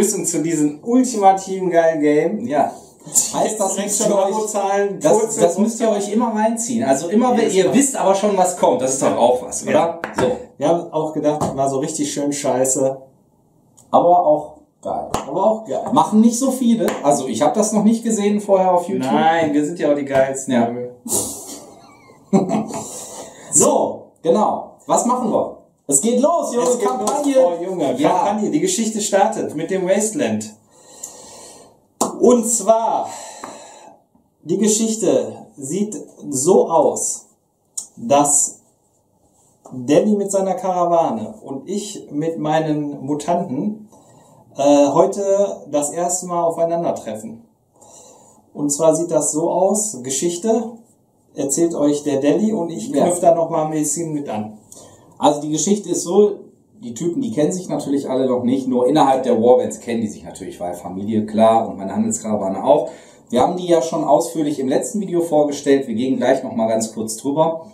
Begrüßung zu diesem ultimativen geilen Game. Ja. Heißt das, müsst ihr euch, Abozahlen, das, das müsst ihr euch immer reinziehen. Also immer, wenn ihr wisst aber schon, was kommt. Das ist doch auch was, oder? Ja. So. Wir haben auch gedacht, war so richtig schön scheiße. Aber auch geil. Aber auch geil. Machen nicht so viele. Also ich habe das noch nicht gesehen vorher auf YouTube. Nein, wir sind ja auch die geilsten. Ja. So, genau. Was machen wir? Es geht los, Junge. Geht Kampagne. los. Oh, Junge, Ja. Kampagne. Die Geschichte startet mit dem Wasteland. Und zwar, die Geschichte sieht so aus, dass Danny mit seiner Karawane und ich mit meinen Mutanten äh, heute das erste Mal aufeinandertreffen. Und zwar sieht das so aus, Geschichte erzählt euch der Danny und ich Ja. knüpfe da noch mal ein bisschen mit an. Also die Geschichte ist so, die Typen, die kennen sich natürlich alle noch nicht, nur innerhalb der Warbands kennen die sich natürlich, weil Familie klar und meine Handelskarawane auch. Wir haben die ja schon ausführlich im letzten Video vorgestellt, wir gehen gleich noch mal ganz kurz drüber.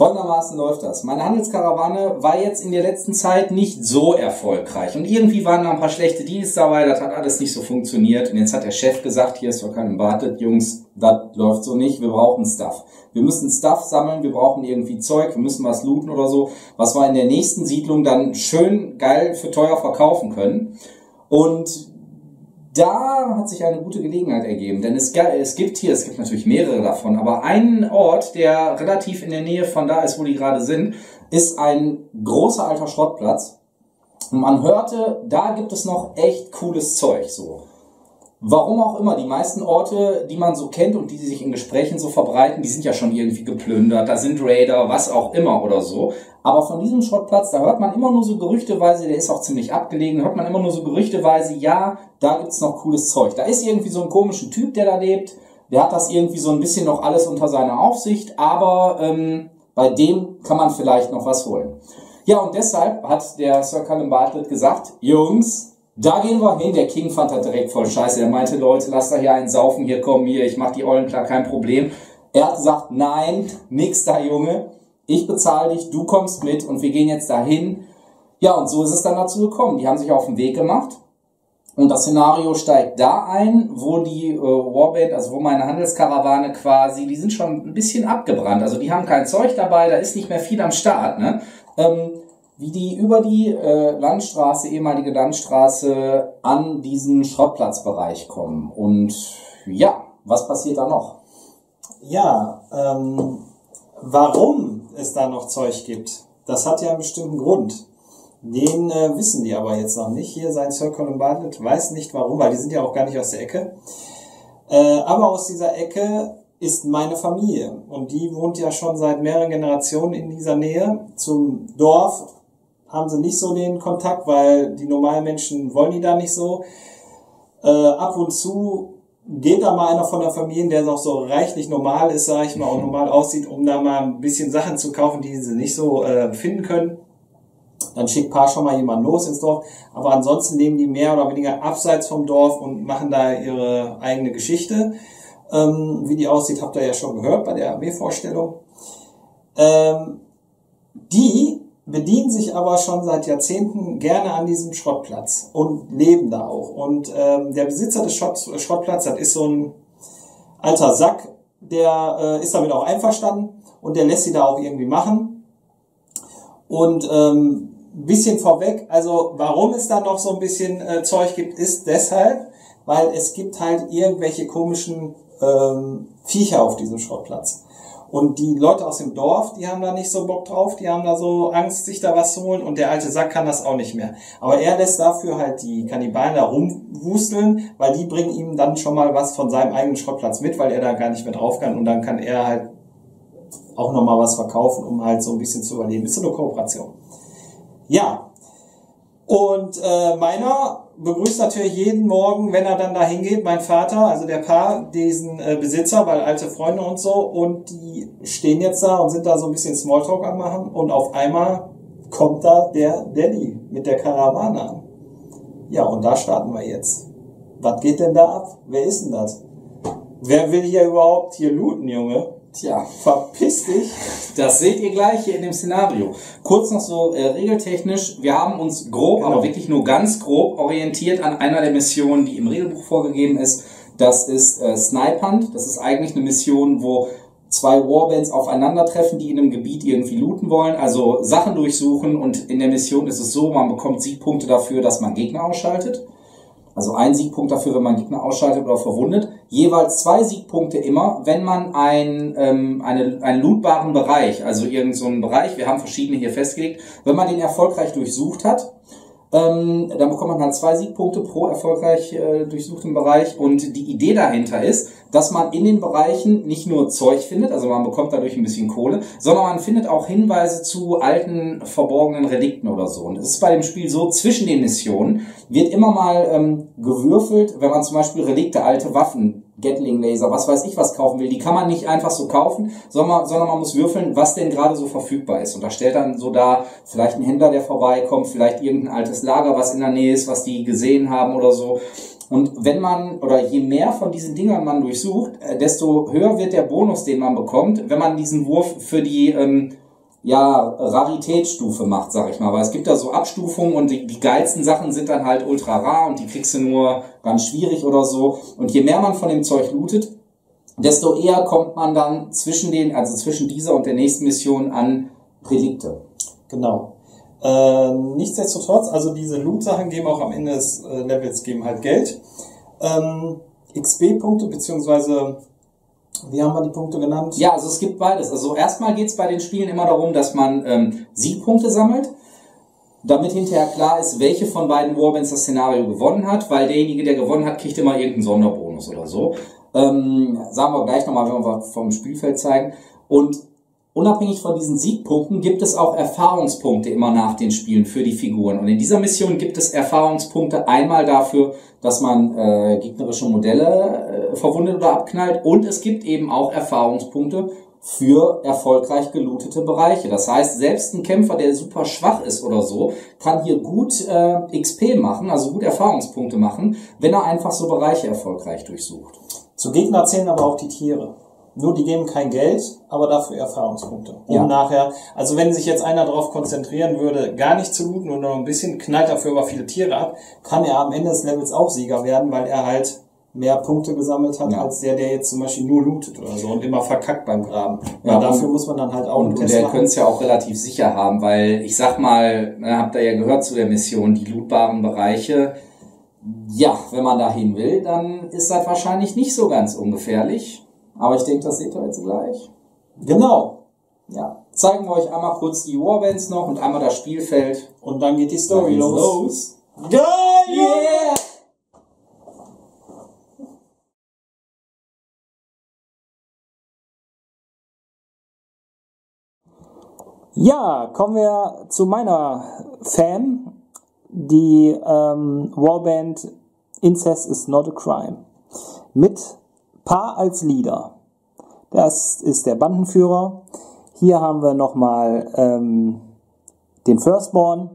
Folgendermaßen läuft das. Meine Handelskarawane war jetzt in der letzten Zeit nicht so erfolgreich. Und irgendwie waren da ein paar schlechte Deals dabei, das hat alles nicht so funktioniert. Und jetzt hat der Chef gesagt, hier ist doch kein Bartet, Jungs, das läuft so nicht, wir brauchen Stuff. Wir müssen Stuff sammeln, wir brauchen irgendwie Zeug, wir müssen was looten oder so, was wir in der nächsten Siedlung dann schön geil für teuer verkaufen können. Und da hat sich eine gute Gelegenheit ergeben, denn es, es gibt hier, es gibt natürlich mehrere davon, aber ein Ort, der relativ in der Nähe von da ist, wo die gerade sind, ist ein großer alter Schrottplatz. Und man hörte, da gibt es noch echt cooles Zeug, so. Warum auch immer, die meisten Orte, die man so kennt und die sich in Gesprächen so verbreiten, die sind ja schon irgendwie geplündert, da sind Raider, was auch immer oder so. Aber von diesem Schrottplatz, da hört man immer nur so gerüchteweise, der ist auch ziemlich abgelegen, hört man immer nur so gerüchteweise, ja, da gibt's noch cooles Zeug. Da ist irgendwie so ein komischer Typ, der da lebt, der hat das irgendwie so ein bisschen noch alles unter seiner Aufsicht, aber ähm, bei dem kann man vielleicht noch was holen. Ja, und deshalb hat der Sir Callum Bartlett gesagt, Jungs, da gehen wir hin. Der King fand das direkt voll scheiße. Er meinte, Leute, lasst da hier einen saufen, hier komm hier, ich mach die Eulen klar, kein Problem. Er hat gesagt, nein, nix da, Junge. Ich bezahle dich, du kommst mit und wir gehen jetzt dahin. Ja, und so ist es dann dazu gekommen. Die haben sich auf den Weg gemacht. Und das Szenario steigt da ein, wo die äh, Warband, also wo meine Handelskarawane quasi, die sind schon ein bisschen abgebrannt. Also die haben kein Zeug dabei, da ist nicht mehr viel am Start. Ne? Ähm, wie die über die äh, Landstraße, ehemalige Landstraße, an diesen Schrottplatzbereich kommen. Und ja, was passiert da noch? Ja, ähm, warum es da noch Zeug gibt, das hat ja einen bestimmten Grund. Den äh, wissen die aber jetzt noch nicht. Hier sein Sir Colin Bartlett weiß nicht warum, weil die sind ja auch gar nicht aus der Ecke. Äh, aber aus dieser Ecke ist meine Familie und die wohnt ja schon seit mehreren Generationen in dieser Nähe. Zum Dorf haben sie nicht so den Kontakt, weil die normalen Menschen wollen die da nicht so. Äh, ab und zu geht da mal einer von der Familie, der auch so reichlich normal ist, sage ich mal, auch normal aussieht, um da mal ein bisschen Sachen zu kaufen, die sie nicht so äh, finden können. Dann schickt Paar schon mal jemand los ins Dorf. Aber ansonsten leben die mehr oder weniger abseits vom Dorf und machen da ihre eigene Geschichte. Ähm, wie die aussieht, habt ihr ja schon gehört bei der Armeevorstellung. Ähm, die bedienen sich aber schon seit Jahrzehnten gerne an diesem Schrottplatz und leben da auch. Und ähm, der Besitzer des Schrott, Schrottplatzes, das ist so ein alter Sack, der äh, ist damit auch einverstanden und der lässt sie da auch irgendwie machen. Und ähm, bisschen vorweg, also warum es da noch so ein bisschen äh, Zeug gibt, ist deshalb, weil es gibt halt irgendwelche komischen ähm, Viecher auf diesem Schrottplatz. Und die Leute aus dem Dorf, die haben da nicht so Bock drauf, die haben da so Angst, sich da was zu holen und der alte Sack kann das auch nicht mehr. Aber er lässt dafür halt die Kannibalen da rumwusteln, weil die bringen ihm dann schon mal was von seinem eigenen Schrottplatz mit, weil er da gar nicht mehr drauf kann und dann kann er halt auch nochmal was verkaufen, um halt so ein bisschen zu überleben. Ist so eine Kooperation. Ja. Und äh, meiner begrüßt natürlich jeden Morgen, wenn er dann da hingeht, mein Vater, also der Paar, diesen äh, Besitzer, weil alte Freunde und so, und die stehen jetzt da und sind da so ein bisschen Smalltalk am machen und auf einmal kommt da der Daddy mit der Karawane an. Ja, und da starten wir jetzt. Was geht denn da ab? Wer ist denn das? Wer will hier überhaupt hier looten, Junge? Tja, Verpiss dich. das seht ihr gleich hier in dem Szenario. Kurz noch so äh, regeltechnisch, wir haben uns grob, Genau. aber wirklich nur ganz grob orientiert an einer der Missionen, die im Regelbuch vorgegeben ist. Das ist äh, Snipe Hunt. Das ist eigentlich eine Mission, wo zwei Warbands aufeinandertreffen, die in einem Gebiet irgendwie looten wollen, also Sachen durchsuchen und in der Mission ist es so, man bekommt Siegpunkte dafür, dass man Gegner ausschaltet. Also ein Siegpunkt dafür, wenn man Gegner ausschaltet oder verwundet. Jeweils zwei Siegpunkte immer, wenn man ein, ähm, eine, einen lootbaren Bereich, also irgendeinen so Bereich, wir haben verschiedene hier festgelegt, wenn man den erfolgreich durchsucht hat, ähm, dann bekommt man halt zwei Siegpunkte pro erfolgreich äh, durchsuchten Bereich. Und die Idee dahinter ist, dass man in den Bereichen nicht nur Zeug findet, also man bekommt dadurch ein bisschen Kohle, sondern man findet auch Hinweise zu alten verborgenen Relikten oder so. Und es ist bei dem Spiel so, zwischen den Missionen wird immer mal ähm, gewürfelt, wenn man zum Beispiel Relikte, alte Waffen, Gatling Laser, was weiß ich was kaufen will, die kann man nicht einfach so kaufen, sondern, sondern man muss würfeln, was denn gerade so verfügbar ist. Und da stellt dann so da vielleicht ein Händler, der vorbeikommt, vielleicht irgendein altes Lager, was in der Nähe ist, was die gesehen haben oder so. Und wenn man, oder je mehr von diesen Dingern man durchsucht, äh, desto höher wird der Bonus, den man bekommt, wenn man diesen Wurf für die ähm, ja, Raritätsstufe macht, sag ich mal. Weil es gibt da so Abstufungen und die, die geilsten Sachen sind dann halt ultra rar und die kriegst du nur ganz schwierig oder so. Und je mehr man von dem Zeug lootet, desto eher kommt man dann zwischen den, also zwischen dieser und der nächsten Mission an Relikte. Genau. Äh, nichtsdestotrotz, also diese Loot-Sachen geben auch am Ende des äh, Levels geben halt Geld. Ähm, XP-Punkte, beziehungsweise, wie haben wir die Punkte genannt? Ja, also es gibt beides. Also erstmal geht's bei den Spielen immer darum, dass man ähm, Siegpunkte sammelt, damit hinterher klar ist, welche von beiden Warbands das Szenario gewonnen hat, weil derjenige, der gewonnen hat, kriegt immer irgendeinen Sonderbonus oder so. Ähm, sagen wir gleich nochmal, wenn wir was vom Spielfeld zeigen. Und unabhängig von diesen Siegpunkten gibt es auch Erfahrungspunkte immer nach den Spielen für die Figuren. Und in dieser Mission gibt es Erfahrungspunkte einmal dafür, dass man äh, gegnerische Modelle äh, verwundet oder abknallt. Und es gibt eben auch Erfahrungspunkte für erfolgreich gelootete Bereiche. Das heißt, selbst ein Kämpfer, der super schwach ist oder so, kann hier gut äh, XP machen, also gut Erfahrungspunkte machen, wenn er einfach so Bereiche erfolgreich durchsucht. Zu Gegner zählen aber auch die Tiere. Nur die geben kein Geld, aber dafür Erfahrungspunkte. Um Ja. nachher, also wenn sich jetzt einer darauf konzentrieren würde, gar nicht zu looten und nur ein bisschen, knallt dafür aber viele Tiere ab, kann er am Ende des Levels auch Sieger werden, weil er halt mehr Punkte gesammelt hat, Ja. als der, der jetzt zum Beispiel nur lootet oder so und immer verkackt beim Graben. Ja, Ja, dafür muss man dann halt auch Und, und der könnte es ja auch relativ sicher haben, weil ich sag mal, ne, habt ihr ja gehört zu der Mission, die lootbaren Bereiche, ja, wenn man da hin will, dann ist das wahrscheinlich nicht so ganz ungefährlich. Aber ich denke, das seht ihr jetzt gleich. Genau. Ja. Zeigen wir euch einmal kurz die Warbands noch und einmal das Spielfeld. Und dann geht die Story geht's los. Geil! Yeah! Ja, kommen wir zu meiner Fan, die ähm, Warband Incest is not a crime. Mit Paar als Leader. Das ist der Bandenführer. Hier haben wir nochmal ähm, den Firstborn.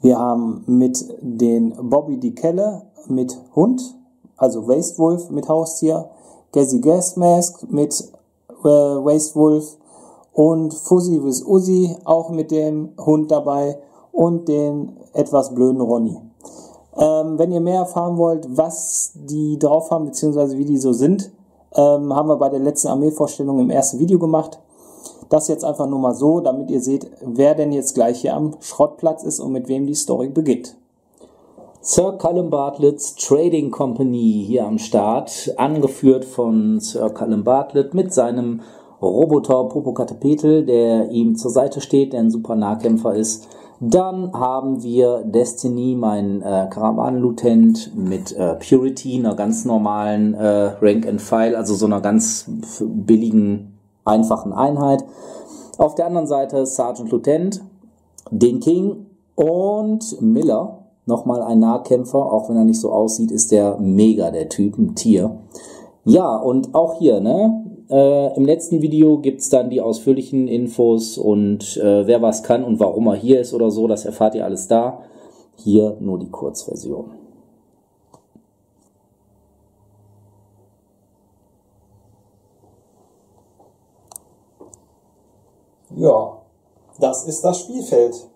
Wir haben mit den Bobby die Kelle mit Hund, also Waste Wolf mit Haustier, Gazzy Gasmask mit äh, Waste Wolf und Fuzzy with Uzi auch mit dem Hund dabei und den etwas blöden Ronny. Ähm, wenn ihr mehr erfahren wollt, was die drauf haben, beziehungsweise wie die so sind, ähm, haben wir bei der letzten Armeevorstellung im ersten Video gemacht. Das jetzt einfach nur mal so, damit ihr seht, wer denn jetzt gleich hier am Schrottplatz ist und mit wem die Story beginnt. Sir Callum Bartlett's Trading Company hier am Start, angeführt von Sir Callum Bartlett mit seinem Roboter Popocatépetl, der ihm zur Seite steht, der ein super Nahkämpfer ist. Dann haben wir Destiny, mein äh, Karawanenlieutenant mit äh, Purity, einer ganz normalen äh, Rank and File, also so einer ganz billigen, einfachen Einheit. Auf der anderen Seite Sergeant Lieutenant, den King und Miller, nochmal ein Nahkämpfer, auch wenn er nicht so aussieht, ist der mega, der Typ, ein Tier. Ja, und auch hier, ne? Äh, Im letzten Video gibt es dann die ausführlichen Infos und äh, wer was kann und warum er hier ist oder so, das erfahrt ihr alles da. Hier nur die Kurzversion. Ja, das ist das Spielfeld.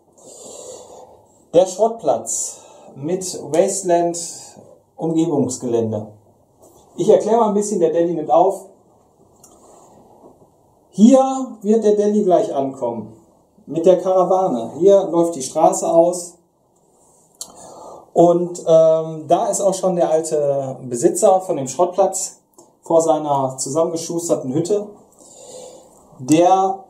Der Schrottplatz mit Wasteland Umgebungsgelände. Ich erkläre mal ein bisschen, der Danny nimmt auf. Hier wird der Delhi gleich ankommen. Mit der Karawane. Hier läuft die Straße aus. Und ähm, da ist auch schon der alte Besitzer von dem Schrottplatz vor seiner zusammengeschusterten Hütte. Der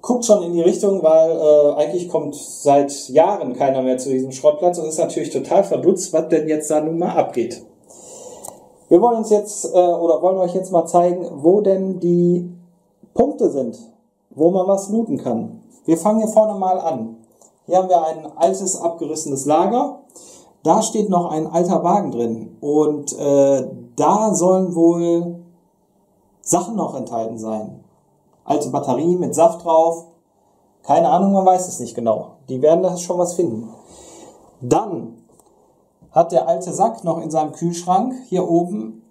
guckt schon in die Richtung, weil äh, eigentlich kommt seit Jahren keiner mehr zu diesem Schrottplatz und ist natürlich total verdutzt, was denn jetzt da nun mal abgeht. Wir wollen uns jetzt äh, oder wollen euch jetzt mal zeigen, wo denn die Punkte sind, wo man was looten kann. Wir fangen hier vorne mal an. Hier haben wir ein altes abgerissenes Lager. Da steht noch ein alter Wagen drin und äh, da sollen wohl Sachen noch enthalten sein. Alte Batterie mit Saft drauf. Keine Ahnung, man weiß es nicht genau. Die werden da schon was finden. Dann hat der alte Sack noch in seinem Kühlschrank hier oben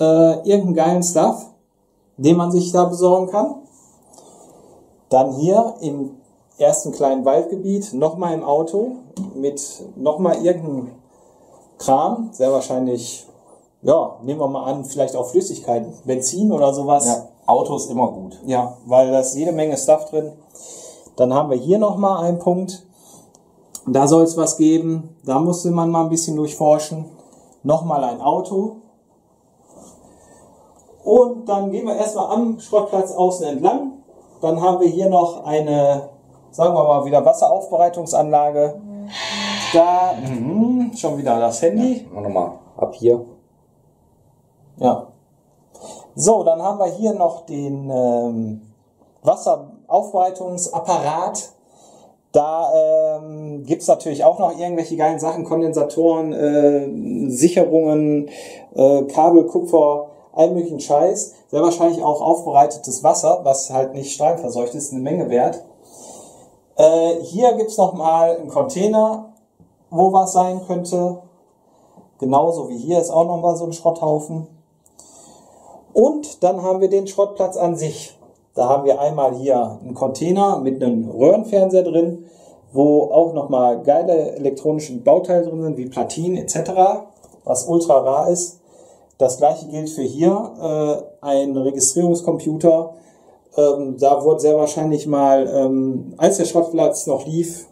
äh, irgendeinen geilen Stuff, den man sich da besorgen kann. Dann hier im ersten kleinen Waldgebiet nochmal im Auto mit nochmal irgendeinem Kram, sehr wahrscheinlich, ja, nehmen wir mal an, vielleicht auch Flüssigkeiten, Benzin oder sowas. Ja, Auto ist immer gut. Ja, weil da ist jede Menge Stuff drin. Dann haben wir hier nochmal einen Punkt. Da soll es was geben. Da musste man mal ein bisschen durchforschen. Nochmal ein Auto. Und dann gehen wir erstmal am Schrottplatz außen entlang. Dann haben wir hier noch eine, sagen wir mal wieder Wasseraufbereitungsanlage. Da, mhm, schon wieder das Handy. Mach nochmal ab hier. Ja. So, dann haben wir hier noch den ähm, Wasseraufbereitungsapparat. Da ähm, gibt's natürlich auch noch irgendwelche geilen Sachen, Kondensatoren, äh, Sicherungen, äh, Kabel, Kupfer, all möglichen Scheiß. Sehr wahrscheinlich auch aufbereitetes Wasser, was halt nicht strahlenverseucht ist, eine Menge wert. Äh, hier gibt's noch mal einen Container, wo was sein könnte. Genauso wie hier ist auch noch mal so ein Schrotthaufen. Und dann haben wir den Schrottplatz an sich. Da haben wir einmal hier einen Container mit einem Röhrenfernseher drin, wo auch nochmal geile elektronische Bauteile drin sind, wie Platinen etc., was ultra rar ist. Das gleiche gilt für hier, äh, ein Registrierungscomputer. Ähm, da wurde sehr wahrscheinlich mal, ähm, als der Schrottplatz noch lief,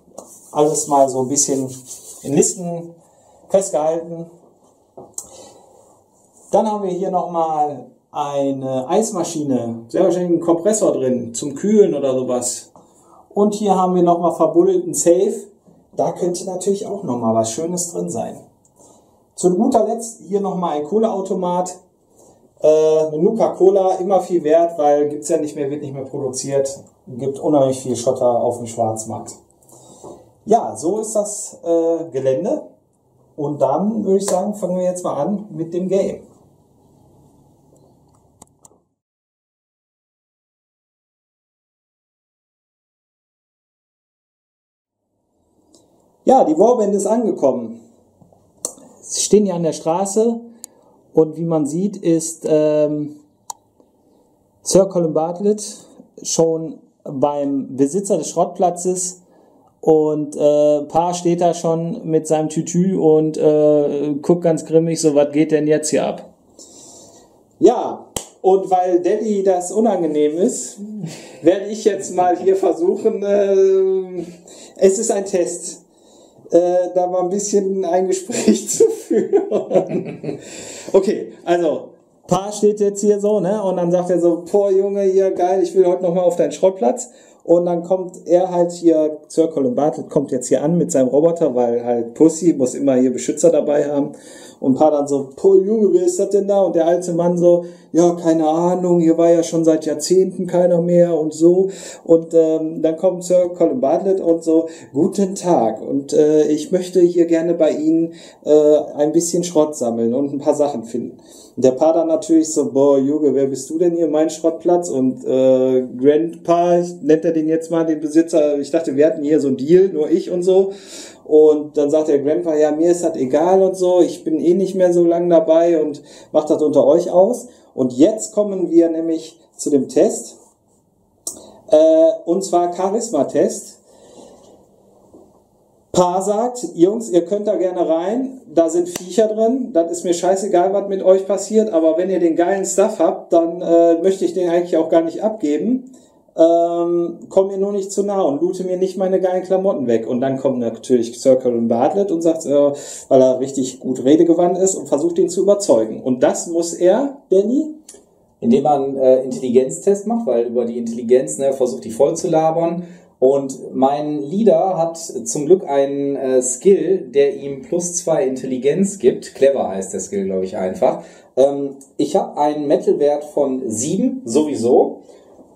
alles mal so ein bisschen in Listen festgehalten. Dann haben wir hier nochmal eine Eismaschine, sehr wahrscheinlich ein Kompressor drin zum Kühlen oder sowas. Und hier haben wir nochmal verbuddelten Safe. Da könnte natürlich auch nochmal was Schönes drin sein. Zu guter Letzt hier nochmal ein Kohleautomat. Äh, eine Nuka-Cola, immer viel wert, weil gibt's ja nicht mehr, wird nicht mehr produziert. Gibt unheimlich viel Schotter auf dem Schwarzmarkt. Ja, so ist das äh, Gelände. Und dann würde ich sagen, fangen wir jetzt mal an mit dem Game. Ja, die Warband ist angekommen. Sie stehen hier an der Straße und wie man sieht, ist ähm, Sir Colin Bartlett schon beim Besitzer des Schrottplatzes und äh, Paar steht da schon mit seinem Tütü und äh, guckt ganz grimmig, so was geht denn jetzt hier ab? Ja, und weil Danny das unangenehm ist, werde ich jetzt mal hier versuchen, äh, es ist ein Test äh, da mal ein bisschen ein Gespräch zu führen. okay, also, Paar steht jetzt hier so, ne? Und dann sagt er so, boah Junge, hier geil, ich will heute nochmal auf deinen Schrottplatz. Und dann kommt er halt hier, Sir Colin Bartlett kommt jetzt hier an mit seinem Roboter, weil halt Pussy muss immer hier Beschützer dabei haben. Und paar dann so, boah Junge, wer ist das denn da? Und der alte Mann so, ja, keine Ahnung, hier war ja schon seit Jahrzehnten keiner mehr und so. Und ähm, dann kommt Sir Colin Bartlett und so, guten Tag. Und äh, ich möchte hier gerne bei Ihnen äh, ein bisschen Schrott sammeln und ein paar Sachen finden. Und der Paar dann natürlich so, boah, Junge, wer bist du denn hier, mein Schrottplatz? Und äh, Grandpa, nennt er den jetzt mal, den Besitzer, ich dachte, wir hatten hier so einen Deal, nur ich und so. Und dann sagt der Grandpa, ja, mir ist das egal und so, ich bin eh nicht mehr so lange dabei und macht das unter euch aus. Und jetzt kommen wir nämlich zu dem Test. Äh, und zwar Charisma-Test. Paar sagt, Jungs, ihr könnt da gerne rein, da sind Viecher drin, das ist mir scheißegal, was mit euch passiert, aber wenn ihr den geilen Stuff habt, dann äh, möchte ich den eigentlich auch gar nicht abgeben. Ähm, komm mir nur nicht zu nah und loote mir nicht meine geilen Klamotten weg. Und dann kommt natürlich Circle und Bartlett und sagt, äh, weil er richtig gut redegewandt ist und versucht ihn zu überzeugen. Und das muss er, Danny, indem man äh, Intelligenztest macht, weil über die Intelligenz ne, versucht die voll zu labern. Und mein Leader hat zum Glück einen äh, Skill, der ihm plus zwei Intelligenz gibt. Clever heißt der Skill, glaube ich, einfach. Ähm, ich habe einen Metal-Wert von sieben sowieso.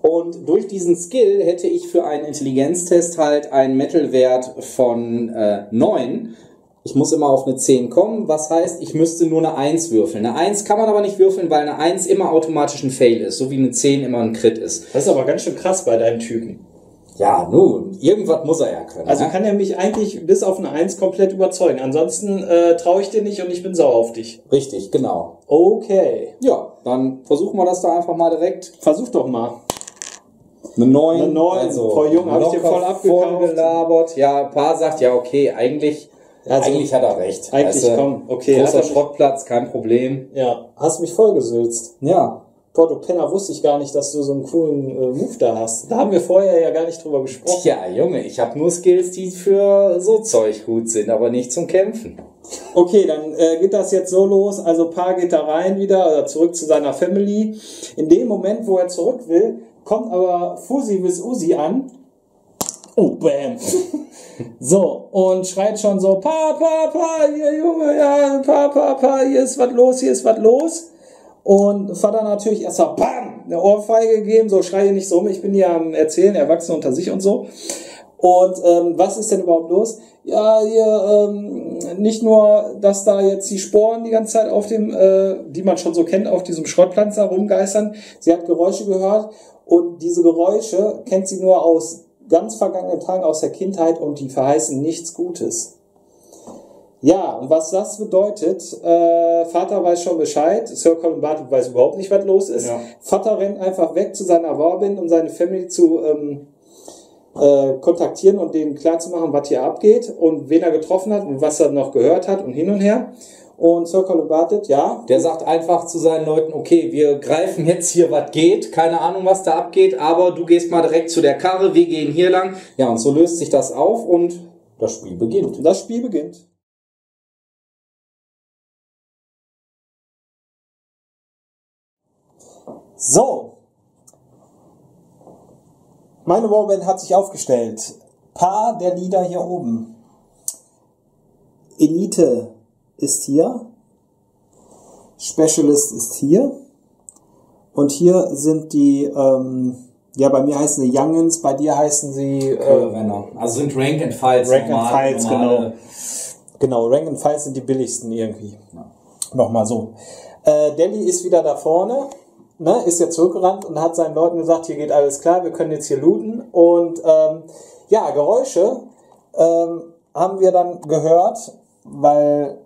Und durch diesen Skill hätte ich für einen Intelligenztest halt einen Metal-Wert von äh, 9. Ich muss immer auf eine 10 kommen, was heißt, ich müsste nur eine 1 würfeln. Eine 1 kann man aber nicht würfeln, weil eine 1 immer automatisch ein Fail ist, so wie eine 10 immer ein Crit ist. Das ist aber ganz schön krass bei deinem Typen. Ja, nun, irgendwas muss er ja können. Also ne? kann er mich eigentlich bis auf eine 1 komplett überzeugen. Ansonsten äh, traue ich dir nicht und ich bin sauer auf dich. Richtig, genau. Okay. Ja, dann versuchen wir das da einfach mal direkt. Versuch doch mal. Eine 9. Eine 9, voll jung, hab ich dir voll abgekauft. Ja, ein paar sagt, ja, okay, eigentlich, Also, eigentlich hat er recht. eigentlich, Weißt du, komm, okay, Großer er Schrottplatz, kein Problem. Ja, hast mich vollgesülzt. Ja. Du Penner, wusste ich gar nicht, dass du so einen coolen äh, Move da hast. Da haben wir vorher ja gar nicht drüber gesprochen. Tja, Junge, ich habe nur Skills, die für so Zeug gut sind, aber nicht zum Kämpfen. Okay, dann äh, geht das jetzt so los. Also Paar geht da rein wieder, oder zurück zu seiner Family. In dem Moment, wo er zurück will, kommt aber Fusi bis Usi an. Oh, bam. so, und schreit schon so, Pa, Pa, Pa, hier Junge, ja, Pa, Pa, Pa, hier ist was los, hier ist was los. Und Vater natürlich erst mal BAM! Eine Ohrfeige gegeben, so schreie nicht so rum, ich bin hier am Erzählen, Erwachsene unter sich und so. Und ähm, was ist denn überhaupt los? Ja, hier ähm, nicht nur, dass da jetzt die Sporen die ganze Zeit auf dem, äh, die man schon so kennt, auf diesem Schrottplatz da rumgeistern. Sie hat Geräusche gehört und diese Geräusche kennt sie nur aus ganz vergangenen Tagen aus der Kindheit und die verheißen nichts Gutes. Ja, und was das bedeutet, äh, Vater weiß schon Bescheid, Sir Colin Bartlett weiß überhaupt nicht, was los ist. Ja. Vater rennt einfach weg zu seiner Warband, um seine Family zu ähm, äh, kontaktieren und denen klarzumachen, was hier abgeht und wen er getroffen hat und was er noch gehört hat und hin und her. Und Sir Colin Bartlett, ja, Der sagt einfach zu seinen Leuten, okay, wir greifen jetzt hier, was geht. Keine Ahnung, was da abgeht, aber du gehst mal direkt zu der Karre, wir gehen hier lang. Ja, und so löst sich das auf und das Spiel beginnt. das Spiel beginnt. So. Meine Warband hat sich aufgestellt. Paar der Lieder hier oben. Elite ist hier. Specialist ist hier. Und hier sind die, ähm, ja, bei mir heißen sie Youngins, bei dir heißen sie äh. Also sind Rank and Files. Rank and normal- Files, normale- Genau, Rank and Files sind die billigsten irgendwie. Nochmal so. Äh, Delhi ist wieder da vorne, ne, ist ja zurückgerannt und hat seinen Leuten gesagt, hier geht alles klar, wir können jetzt hier looten. Und ähm, ja, Geräusche ähm, haben wir dann gehört, weil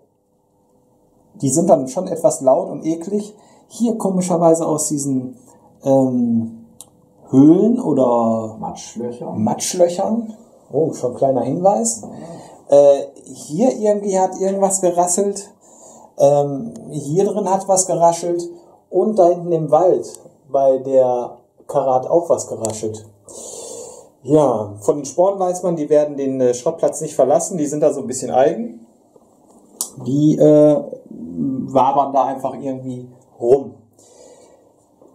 die sind dann schon etwas laut und eklig. Hier komischerweise aus diesen ähm, Höhlen oder Matschlöcher. Matschlöchern. Oh, schon ein kleiner Hinweis. Äh, hier irgendwie hat irgendwas gerasselt. Ähm, hier drin hat was geraschelt. Und da hinten im Wald bei der Karat auch was geraschelt. Ja, von den Sporen weiß man, die werden den äh, Schrottplatz nicht verlassen. Die sind da so ein bisschen eigen. Die äh, wabern da einfach irgendwie rum.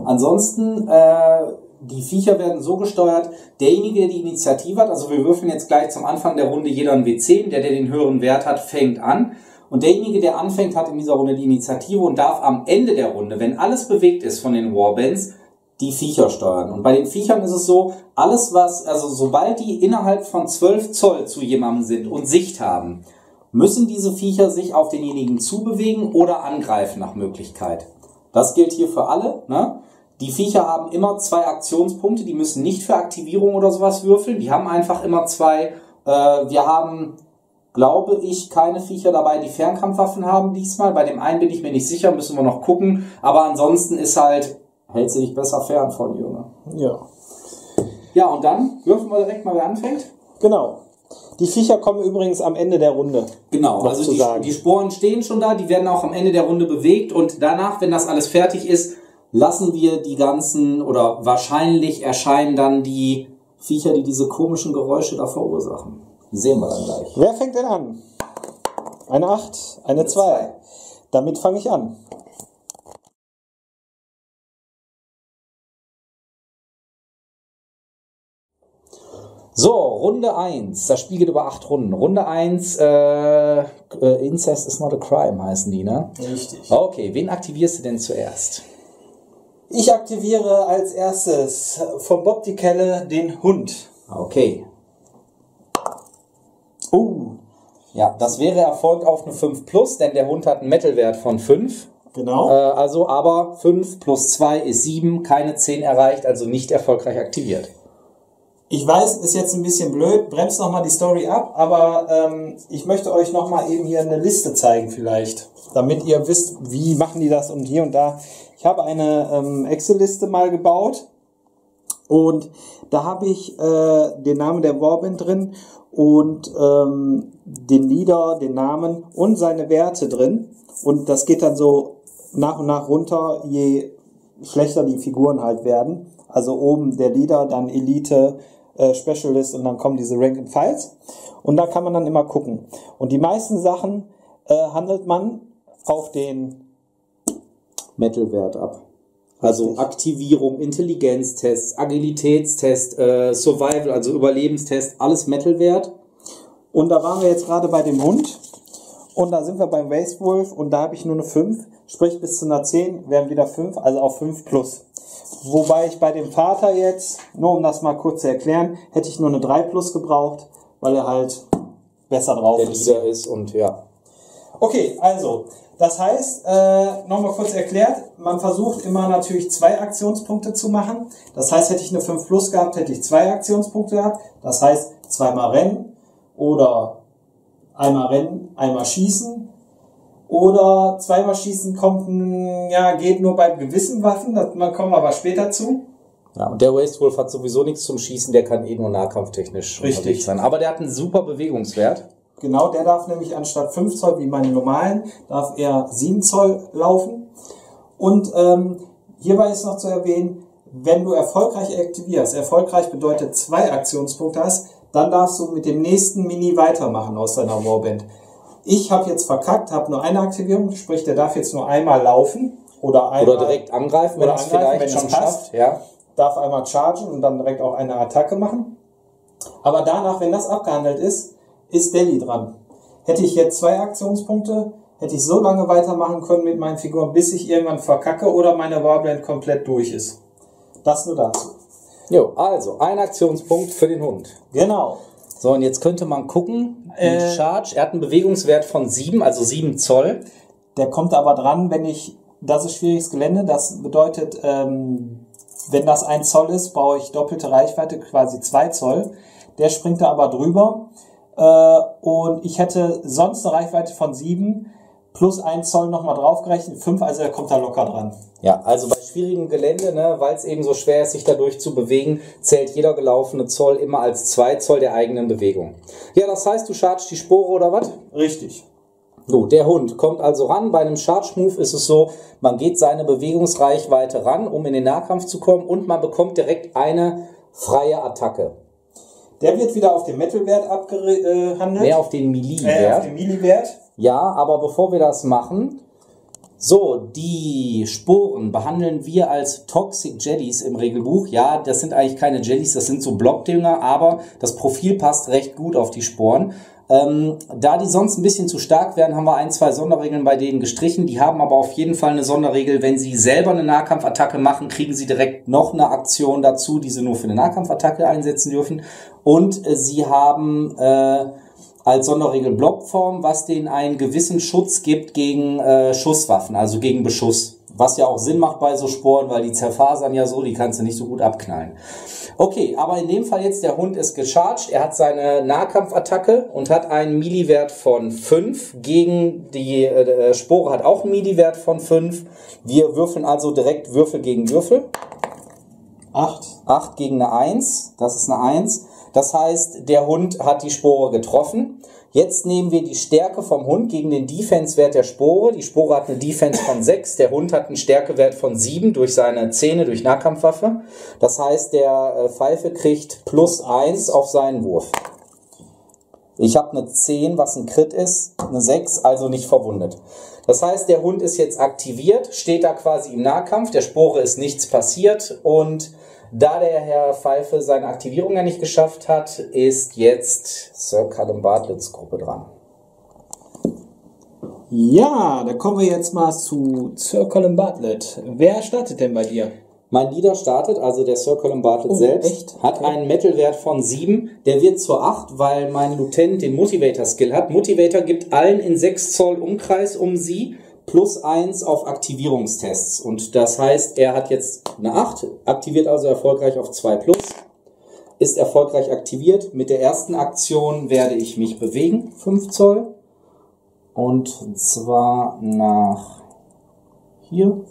Ansonsten, äh, die Viecher werden so gesteuert, derjenige, der die Initiative hat, also wir würfeln jetzt gleich zum Anfang der Runde jeder ein W10, der, der den höheren Wert hat, fängt an. Und derjenige, der anfängt, hat in dieser Runde die Initiative und darf am Ende der Runde, wenn alles bewegt ist von den Warbands, die Viecher steuern. Und bei den Viechern ist es so, alles was, also sobald die innerhalb von 12 Zoll zu jemandem sind und Sicht haben, müssen diese Viecher sich auf denjenigen zubewegen oder angreifen nach Möglichkeit. Das gilt hier für alle. Ne? Die Viecher haben immer zwei Aktionspunkte, die müssen nicht für Aktivierung oder sowas würfeln. Die haben einfach immer zwei. Äh, wir haben, glaube ich, keine Viecher dabei, die Fernkampfwaffen haben diesmal. Bei dem einen bin ich mir nicht sicher, müssen wir noch gucken. Aber ansonsten ist halt, hältst du dich besser fern von, Junge. Ja. Ja, und dann würfen wir direkt mal, wer anfängt. Genau. Die Viecher kommen übrigens am Ende der Runde. Genau, also die, die Sporen stehen schon da, die werden auch am Ende der Runde bewegt und danach, wenn das alles fertig ist, lassen wir die ganzen oder wahrscheinlich erscheinen dann die Viecher, die diese komischen Geräusche da verursachen. Sehen wir dann gleich. Wer fängt denn an? Eine 8, eine 2. Damit fange ich an. So, Runde 1. Das Spiel geht über acht Runden. Runde 1, äh, äh, Incest is not a crime heißen die, ne? Richtig. Okay, wen aktivierst du denn zuerst? Ich aktiviere als erstes von Bob die Kelle den Hund. Okay. Oh, Ja, das wäre Erfolg auf eine 5 plus, denn der Hund hat einen Metal-Wert von 5. genau. Äh, also aber 5 plus 2 ist 7, keine 10 erreicht, also nicht erfolgreich aktiviert. Ich weiß, ist jetzt ein bisschen blöd, bremst nochmal die Story ab, aber ähm, ich möchte euch nochmal eben hier eine Liste zeigen vielleicht, damit ihr wisst, wie machen die das und hier und da. Ich habe eine ähm, Excel-Liste mal gebaut und da habe ich äh, den Namen der Warband drin und ähm, den Leader, den Namen und seine Werte drin und das geht dann so nach und nach runter, je schlechter die Figuren halt werden. Also oben der Leader, dann Elite, äh, Specialist und dann kommen diese Rank and Files. Und da kann man dann immer gucken. Und die meisten Sachen äh, handelt man auf den Metal-Wert ab. Also Aktivierung, Intelligenztest, Agilitätstest, äh, Survival, also Überlebenstest, alles Metal-Wert. Und da waren wir jetzt gerade bei dem Hund. Und da sind wir beim Waste Wolf und da habe ich nur eine 5. Sprich, bis zu einer 10 wären wieder 5, also auf 5 plus. Wobei ich bei dem Vater jetzt, nur um das mal kurz zu erklären, hätte ich nur eine 3 plus gebraucht, weil er halt besser drauf Der ist. Leader ist und ja. Okay, also, das heißt, äh, nochmal kurz erklärt, man versucht immer natürlich zwei Aktionspunkte zu machen. Das heißt, hätte ich eine 5 plus gehabt, hätte ich zwei Aktionspunkte gehabt. Das heißt, zweimal rennen oder einmal rennen, einmal schießen. Oder zweimal schießen kommt, ja, geht nur bei gewissen Waffen, das man kommen wir aber später zu. ja. Und der Waste Wolf hat sowieso nichts zum Schießen, der kann eh nur nahkampftechnisch Richtig. sein. Aber der hat einen super Bewegungswert. Genau, der darf nämlich anstatt 5 Zoll wie meine normalen, darf er 7 Zoll laufen. Und ähm, hierbei ist noch zu erwähnen, wenn du erfolgreich aktivierst, erfolgreich bedeutet zwei Aktionspunkte hast, dann darfst du mit dem nächsten Mini weitermachen aus deiner Warband. Ich habe jetzt verkackt, habe nur eine Aktivierung, sprich, der darf jetzt nur einmal laufen oder einmal Oder direkt angreifen, wenn er es vielleicht wenn schon passt. schafft. Ja. darf einmal chargen und dann direkt auch eine Attacke machen. Aber danach, wenn das abgehandelt ist, ist Delhi dran. Hätte ich jetzt zwei Aktionspunkte, hätte ich so lange weitermachen können mit meinen Figuren, bis ich irgendwann verkacke oder meine Warband komplett durch ist. Das nur dazu. Jo, also ein Aktionspunkt für den Hund. Genau. So, und jetzt könnte man gucken, Äh, Charge, er hat einen Bewegungswert von 7, also 7 Zoll. Der kommt aber dran, wenn ich, das ist schwieriges Gelände, das bedeutet, ähm, wenn das ein Zoll ist, brauche ich doppelte Reichweite, quasi zwei Zoll. Der springt da aber drüber. Äh, und ich hätte sonst eine Reichweite von sieben plus ein Zoll nochmal draufgerechnet, fünf, also er kommt da locker dran. Ja, also schwierigem Gelände, ne, weil es eben so schwer ist, sich dadurch zu bewegen, zählt jeder gelaufene Zoll immer als 2 Zoll der eigenen Bewegung. Ja, das heißt, du chargst die Spore oder was? Richtig. Gut, der Hund kommt also ran. Bei einem Charge Move ist es so, man geht seine Bewegungsreichweite ran, um in den Nahkampf zu kommen und man bekommt direkt eine freie Attacke. Der wird wieder auf den Metal-Wert abgehandelt. Mehr auf den äh, auf Melee-Wert. den Mili-Wert. Ja, aber bevor wir das machen, so, die Sporen behandeln wir als Toxic Jellies im Regelbuch. Ja, das sind eigentlich keine Jellies, das sind so Blockdinger, aber das Profil passt recht gut auf die Sporen. Ähm, da die sonst ein bisschen zu stark werden, haben wir ein, zwei Sonderregeln bei denen gestrichen. Die haben aber auf jeden Fall eine Sonderregel. Wenn sie selber eine Nahkampfattacke machen, kriegen sie direkt noch eine Aktion dazu, die sie nur für eine Nahkampfattacke einsetzen dürfen. Und äh, sie haben äh, als Sonderregel Blockform, was denen einen gewissen Schutz gibt gegen äh, Schusswaffen, also gegen Beschuss. Was ja auch Sinn macht bei so Sporen, weil die zerfasern ja so, die kannst du nicht so gut abknallen. Okay, aber in dem Fall jetzt, der Hund ist gecharged, er hat seine Nahkampfattacke und hat einen Mili-Wert von 5 gegen die äh, Spore hat auch einen Mili-Wert von 5. Wir würfeln also direkt Würfel gegen Würfel. Acht. 8 gegen eine 1. Das ist eine 1. Das heißt, der Hund hat die Spore getroffen. Jetzt nehmen wir die Stärke vom Hund gegen den Defense-Wert der Spore. Die Spore hat eine Defense von 6. Der Hund hat einen Stärkewert von 7 durch seine Zähne, durch Nahkampfwaffe. Das heißt, der äh, Pfeife kriegt plus 1 auf seinen Wurf. Ich habe eine 10, was ein Crit ist, eine 6, also nicht verwundet. Das heißt, der Hund ist jetzt aktiviert, steht da quasi im Nahkampf, der Spore ist nichts passiert und da der Herr Pfeife seine Aktivierung ja nicht geschafft hat, ist jetzt Sir Callum Bartletts Gruppe dran. Ja, da kommen wir jetzt mal zu Sir Colin Bartlett. Wer startet denn bei dir? Mein Leader startet, also der Sir Colin Bartlett Oh, selbst, echt? hat einen Metal-Wert von 7. Der wird zur 8, weil mein Lieutenant den Motivator-Skill hat. Motivator gibt allen in 6 Zoll Umkreis um sie plus 1 auf Aktivierungstests. Und das heißt, er hat jetzt eine 8, aktiviert also erfolgreich auf 2 plus, ist erfolgreich aktiviert. Mit der ersten Aktion werde ich mich bewegen, 5 Zoll. Und zwar nach hier.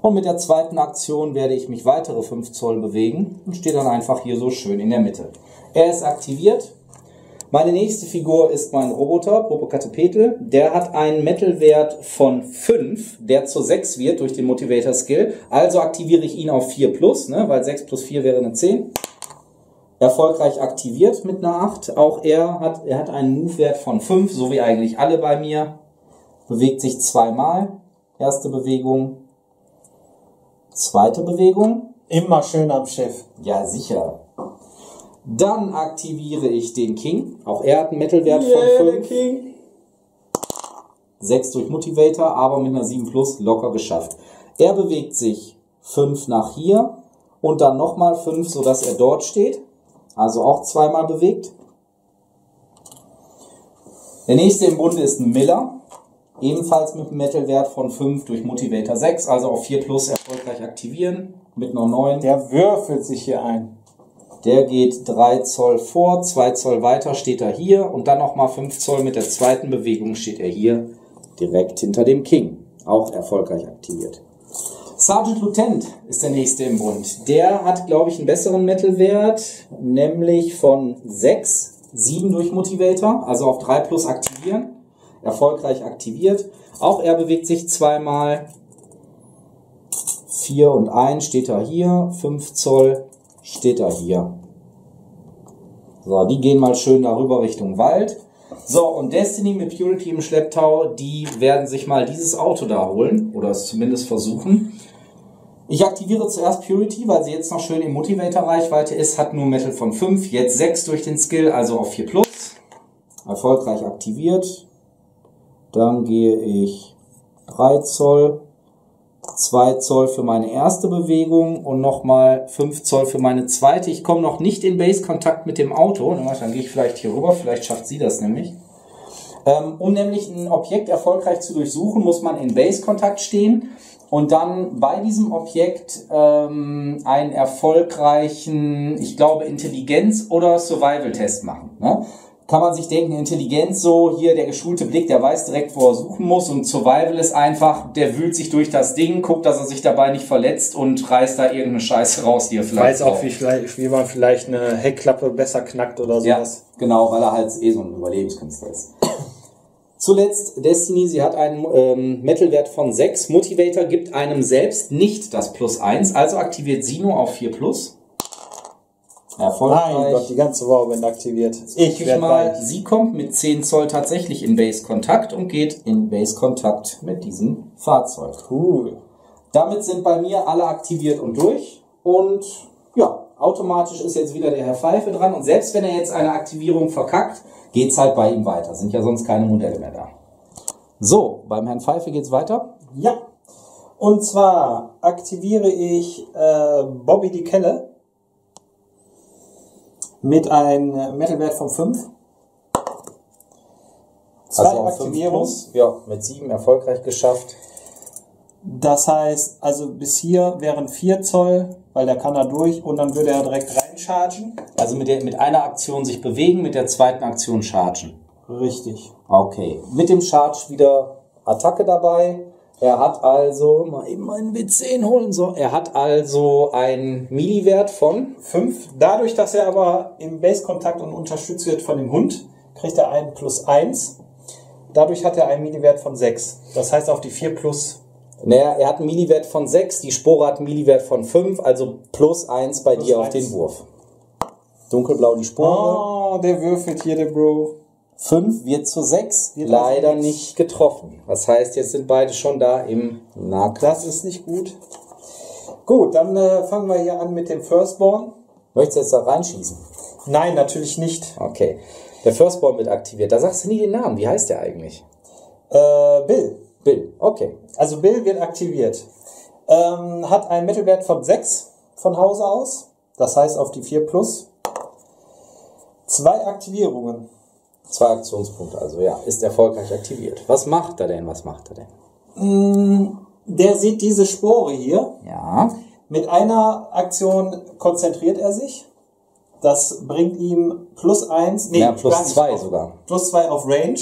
Und mit der zweiten Aktion werde ich mich weitere 5 Zoll bewegen und stehe dann einfach hier so schön in der Mitte. Er ist aktiviert. Meine nächste Figur ist mein Roboter, Popocatépetl. Der hat einen Metal-Wert von 5, der zu 6 wird durch den Motivator-Skill. Also aktiviere ich ihn auf 4 plus, ne, weil 6 plus 4 wäre eine 10. Erfolgreich aktiviert mit einer 8. Auch er hat, er hat einen Move-Wert von 5, so wie eigentlich alle bei mir. Bewegt sich zweimal. Erste Bewegung, Zweite Bewegung. Immer schön am Schiff. Ja, sicher. Dann aktiviere ich den King. Auch er hat einen Metal-Wert von 5. King. 6 durch Motivator, aber mit einer 7 plus locker geschafft. Er bewegt sich 5 nach hier und dann nochmal 5, sodass er dort steht. Also auch zweimal bewegt. Der nächste im Bunde ist ein Miller. Ebenfalls mit einem Metal-Wert von 5 durch Motivator 6, also auf 4 plus erfolgreich aktivieren. Mit einer 9. Der würfelt sich hier ein. Der geht 3 Zoll vor, 2 Zoll weiter steht er hier und dann nochmal 5 Zoll mit der zweiten Bewegung steht er hier direkt hinter dem King. Auch erfolgreich aktiviert. Sergeant Lieutenant ist der nächste im Bund. Der hat, glaube ich, einen besseren Metal-Wert, nämlich von 6, 7 durch Motivator, also auf 3 plus aktivieren. Erfolgreich aktiviert. Auch er bewegt sich zweimal. 4 und 1 steht er hier, 5 Zoll steht er hier. So, die gehen mal schön darüber Richtung Wald. So, und Destiny mit Purity im Schlepptau, die werden sich mal dieses Auto da holen, oder es zumindest versuchen. Ich aktiviere zuerst Purity, weil sie jetzt noch schön im Motivator-Reichweite ist, hat nur Metal von 5, jetzt 6 durch den Skill, also auf 4 plus. Erfolgreich aktiviert. Dann gehe ich 3 Zoll, 2 Zoll für meine erste Bewegung und nochmal 5 Zoll für meine zweite. Ich komme noch nicht in Base-Kontakt mit dem Auto. Dann gehe ich vielleicht hier rüber, vielleicht schafft sie das nämlich. Ähm, um nämlich ein Objekt erfolgreich zu durchsuchen, muss man in Base-Kontakt stehen und dann bei diesem Objekt ähm, einen erfolgreichen, ich glaube, Intelligenz- oder Survival-Test machen. Ne? Kann man sich denken, Intelligenz so, hier der geschulte Blick, der weiß direkt, wo er suchen muss und Survival ist einfach, der wühlt sich durch das Ding, guckt, dass er sich dabei nicht verletzt und reißt da irgendeine Scheiße raus, die er vielleicht Weiß auch, wie, wie man vielleicht eine Heckklappe besser knackt oder Ja, sowas. genau, weil er halt eh so ein Überlebenskünstler ist. Zuletzt Destiny, sie hat einen ähm, Metal-Wert von 6. Motivator gibt einem selbst nicht das Plus 1, also aktiviert sie nur auf 4 Plus. Erfolgreich. Mein Gott, die ganze Warband aktiviert. Ich werde mal, bei. sie kommt mit 10 Zoll tatsächlich in Base-Kontakt und geht in Base-Kontakt mit diesem Fahrzeug. Cool. Damit sind bei mir alle aktiviert und durch. Und ja, automatisch ist jetzt wieder der Herr Pfeife dran. Und selbst wenn er jetzt eine Aktivierung verkackt, geht's halt bei ihm weiter. Sind ja sonst keine Modelle mehr da. So, beim Herrn Pfeife geht's weiter. Ja. Und zwar aktiviere ich äh, Bobby die Kelle mit einem Metalwert von 5. Zwei Also Aktivierungen. plus. Ja, mit 7 erfolgreich geschafft. Das heißt, also bis hier wären 4 Zoll, weil der kann da durch und dann würde er direkt reinchargen. Also mit, der, mit einer Aktion sich bewegen, mit der zweiten Aktion chargen. Richtig. Okay. Mit dem Charge wieder Attacke dabei. Er hat also, mal eben meinen W10 holen, so. Er hat also einen Milliwert von 5. Dadurch, dass er aber im Base-Kontakt und unterstützt wird von dem Hund, kriegt er einen plus 1. Dadurch hat er einen Milliwert von 6. Das heißt auf die 4 plus. Naja, er hat einen Milliwert von 6, die Spore hat einen Milliwert von 5, also plus 1 bei Plus dir auf eins. den Wurf. Dunkelblau die Spore. Oh, der würfelt hier, der Bro. 5 wird zu 6. Wird Leider nicht getroffen. Das heißt, jetzt sind beide schon da im Nahkampf. Das ist nicht gut. Gut, dann äh, fangen wir hier an mit dem Firstborn. Möchtest du jetzt da reinschießen? Nein, natürlich nicht. Okay. Der Firstborn wird aktiviert. Da sagst du nie den Namen. Wie heißt der eigentlich? Äh, Bill. Bill. Okay. Also Bill wird aktiviert. Ähm, hat einen Mittelwert von 6 von Hause aus. Das heißt auf die 4 plus. Zwei Aktivierungen. Zwei Aktionspunkte, also ja, ist erfolgreich aktiviert. Was macht er denn? Was macht er denn? Der sieht diese Spore hier. Ja. Mit einer Aktion konzentriert er sich. Das bringt ihm plus 1, nee, Ja, plus zwei auf- sogar. Plus 2 auf Range.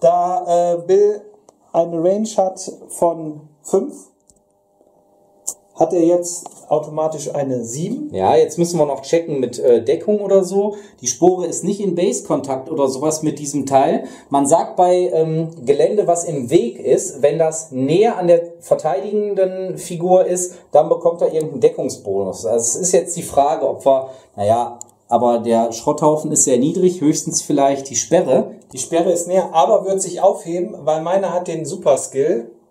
Da äh, Bill eine Range hat von 5, hat er jetzt automatisch eine 7. Ja, jetzt müssen wir noch checken mit äh, Deckung oder so. Die Spore ist nicht in Base-Kontakt oder sowas mit diesem Teil. Man sagt bei ähm, Gelände, was im Weg ist, wenn das näher an der verteidigenden Figur ist, dann bekommt er irgendeinen Deckungsbonus. Also es ist jetzt die Frage, ob wir, naja, aber der Schrotthaufen ist sehr niedrig, höchstens vielleicht die Sperre. Die Sperre ist näher, aber wird sich aufheben, weil meiner hat den Super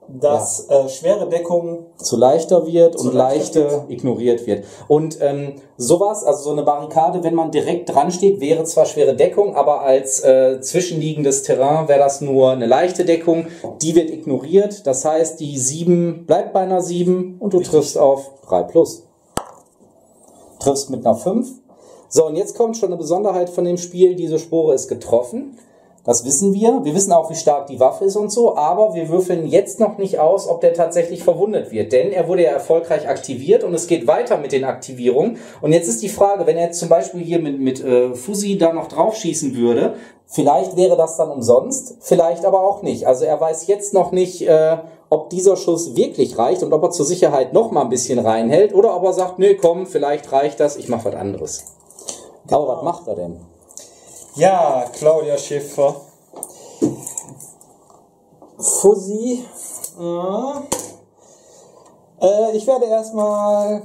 Dass äh, schwere Deckung zu leichter wird und leichter leichte ignoriert wird. Und ähm, sowas, also so eine Barrikade, wenn man direkt dran steht, wäre zwar schwere Deckung, aber als äh, zwischenliegendes Terrain wäre das nur eine leichte Deckung. Die wird ignoriert. Das heißt, die 7 bleibt bei einer 7 und du triffst auf 3 plus. Triffst mit einer 5. So, und jetzt kommt schon eine Besonderheit von dem Spiel. Diese Spore ist getroffen. Das wissen wir. Wir wissen auch, wie stark die Waffe ist und so, aber wir würfeln jetzt noch nicht aus, ob der tatsächlich verwundet wird. Denn er wurde ja erfolgreich aktiviert und es geht weiter mit den Aktivierungen. Und jetzt ist die Frage, wenn er jetzt zum Beispiel hier mit, mit äh, Fusi da noch draufschießen würde, vielleicht wäre das dann umsonst, vielleicht aber auch nicht. Also er weiß jetzt noch nicht, äh, ob dieser Schuss wirklich reicht und ob er zur Sicherheit noch mal ein bisschen reinhält oder ob er sagt, nee, komm, vielleicht reicht das, ich mache was anderes. Aber was macht er denn? Ja, Claudia Schiffer. Fussi. Äh, ich werde erstmal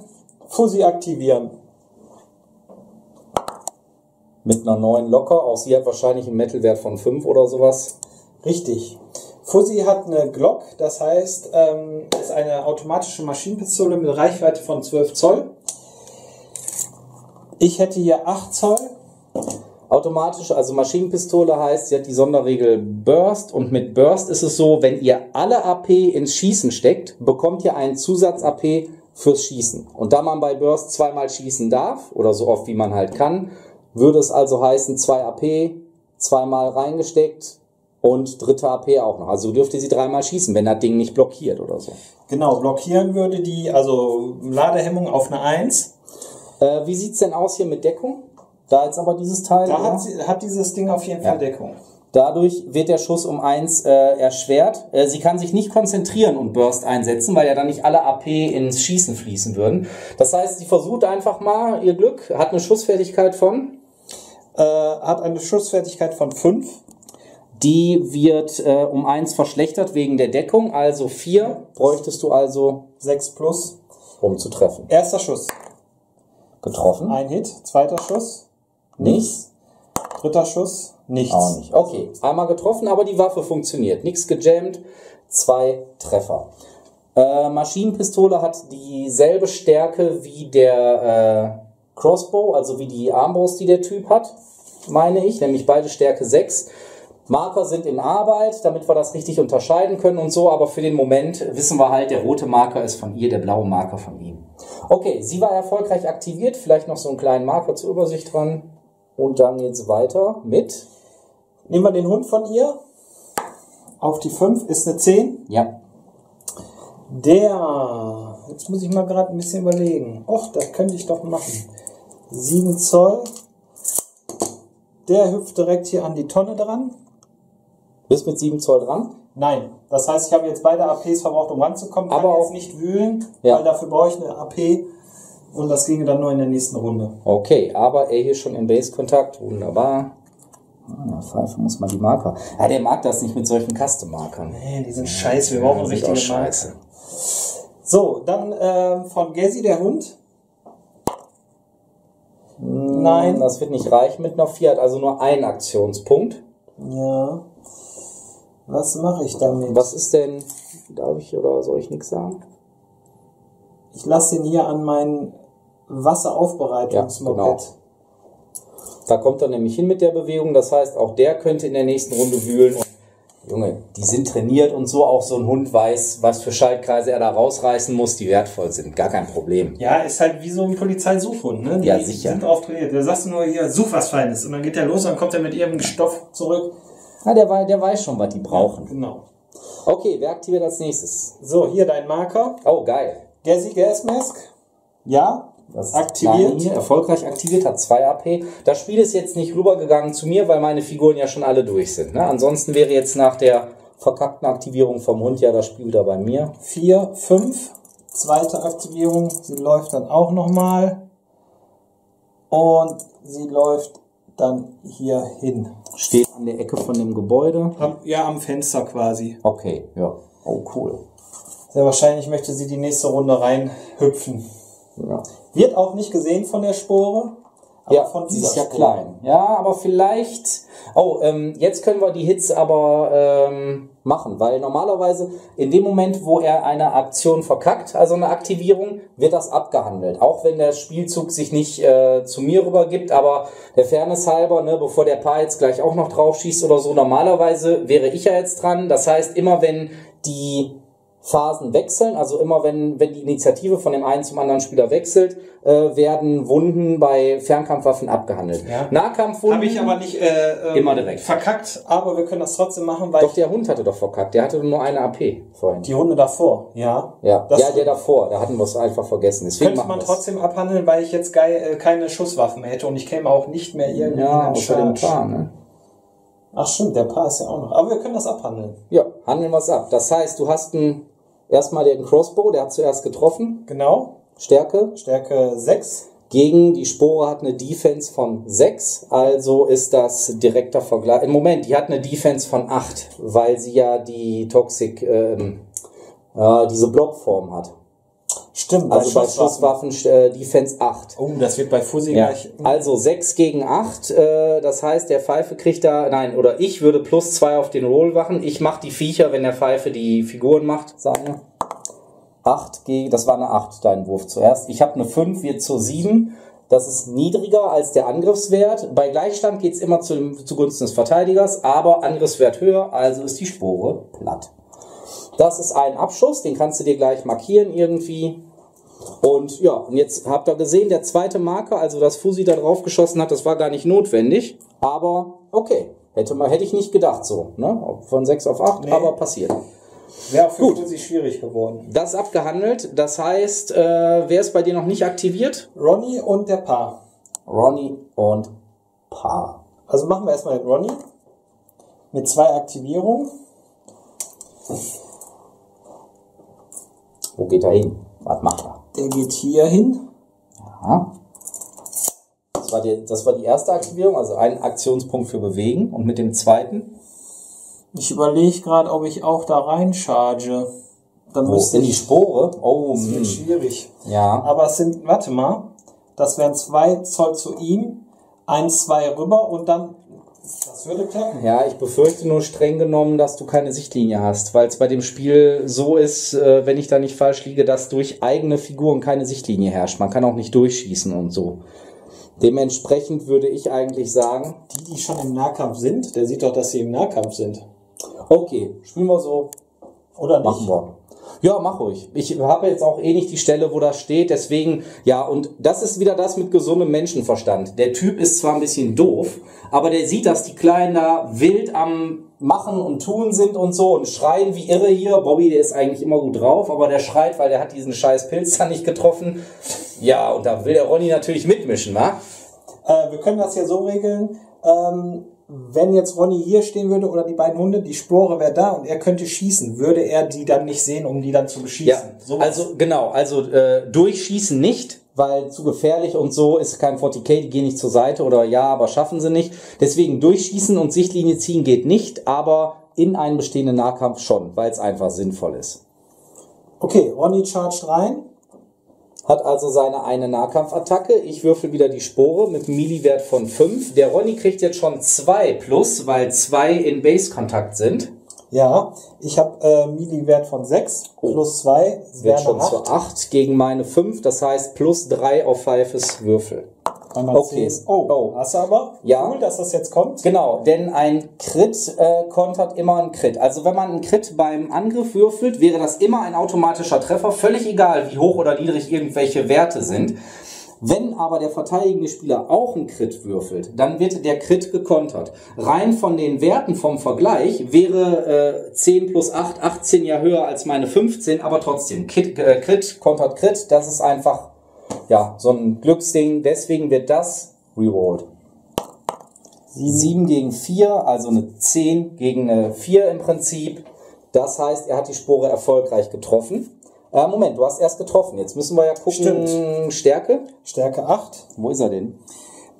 Fussi aktivieren. Mit einer neuen locker. Auch sie hat wahrscheinlich einen Metalwert von 5 oder sowas. Richtig. Fussi hat eine Glock, das heißt, ähm, ist eine automatische Maschinenpistole mit Reichweite von 12 Zoll. Ich hätte hier 8 Zoll. Automatisch, also Maschinenpistole heißt, sie hat die Sonderregel Burst und mit Burst ist es so, wenn ihr alle AP ins Schießen steckt, bekommt ihr einen Zusatz-AP fürs Schießen. Und da man bei Burst zweimal schießen darf, oder so oft wie man halt kann, würde es also heißen, zwei AP, zweimal reingesteckt und dritte AP auch noch. Also dürfte sie dreimal schießen, wenn das Ding nicht blockiert oder so. Genau, blockieren würde die, also Ladehemmung auf eine 1. Äh, wie sieht's denn aus hier mit Deckung? Da jetzt aber dieses Teil. Da hat, sie, hat dieses Ding auf jeden Fall Deckung. Dadurch wird der Schuss um eins äh, erschwert. Äh, sie kann sich nicht konzentrieren und Burst einsetzen, weil ja dann nicht alle AP ins Schießen fließen würden. Das heißt, sie versucht einfach mal ihr Glück, hat eine Schussfertigkeit von. Äh, hat eine Schussfertigkeit von 5. Die wird äh, um eins verschlechtert wegen der Deckung, also vier bräuchtest du also, 6 plus. um zu treffen. Erster Schuss. Getroffen? Ein Hit. Zweiter Schuss. Nichts? Dritter Schuss. Nichts. Auch nicht. Okay, einmal getroffen, aber die Waffe funktioniert. Nichts gejammt, zwei Treffer. Äh, Maschinenpistole hat dieselbe Stärke wie der äh, Crossbow, also wie die Armbrust, die der Typ hat, meine ich, nämlich beide Stärke 6. Marker sind in Arbeit, damit wir das richtig unterscheiden können und so, aber für den Moment wissen wir halt, der rote Marker ist von ihr, der blaue Marker von ihm. Okay, sie war erfolgreich aktiviert, vielleicht noch so einen kleinen Marker zur Übersicht dran. Und dann geht's weiter mit Nehmen wir den Hund von ihr. Auf die 5 ist eine 10. Ja. Der, jetzt muss ich mal gerade ein bisschen überlegen. Och, das könnte ich doch machen. 7 Zoll. Der hüpft direkt hier an die Tonne dran. Bist mit 7 Zoll dran? Nein. Das heißt, ich habe jetzt beide APs verbraucht, um ranzukommen. Aber auch- nicht wühlen, Ja. weil dafür brauche ich eine AP. Und das ginge dann nur in der nächsten Runde. Okay, aber er hier schon im Base-Kontakt. Wunderbar. Ah, Pfeife muss man die Marker. Ja, der mag das nicht mit solchen Custom-Markern. Nee, die sind scheiße. Wir brauchen Die sind richtige scheiße. So, dann ähm, von Gazzy der Hund. Nein. Das wird nicht reichen mit einer 4, hat also nur einen Aktionspunkt. Ja. Was mache ich damit? Was ist denn, darf ich oder soll ich nichts sagen? Ich lasse ihn hier an mein Ja, Wasseraufbereitungsmoped. genau. Da kommt er nämlich hin mit der Bewegung. Das heißt, auch der könnte in der nächsten Runde wühlen. Und Junge, die sind trainiert und so. Auch so ein Hund weiß, was für Schaltkreise er da rausreißen muss, die wertvoll sind. Gar kein Problem. Ja, ist halt wie so ein Polizeisuchhund, ne? Die Ja, sicher. sind drauf trainiert. Da sagst du nur hier, such was Feines. Und dann geht der los und dann kommt er mit ihrem Stoff zurück. Ja, der, der weiß schon, was die brauchen. Genau. Okay, wer aktiviert als nächstes? So, hier dein Marker. Oh, geil. Gazzy Gas Mask. Ja. Das Aktiviert. Hier erfolgreich aktiviert, hat 2 AP. Das Spiel ist jetzt nicht rübergegangen zu mir, weil meine Figuren ja schon alle durch sind. Ne? Ansonsten wäre jetzt nach der verkackten Aktivierung vom Hund ja das Spiel wieder bei mir. 4, 5. Zweite Aktivierung. Sie läuft dann auch nochmal. Und sie läuft dann hier hin. Steht an der Ecke von dem Gebäude. Ja, am Fenster quasi. Okay, ja. Oh, cool. Sehr wahrscheinlich möchte sie die nächste Runde reinhüpfen. Ja, Wird auch nicht gesehen von der Spore. Aber ja von sie ist ja Spore. klein. Ja, aber vielleicht... Oh, ähm, jetzt können wir die Hits aber ähm, machen, weil normalerweise in dem Moment, wo er eine Aktion verkackt, also eine Aktivierung, wird das abgehandelt. Auch wenn der Spielzug sich nicht äh, zu mir rübergibt, aber der Fairness halber, ne, bevor der Paar jetzt gleich auch noch drauf schießt oder so, normalerweise wäre ich ja jetzt dran. Das heißt, immer wenn die Phasen wechseln, also immer wenn, wenn die Initiative von dem einen zum anderen Spieler wechselt, äh, werden Wunden bei Fernkampfwaffen abgehandelt. Ja. Nahkampfwunden. Habe ich aber nicht äh, ähm, Immer direkt. verkackt, aber wir können das trotzdem machen, weil Doch, der Hund hatte doch verkackt. Der hatte nur eine AP vorhin. die Runde davor, ja. ja, das ja, der davor. Da hatten wir es einfach vergessen. Deswegen könnte man wir's. trotzdem abhandeln, weil ich jetzt geil, äh, keine Schusswaffen hätte und ich käme auch nicht mehr irgendwie Ja, in den außer dem. Paar, ne? Ach stimmt, der Paar ist ja auch noch. Aber wir können das abhandeln. Ja, handeln wir es ab. Das heißt, du hast einen, erstmal den Crossbow, der hat zuerst getroffen. Genau. Stärke. Stärke 6. Gegen die Spore hat eine Defense von 6, also ist das direkter Vergleich. Im Moment, die hat eine Defense von 8, weil sie ja die Toxic, ähm, äh, diese Blockform hat. Stimmt, Also bei Schusswaffen äh, Defense 8. Oh, das wird bei Fussi Ja. gleich. Also 6 gegen 8, äh, das heißt, der Pfeife kriegt da, nein, oder ich würde plus 2 auf den Roll machen. Ich mache die Viecher, wenn der Pfeife die Figuren macht, seine. 8 gegen, das war eine 8, dein Wurf zuerst. Ich habe eine 5, wird zur 7. Das ist niedriger als der Angriffswert. Bei Gleichstand geht's immer zu zugunsten des Verteidigers, aber Angriffswert höher, also ist die Spore platt. Das ist ein Abschuss, den kannst du dir gleich markieren irgendwie. Und ja, und jetzt habt ihr gesehen, der zweite Marker, also das Fusi da drauf geschossen hat, das war gar nicht notwendig. Aber okay, hätte, man, hätte ich nicht gedacht so. Ne? Von 6 auf 8, Nee. aber passiert. Wäre auch für Gut. Fussi schwierig geworden. Das ist abgehandelt. Das heißt, äh, wer ist bei dir noch nicht aktiviert? Ronny und der Paar. Ronny und Paar. Also machen wir erstmal den Ronny. Mit zwei Aktivierungen. Wo geht er hin? Was macht er? Der geht hier hin. Aha. Das war, die, das war die erste Aktivierung, also ein Aktionspunkt für Bewegen. Und mit dem zweiten, Ich überlege gerade, ob ich auch da rein charge. Dann wo ist denn die. Spore? Oh, Das wird hm. schwierig. ja. Aber es sind, warte mal, das wären zwei Zoll zu ihm, eins, zwei rüber und dann, das würde klappen. Ja, ich befürchte nur streng genommen, dass du keine Sichtlinie hast, weil es bei dem Spiel so ist, äh, wenn ich da nicht falsch liege, dass durch eigene Figuren keine Sichtlinie herrscht. Man kann auch nicht durchschießen und so. Dementsprechend würde ich eigentlich sagen, Die, die schon im Nahkampf sind, der sieht doch, dass sie im Nahkampf sind. okay, spielen wir so, Oder nicht? machen wir. Ja, mach ruhig. Ich habe jetzt auch eh nicht die Stelle, wo das steht, deswegen, ja, und das ist wieder das mit gesundem Menschenverstand. Der Typ ist zwar ein bisschen doof, aber der sieht, dass die Kleinen da wild am Machen und Tun sind und so und schreien wie irre hier. Bobby, der ist eigentlich immer gut drauf, aber der schreit, weil der hat diesen scheiß Pilz da nicht getroffen. Ja, und da will der Ronny natürlich mitmischen, wa? Äh, wir können das ja so regeln. Ähm, wenn jetzt Ronny hier stehen würde oder die beiden Hunde, die Spore wäre da und er könnte schießen, würde er die dann nicht sehen, um die dann zu beschießen? Ja, So also genau, also äh, durchschießen nicht, weil zu gefährlich und so ist kein 40k, die gehen nicht zur Seite oder ja, aber schaffen sie nicht. Deswegen durchschießen und Sichtlinie ziehen geht nicht, aber in einen bestehenden Nahkampf schon, weil es einfach sinnvoll ist. okay, Ronny charged rein. Hat also seine eine Nahkampfattacke. Ich würfel wieder die Spore mit einem Melee-Wert von 5. Der Ronny kriegt jetzt schon 2 plus, weil 2 in Base-Kontakt sind. Ja, ich habe äh, Melee-Wert von 6 plus 2 Wird schon eine zu 8 gegen meine 5. Das heißt plus 3 auf Pfeifes Würfel. Einmal Okay. 10. Oh, Oh. hast du aber? Ja. Cool, dass das jetzt kommt. Genau, denn ein Crit äh, kontert immer ein Crit. Also wenn man einen Crit beim Angriff würfelt, wäre das immer ein automatischer Treffer, völlig egal, wie hoch oder niedrig irgendwelche Werte sind. Wenn aber der verteidigende Spieler auch einen Crit würfelt, dann wird der Crit gekontert. Rein von den Werten vom Vergleich wäre äh, 10 plus 8, 18 ja höher als meine 15, aber trotzdem, Crit, äh, Crit kontert Crit, das ist einfach ja so ein Glücksding. Deswegen wird das rerollt. 7 gegen 4, also eine 10 gegen eine 4 im Prinzip. Das heißt, er hat die Spore erfolgreich getroffen. Äh, Moment, du hast erst getroffen. Jetzt müssen wir ja gucken. Stimmt. Stärke. Stärke 8. Wo ist er denn?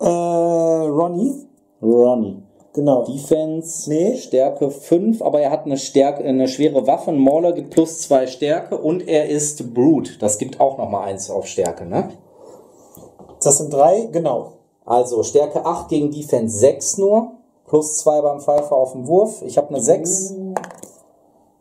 Äh, Ronny. Ronnie. Genau. Defense, Nee. Stärke 5, aber er hat eine, Stärke, eine schwere Waffe. Ein Mauler gibt plus 2 Stärke und er ist Brute. Das gibt auch nochmal 1 auf Stärke, ne? Das sind drei, genau. Also Stärke 8 gegen Defense 6 nur. Plus 2 beim Pfeifer auf dem Wurf. Ich habe eine 6.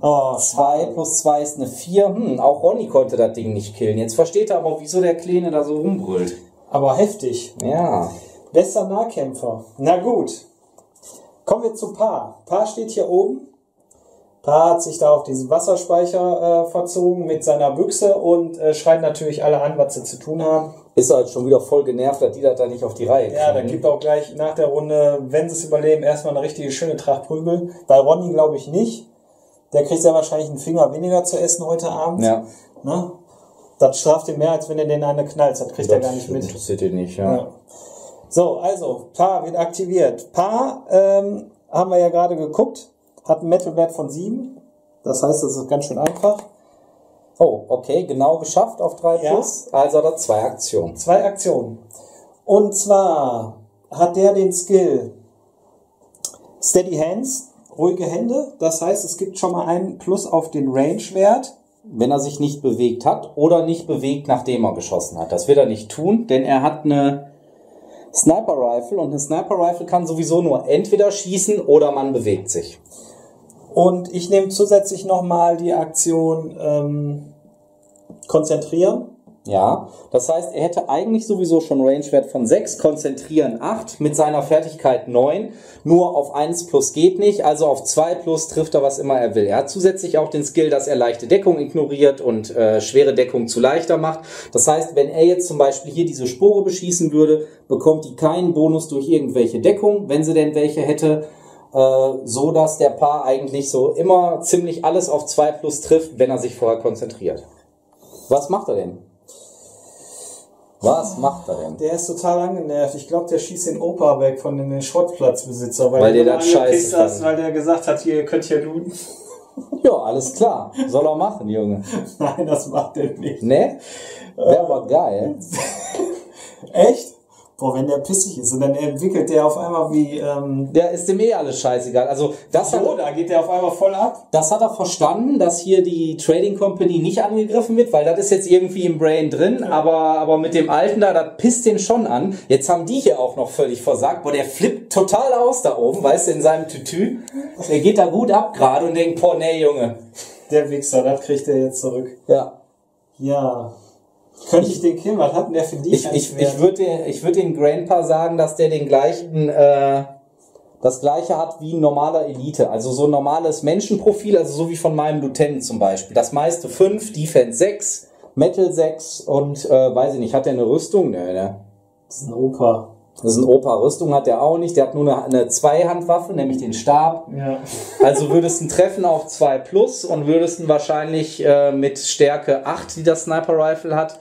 Oh, 2 plus 2 ist eine 4. Hm, auch Ronny konnte das Ding nicht killen. Jetzt versteht er aber, wieso der Kleine da so rumbrüllt. aber heftig. Ja. Bester Nahkämpfer. Na gut. Kommen wir zu Pa. Pa steht hier oben. Pa hat sich da auf diesen Wasserspeicher äh, verzogen mit seiner Büchse und äh, schreit natürlich alle an, was sie zu tun haben. Ist halt schon wieder voll genervt, dass die das da nicht auf die Reihe Ja, da kriegen. gibt auch gleich nach der Runde, wenn sie es überleben, erstmal eine richtige schöne Tracht Prügel. Bei Ronny glaube ich nicht. Der kriegt ja wahrscheinlich einen Finger weniger zu essen heute Abend. Ja. Ne? Das straft ihn mehr, als wenn er den eine knallt. Das kriegt er gar nicht mit. Interessiert ihn nicht, ja. Ja. So, also, Paar wird aktiviert. Paar, ähm, haben wir ja gerade geguckt, hat einen Metal-Wert von 7. Das heißt, das ist ganz schön einfach. Oh, okay, genau geschafft auf 3 Ja. plus. Also hat er zwei Aktionen. Zwei Aktionen. Und zwar hat der den Skill Steady Hands, ruhige Hände. Das heißt, es gibt schon mal einen Plus auf den Range-Wert. Wenn er sich nicht bewegt hat oder nicht bewegt, nachdem er geschossen hat. Das wird er nicht tun, denn er hat eine Sniper Rifle und eine Sniper Rifle kann sowieso nur entweder schießen oder man bewegt sich. Und ich nehme zusätzlich nochmal die Aktion ähm, Konzentrieren. Ja, das heißt, er hätte eigentlich sowieso schon Rangewert von 6, konzentrieren 8, mit seiner Fertigkeit 9, nur auf 1 plus geht nicht, also auf 2 plus trifft er, was immer er will. Er hat zusätzlich auch den Skill, dass er leichte Deckung ignoriert und äh, schwere Deckung zu leichter macht. Das heißt, wenn er jetzt zum Beispiel hier diese Spore beschießen würde, bekommt die keinen Bonus durch irgendwelche Deckung, wenn sie denn welche hätte, äh, so dass der Paar eigentlich so immer ziemlich alles auf 2 plus trifft, wenn er sich vorher konzentriert. Was macht er denn? Was macht er denn? Der ist total angenervt. Ich glaube, der schießt den Opa weg von den Schrottplatzbesitzer, Weil der der das scheiße fand. weil der gesagt hat, ihr könnt hier looten. Ja, alles klar. Soll er machen, Junge. Nein, das macht der nicht. Ne? Wäre aber geil. Echt? Boah, wenn der pissig ist und dann entwickelt der auf einmal wie, ähm, Der ist dem eh alles scheißegal. Also, das hat, so, da geht der auf einmal voll ab. das hat er verstanden, dass hier die Trading Company nicht angegriffen wird, weil das ist jetzt irgendwie im Brain drin, aber, aber mit dem Alten da, das pisst den schon an. Jetzt haben die hier auch noch völlig versagt. Boah, der flippt total aus da oben, weißt du, in seinem Tütü. Der geht da gut ab gerade und denkt, boah, nee, Junge. Der Wichser, das kriegt er jetzt zurück. Ja. Ja. Könnte ich den killen? Was hat denn der für dich? Ich, ich, ich würde ich würd den Grandpa sagen, dass der den gleichen, äh, das gleiche hat wie ein normaler Elite. Also so ein normales Menschenprofil, also so wie von meinem Lieutenant zum Beispiel. Das meiste 5, Defense 6, Metal 6 und äh, weiß ich nicht, hat der eine Rüstung? Nö, ne? Das ist ein Opa. Das ist ein Opa. Rüstung hat der auch nicht. Der hat nur eine, eine Zweihandwaffe, nämlich den Stab. Ja. Also würdest du einen treffen auf 2 plus und würdest ihn wahrscheinlich äh, mit Stärke 8, die das Sniper Rifle hat,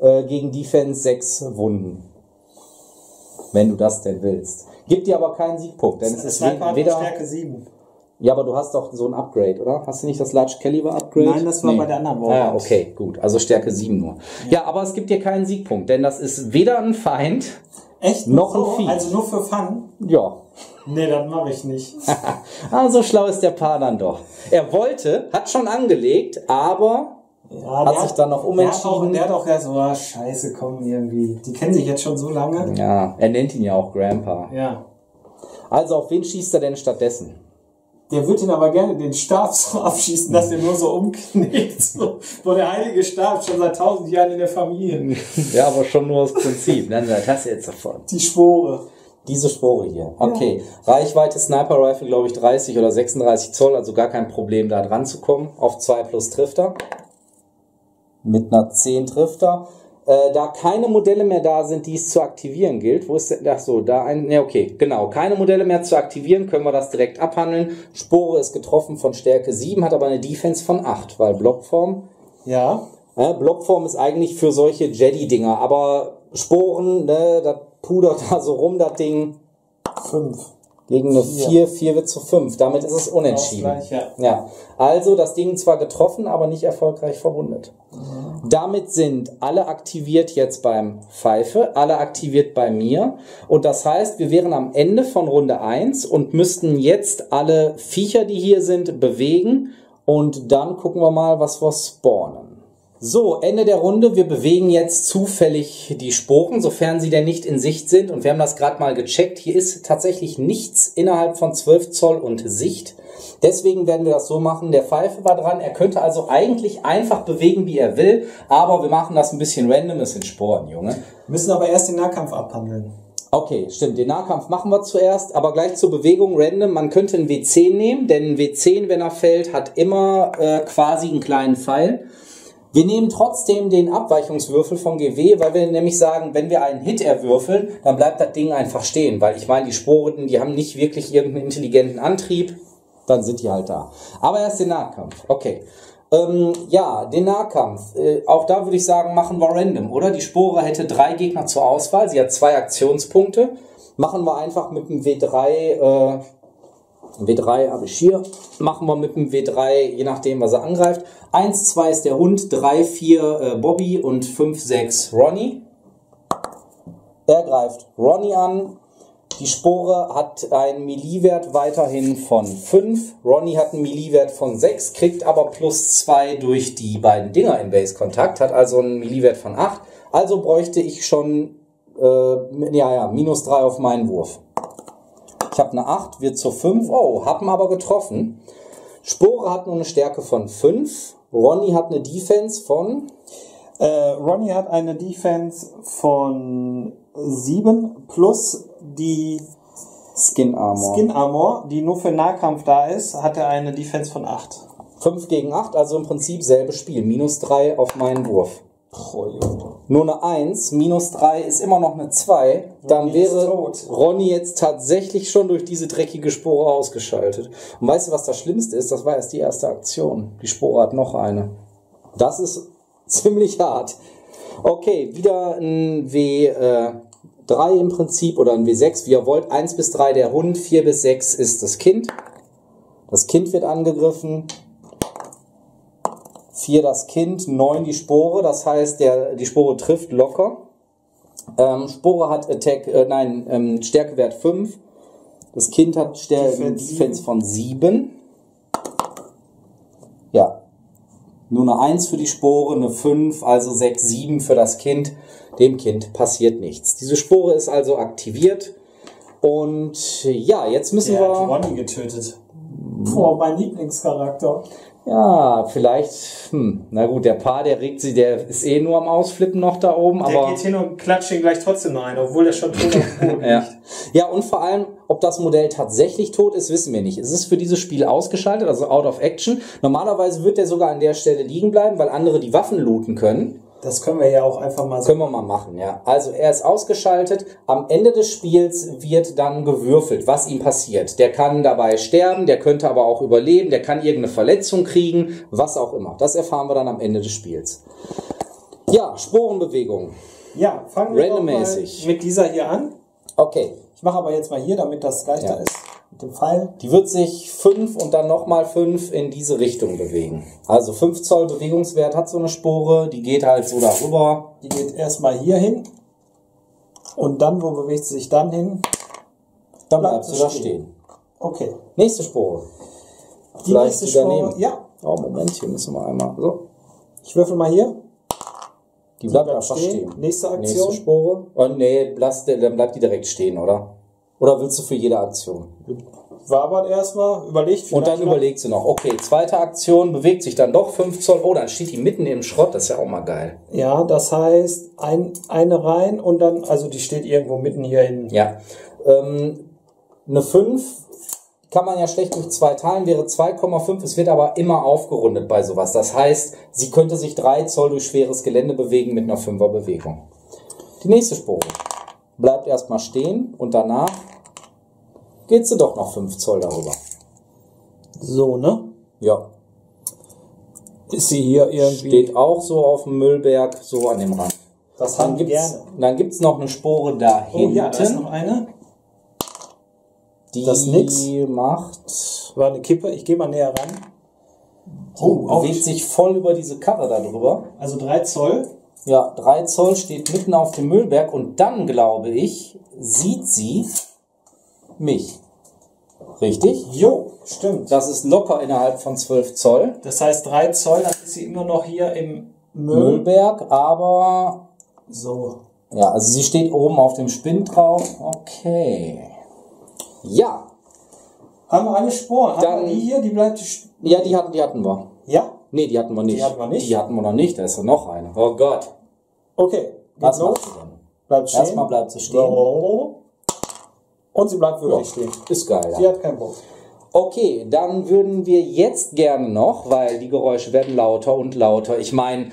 äh, gegen Defense 6 wunden. Wenn du das denn willst. Gibt dir aber keinen Siegpunkt, denn es ist Sniper weder. Stärke 7. Ja, aber du hast doch so ein Upgrade, oder? Hast du nicht das Large Caliber Upgrade? Nein, das war bei der anderen Ah, Variante. okay, gut. Also Stärke 7 nur. Ja. aber es gibt dir keinen Siegpunkt, denn das ist weder ein Feind, Echt? Noch ein so? Vieh. Also nur für Fun? ja. Nee, das mache ich nicht. Ah, so schlau ist der Paar dann doch. Er wollte, hat schon angelegt, aber Ja, Hat sich dann noch hat umentschieden. der hat auch so, ah, scheiße, komm, irgendwie. Die kennen sich jetzt schon so lange. ja, er nennt ihn ja auch Grandpa. Ja. Also auf wen schießt er denn stattdessen? Der wird ihn aber gerne den Stab so abschießen, dass er nur so umknickt. So. Wo der heilige Stab schon seit tausend Jahren in der Familie. Ja, aber schon nur das Prinzip. Sagt das jetzt sofort. Die Spore. Diese Spore hier. Okay. Reichweite Sniper Rifle, glaube ich, 30 oder 36 Zoll, also gar kein Problem, da dran zu kommen. Auf 2 plus trifft er. Mit einer 10 trifft er. Äh, da keine Modelle mehr da sind, die es zu aktivieren gilt. Wo ist denn? Ach so, da ein. Ja, okay, genau. Keine Modelle mehr zu aktivieren, können wir das direkt abhandeln. Spore ist getroffen von Stärke 7, hat aber eine Defense von 8, weil Blockform. Ja. Ja, Blockform ist eigentlich für solche Jedi-Dinger, aber Sporen, ne, das pudert da so rum, das Ding. Fünf. Gegen eine 4, 4 wird zu 5. Damit ist es unentschieden. Ausgleich, ja. ja. Also das Ding zwar getroffen, aber nicht erfolgreich verwundet. Damit sind alle aktiviert jetzt beim Pfeife, alle aktiviert bei mir. Und das heißt, wir wären am Ende von Runde 1 und müssten jetzt alle Viecher, die hier sind, bewegen. Und dann gucken wir mal, was wir spawnen. So, Ende der Runde. Wir bewegen jetzt zufällig die Sporen, sofern sie denn nicht in Sicht sind. Und wir haben das gerade mal gecheckt. Hier ist tatsächlich nichts innerhalb von 12 Zoll und Sicht. Deswegen werden wir das so machen. Der Pfeife war dran. Er könnte also eigentlich einfach bewegen, wie er will. Aber wir machen das ein bisschen random. Es sind Sporen, Junge. Müssen aber erst den Nahkampf abhandeln. Okay, stimmt. Den Nahkampf machen wir zuerst, aber gleich zur Bewegung random. Man könnte einen W10 nehmen, denn ein W10, wenn er fällt, hat immer äh, quasi einen kleinen Pfeil. Wir nehmen trotzdem den Abweichungswürfel von GW, weil wir nämlich sagen, wenn wir einen Hit erwürfeln, dann bleibt das Ding einfach stehen, weil ich meine, die Sporen, die haben nicht wirklich irgendeinen intelligenten Antrieb, dann sind die halt da. Aber erst den Nahkampf. Okay. Ähm, ja, den Nahkampf. Äh, auch da würde ich sagen, machen wir random, oder? Die Spore hätte drei Gegner zur Auswahl. Sie hat zwei Aktionspunkte. Machen wir einfach mit dem W3, äh, W3 habe ich hier. Machen wir mit dem W3, je nachdem, was er angreift. 1, 2 ist der Hund, 3, 4 äh, Bobby und 5, 6 Ronny. Er greift Ronny an. Die Spore hat einen Melee-Wert weiterhin von 5. Ronny hat einen Melee-Wert von 6, kriegt aber plus 2 durch die beiden Dinger in Base-Kontakt, hat also einen Melee-Wert von 8. Also bräuchte ich schon, äh, ja, ja, minus 3 auf meinen Wurf. Ich habe eine 8, wird zur 5. Oh, haben aber getroffen. Spore hat nur eine Stärke von 5. Ronny hat eine Defense von. Äh, Ronny hat eine Defense von 7 plus die Skin Armor. Skin Armor, die nur für Nahkampf da ist, hat er eine Defense von 8. 5 gegen 8, also im Prinzip selbes Spiel. Minus 3 auf meinen Wurf. Nur eine 1, minus 3 ist immer noch eine 2. Dann Ronny wäre. Ronny jetzt tatsächlich schon durch diese dreckige Spore ausgeschaltet. Und weißt du, was das Schlimmste ist? Das war erst die erste Aktion. Die Spore hat noch eine. Das ist ziemlich hart. Okay, wieder ein W3 im Prinzip oder ein W6, wie ihr wollt. 1 bis 3 der Hund, 4 bis 6 ist das Kind. Das Kind wird angegriffen. 4 das Kind, 9 die Spore, das heißt, der, die Spore trifft locker. Ähm, Spore hat Attack, äh, nein, ähm, Stärkewert 5. Das Kind hat Stär Defense von 7. Ja. Nur eine 1 für die Spore, eine 5, also 6, 7 für das Kind. Dem Kind passiert nichts. Diese Spore ist also aktiviert. Und ja, jetzt müssen Der hat wir. Ronny getötet. Boah, mein Lieblingscharakter. Ja, vielleicht, hm, na gut, der Paar, der regt sich, der ist eh nur am Ausflippen noch da oben, Der aber. geht hin und klatscht ihn gleich trotzdem noch ein, obwohl er schon tot auf Boden Ja. liegt. ja, und vor allem, ob das Modell tatsächlich tot ist, wissen wir nicht. Es ist für dieses Spiel ausgeschaltet, also out of action. Normalerweise wird der sogar an der Stelle liegen bleiben, weil andere die Waffen looten können. Das können wir ja auch einfach mal so. Können wir mal machen, ja. Also er ist ausgeschaltet. Am Ende des Spiels wird dann gewürfelt, was ihm passiert. Der kann dabei sterben, der könnte aber auch überleben, der kann irgendeine Verletzung kriegen, was auch immer. Das erfahren wir dann am Ende des Spiels. Ja, Sporenbewegung. Ja, fangen wir mal mit dieser hier an. Okay. Ich mache aber jetzt mal hier, damit das leichter Ja. ist mit dem Pfeil. Die wird sich 5 und dann nochmal 5 in diese Richtung bewegen. Also 5 Zoll Bewegungswert hat so eine Spore, die geht halt so darüber. Die geht erstmal hier hin. Und dann, wo bewegt sie sich dann hin? Dann Bleibt sie da stehen. Okay. Nächste Spore. Die Vielleicht nächste Spore. nehmen. Ja. Oh, Moment, hier müssen wir einmal. So. Ich würfel mal hier. Die bleibt bleibt einfach stehen. stehen. Nächste Aktion. Nächste Spore. Oh nee, lass, dann bleibt die direkt stehen, oder? Oder willst du für jede Aktion? Wabert erstmal, überlegt. Und dann noch. überlegt sie noch, okay, zweite Aktion, bewegt sich dann doch 5 Zoll. Oh, dann steht die mitten im Schrott, das ist ja auch mal geil. Ja, das heißt, ein, eine rein und dann, also die steht irgendwo mitten hier in. Ja. Ähm, eine 5 kann man ja schlecht durch zwei teilen, wäre 2,5. Es wird aber immer aufgerundet bei sowas. Das heißt, sie könnte sich 3 Zoll durch schweres Gelände bewegen mit einer 5er Bewegung. Die nächste Spore bleibt erstmal stehen und danach geht sie doch noch 5 Zoll darüber. So, ne? Ja. Ist sie hier irgendwie. Steht auch so auf dem Müllberg, so an dem Rand. das haben wir gerne. dann gibt's noch eine Spore da Oh ja, da ist noch eine. die das nix. macht War eine Kippe. Ich gehe mal näher ran. Die Oh, bewegt sich voll über diese Karre da drüber. Also 3 Zoll. Ja, 3 Zoll steht mitten auf dem Müllberg und dann, glaube ich, sieht sie mich. Richtig? Jo, stimmt. Das ist locker innerhalb von 12 Zoll. Das heißt 3 Zoll, dann ist sie immer noch hier im Müll. Müllberg, aber So. ja, also sie steht oben auf dem Spind drauf. Okay. Ja, Haben wir alle Sporen? Haben Dann- wir die hier? Die bleibt. ja, die hatten, die hatten wir. Ja? Nee, die hatten wir nicht. Die hatten wir nicht? Die hatten wir noch nicht. Da ist ja noch eine. Oh Gott. Okay. Was denn? Bleibt stehen. Erstmal bleibt sie stehen. Und sie bleibt wirklich stehen. Ist geil. Sie Ja. hat keinen Bock. Okay, dann würden wir jetzt gerne noch, weil die Geräusche werden lauter und lauter. Ich meine,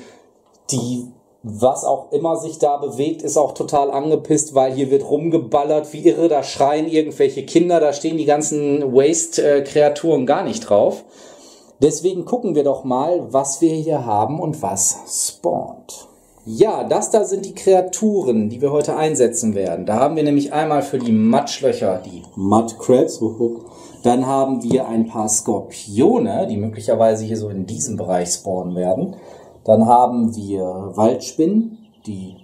die, was auch immer sich da bewegt, ist auch total angepisst, weil hier wird rumgeballert wie irre. Da schreien irgendwelche Kinder, da stehen die ganzen Waste-Kreaturen gar nicht drauf. Deswegen gucken wir doch mal, was wir hier haben und was spawnt. Ja, das da sind die Kreaturen, die wir heute einsetzen werden. Da haben wir nämlich einmal für die Matschlöcher die Mudcrabs. Dann haben wir ein paar Skorpione, die möglicherweise hier so in diesem Bereich spawnen werden. Dann haben wir Waldspinnen, die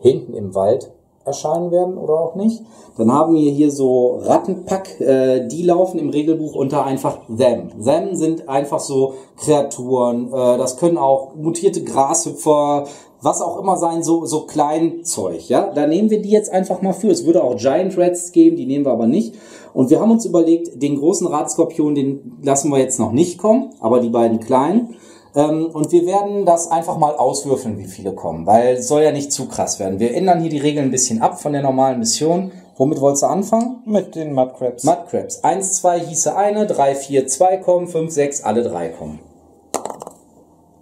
hinten im Wald erscheinen werden oder auch nicht. Dann haben wir hier so Rattenpack, äh, die laufen im Regelbuch unter einfach Them. Them sind einfach so Kreaturen, äh, das können auch mutierte Grashüpfer, was auch immer sein, so, so Kleinzeug, ja. Da nehmen wir die jetzt einfach mal für. Es würde auch Giant Rats geben, die nehmen wir aber nicht. Und wir haben uns überlegt, den großen Radskorpion, den lassen wir jetzt noch nicht kommen, aber die beiden kleinen. Ähm, und wir werden das einfach mal auswürfeln, wie viele kommen, weil es soll ja nicht zu krass werden. Wir ändern hier die Regeln ein bisschen ab von der normalen Mission. Womit wolltest du anfangen? Mit den Mudcrabs. Mudcrabs. 1, 2 hieße eine, 3, 4, 2 kommen, 5, 6, alle drei kommen.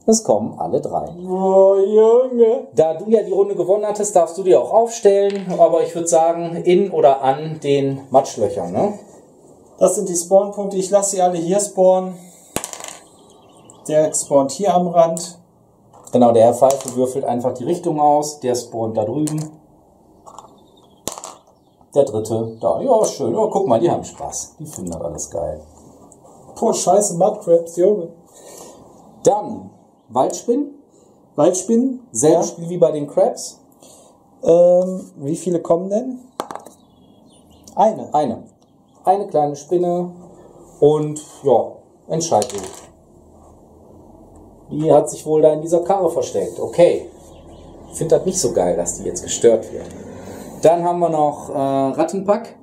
Es kommen alle drei. oh, Junge. Da du ja die Runde gewonnen hattest, darfst du dir auch aufstellen, aber ich würde sagen, in oder an den Matschlöchern, ne? Das sind die Spawnpunkte. Ich lasse sie alle hier spawnen. Der spawnt hier am Rand. Genau, der Herr Pfeife würfelt einfach die Richtung aus, der spawnt da drüben. Der dritte, da, ja, schön. Oh, guck mal, die haben Spaß. Die finden das alles geil. Boah, scheiße, Mudcrabs, Junge. Dann Waldspinnen, Waldspinnen. selbes Spiel wie bei den Crabs. Ähm, wie viele kommen denn? Eine. Eine. Eine kleine Spinne und ja, entscheid du. Die hat sich wohl da in dieser Karre versteckt. Okay. Ich finde das nicht so geil, dass die jetzt gestört wird. Dann haben wir noch äh, Rattenpack.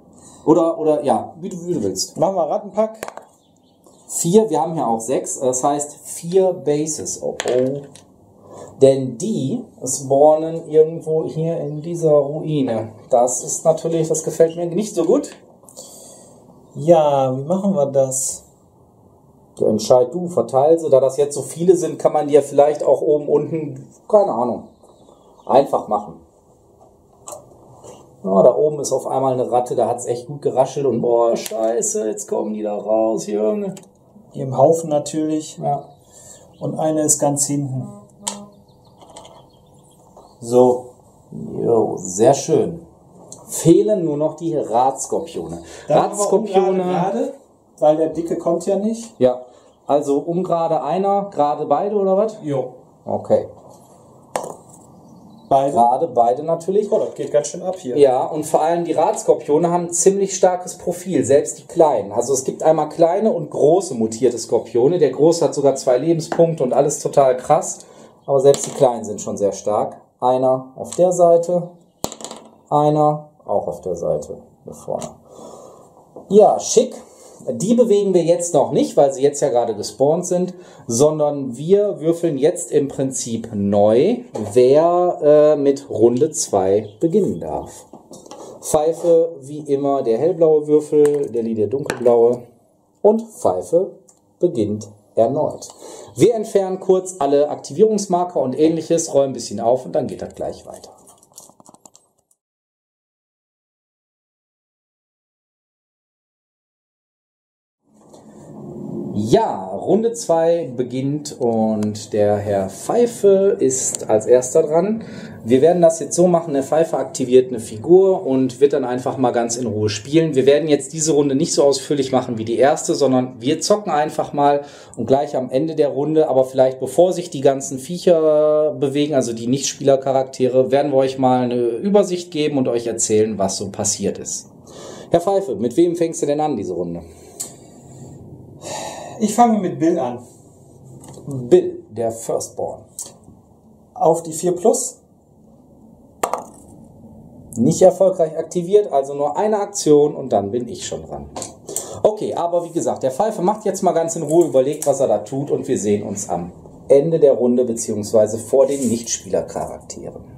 Oder, oder, ja, wie du, wie du willst. Machen wir Rattenpack. Vier, wir haben hier auch sechs, das heißt vier Bases. Oh, oh. Denn die spawnen irgendwo hier in dieser Ruine. Das ist natürlich, das gefällt mir nicht so gut. Ja, wie machen wir das? Ja, entscheid du, verteil sie. Da das jetzt so viele sind, kann man die ja vielleicht auch oben, unten, keine Ahnung, einfach machen. Ja, da oben ist auf einmal eine Ratte, da hat es echt gut geraschelt und boah, scheiße, jetzt kommen die da raus, Junge. Hier im Haufen natürlich. Ja. Und eine ist ganz hinten. So. Jo, sehr schön. fehlen nur noch die Radskorpione. Radskorpione, gerade, weil der Dicke kommt ja nicht. ja, also ungerade einer, gerade beide oder was? Jo. Okay, Beide. gerade beide natürlich. Oh, das geht ganz schön ab hier. Ja, und vor allem die Radskorpione haben ein ziemlich starkes Profil, selbst die kleinen. Also es gibt einmal kleine und große mutierte Skorpione. Der große hat sogar zwei Lebenspunkte und alles total krass. Aber selbst die kleinen sind schon sehr stark. Einer auf der Seite, einer auch auf der Seite hier vorne. Ja, schick. Die bewegen wir jetzt noch nicht, weil sie jetzt ja gerade gespawnt sind, sondern wir würfeln jetzt im Prinzip neu, wer äh, mit Runde 2 beginnen darf. Pfeife wie immer der hellblaue Würfel, Lilly der dunkelblaue und Pfeife beginnt erneut. Wir entfernen kurz alle Aktivierungsmarker und ähnliches, räumen ein bisschen auf und dann geht das gleich weiter. Ja, Runde 2 beginnt und der Herr Pfeife ist als erster dran. Wir werden das jetzt so machen, der Pfeife aktiviert eine Figur und wird dann einfach mal ganz in Ruhe spielen. Wir werden jetzt diese Runde nicht so ausführlich machen wie die erste, sondern wir zocken einfach mal und gleich am Ende der Runde, aber vielleicht bevor sich die ganzen Viecher bewegen, also die Nichtspielercharaktere, werden wir euch mal eine Übersicht geben und euch erzählen, was so passiert ist. Herr Pfeife, mit wem fängst du denn an diese Runde? Ich fange mit Bill an. Bill, der Firstborn. Auf die 4 Plus. Nicht erfolgreich aktiviert, also nur eine Aktion und dann bin ich schon dran. Okay, aber wie gesagt, der Pfeife macht jetzt mal ganz in Ruhe, überlegt, was er da tut und wir sehen uns am Ende der Runde beziehungsweise vor den Nichtspielercharakteren.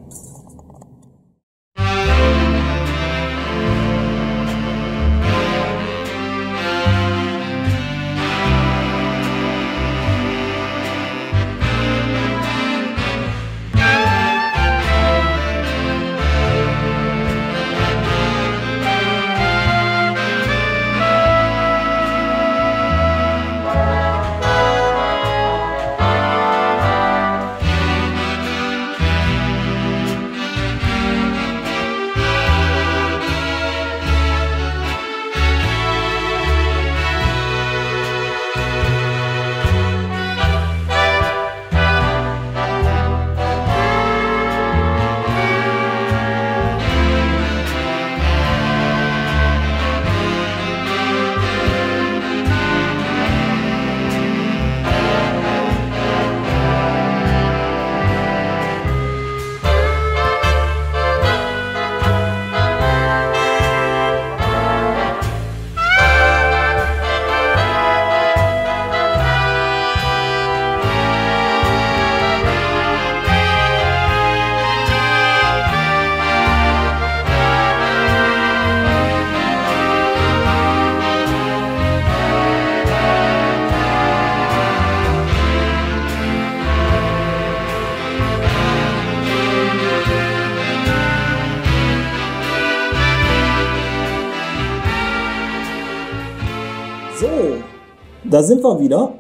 Sind wir wieder.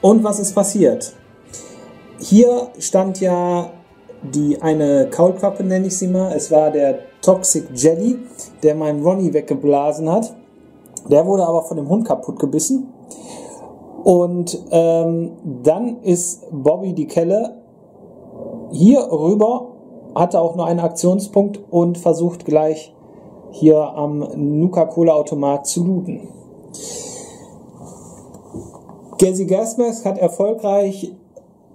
Und was ist passiert? Hier stand ja die eine Kaulquappe, nenne ich sie mal. Es war der Toxic Jelly, der meinen Ronny weggeblasen hat. Der wurde aber von dem Hund kaputt gebissen. Und ähm, dann ist Bobby die Kelle hier rüber, hatte auch nur einen Aktionspunkt und versucht gleich hier am Nuka-Cola-Automat zu looten. Gazi Gasmask hat erfolgreich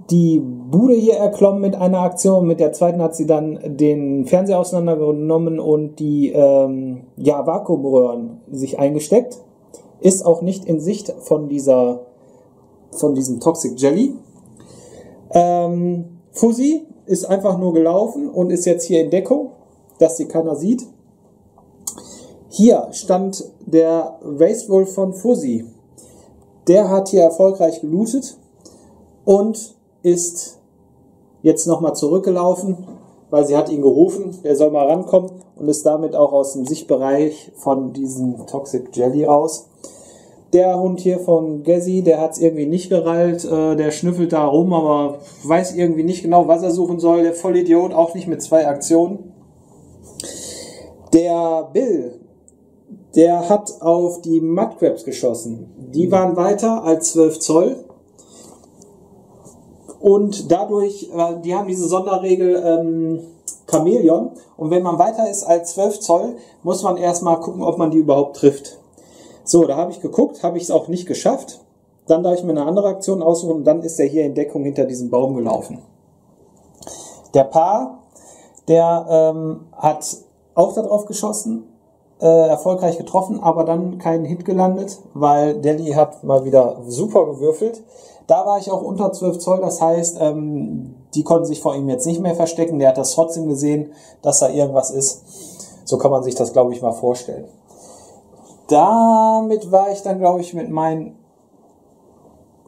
die Bude hier erklommen mit einer Aktion. Mit der zweiten hat sie dann den Fernseher auseinandergenommen und die ähm, ja, Vakuumröhren sich eingesteckt. Ist auch nicht in Sicht von dieser von diesem Toxic Jelly. Ähm, Fuzzy ist einfach nur gelaufen und ist jetzt hier in Deckung, dass sie keiner sieht. Hier stand der Race Wolf von Fuzzy. Der hat hier erfolgreich gelootet und ist jetzt nochmal zurückgelaufen, weil sie hat ihn gerufen, der soll mal rankommen und ist damit auch aus dem Sichtbereich von diesem Toxic Jelly raus. Der Hund hier von Gazzy, der hat es irgendwie nicht gerallt, äh, der schnüffelt da rum, aber weiß irgendwie nicht genau, was er suchen soll. Der Vollidiot, auch nicht mit zwei Aktionen. Der Bill, der hat auf die Mudcrabs geschossen. Die waren weiter als 12 Zoll. Und dadurch, äh, die haben diese Sonderregel ähm, Chamäleon. Und wenn man weiter ist als 12 Zoll, muss man erstmal gucken, ob man die überhaupt trifft. So, da habe ich geguckt, habe ich es auch nicht geschafft. Dann darf ich mir eine andere Aktion aussuchen und dann ist er hier in Deckung hinter diesem Baum gelaufen. Der Paar, der ähm, hat auch darauf geschossen, äh, erfolgreich getroffen, aber dann keinen Hit gelandet, weil Delhi hat mal wieder super gewürfelt. Da war ich auch unter 12 Zoll, das heißt, ähm, die konnten sich vor ihm jetzt nicht mehr verstecken. Der hat das trotzdem gesehen, dass da irgendwas ist. So kann man sich das, glaube ich, mal vorstellen. Damit war ich dann, glaube ich, mit meinen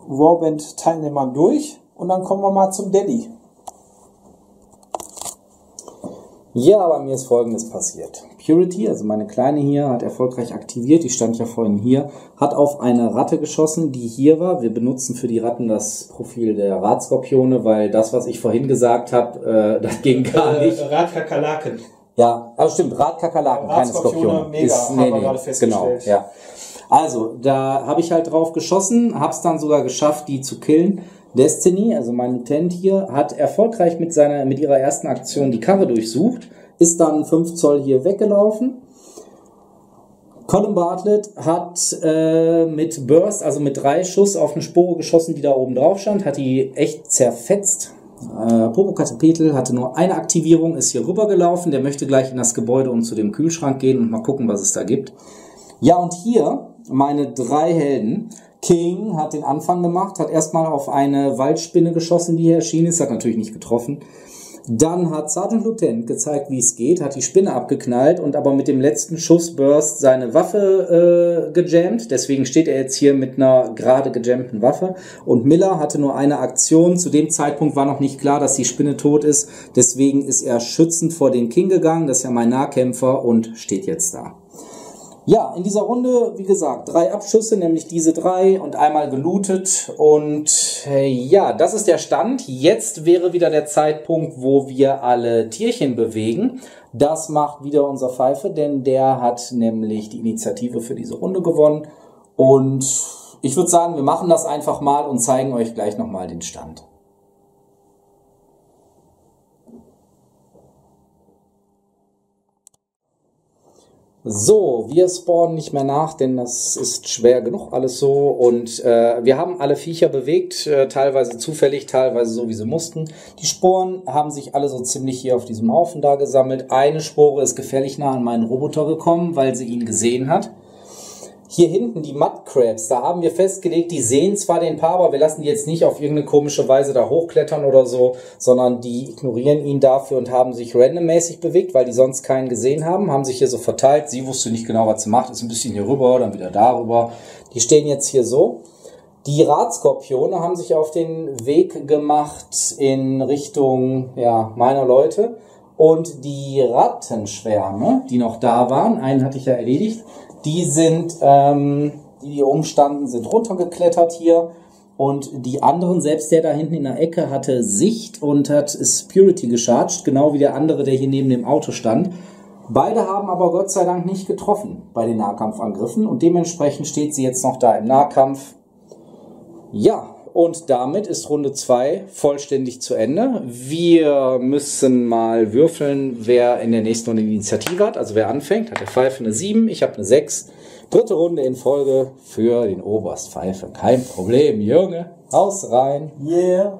Warband-Teilnehmern durch. Und dann kommen wir mal zum Delhi. Ja, bei mir ist Folgendes passiert. Purity, also meine Kleine hier, hat erfolgreich aktiviert, die stand ja vorhin hier, hat auf eine Ratte geschossen, die hier war. Wir benutzen für die Ratten das Profil der Radskorpione, weil das, was ich vorhin gesagt habe, äh, das ging gar Äh, nicht. Radkakerlaken. Ja, also stimmt, Radkakerlaken, keine Skorpione. mega, haben wir gerade genau, ja. Also, da habe ich halt drauf geschossen, hab's dann sogar geschafft, die zu killen. Destiny, also mein Lieutenant hier, hat erfolgreich mit seiner, mit ihrer ersten Aktion die Karre durchsucht, ist dann 5 Zoll hier weggelaufen. Colin Bartlett hat äh, mit Burst, also mit drei Schuss auf eine Spore geschossen, die da oben drauf stand, hat die echt zerfetzt. Äh, Popocatépetl hatte nur eine Aktivierung, ist hier rübergelaufen, der möchte gleich in das Gebäude und zu dem Kühlschrank gehen und mal gucken, was es da gibt. Ja, und hier meine drei Helden. King hat den Anfang gemacht, hat erstmal auf eine Waldspinne geschossen, die hier erschienen ist, hat natürlich nicht getroffen. Dann hat Sergeant Lieutenant gezeigt, wie es geht, hat die Spinne abgeknallt und aber mit dem letzten Schussburst seine Waffe äh, gejammt. Deswegen steht er jetzt hier mit einer gerade gejammten Waffe. Und Miller hatte nur eine Aktion. Zu dem Zeitpunkt war noch nicht klar, dass die Spinne tot ist. Deswegen ist er schützend vor den King gegangen. Das ist ja mein Nahkämpfer und steht jetzt da. Ja, in dieser Runde, wie gesagt, drei Abschüsse, nämlich diese drei und einmal gelootet. Und äh, ja, das ist der Stand. Jetzt wäre wieder der Zeitpunkt, wo wir alle Tierchen bewegen. Das macht wieder unser Pfeife, denn der hat nämlich die Initiative für diese Runde gewonnen. Und ich würde sagen, wir machen das einfach mal und zeigen euch gleich nochmal den Stand. So, wir spawnen nicht mehr nach, denn das ist schwer genug alles so. Und äh, wir haben alle Viecher bewegt, äh, teilweise zufällig, teilweise so, wie sie mussten. Die Sporen haben sich alle so ziemlich hier auf diesem Haufen da gesammelt. Eine Spore ist gefährlich nah an meinen Roboter gekommen, weil sie ihn gesehen hat. Hier hinten die Mudcrabs, da haben wir festgelegt, die sehen zwar den Paar, aber wir lassen die jetzt nicht auf irgendeine komische Weise da hochklettern oder so, sondern die ignorieren ihn dafür und haben sich randommäßig bewegt, weil die sonst keinen gesehen haben, haben sich hier so verteilt. Sie wusste nicht genau, was sie macht, ist ein bisschen hier rüber, dann wieder darüber. Die stehen jetzt hier so. Die Radskorpione haben sich auf den Weg gemacht in Richtung ja, meiner Leute. Und die Rattenschwärme, die noch da waren, einen hatte ich ja erledigt, die sind, ähm, die hier umstanden, sind runtergeklettert hier. Und die anderen, selbst der da hinten in der Ecke, hatte Sicht und hat Spirity gecharged, genau wie der andere, der hier neben dem Auto stand. Beide haben aber Gott sei Dank nicht getroffen bei den Nahkampfangriffen und dementsprechend steht sie jetzt noch da im Nahkampf. Ja, und damit ist Runde 2 vollständig zu Ende. Wir müssen mal würfeln, wer in der nächsten Runde die Initiative hat. Also wer anfängt, hat der Pfeife eine 7, ich habe eine 6. Dritte Runde in Folge für den Oberst Pfeife. Kein Problem, Junge. Haus rein. Yeah.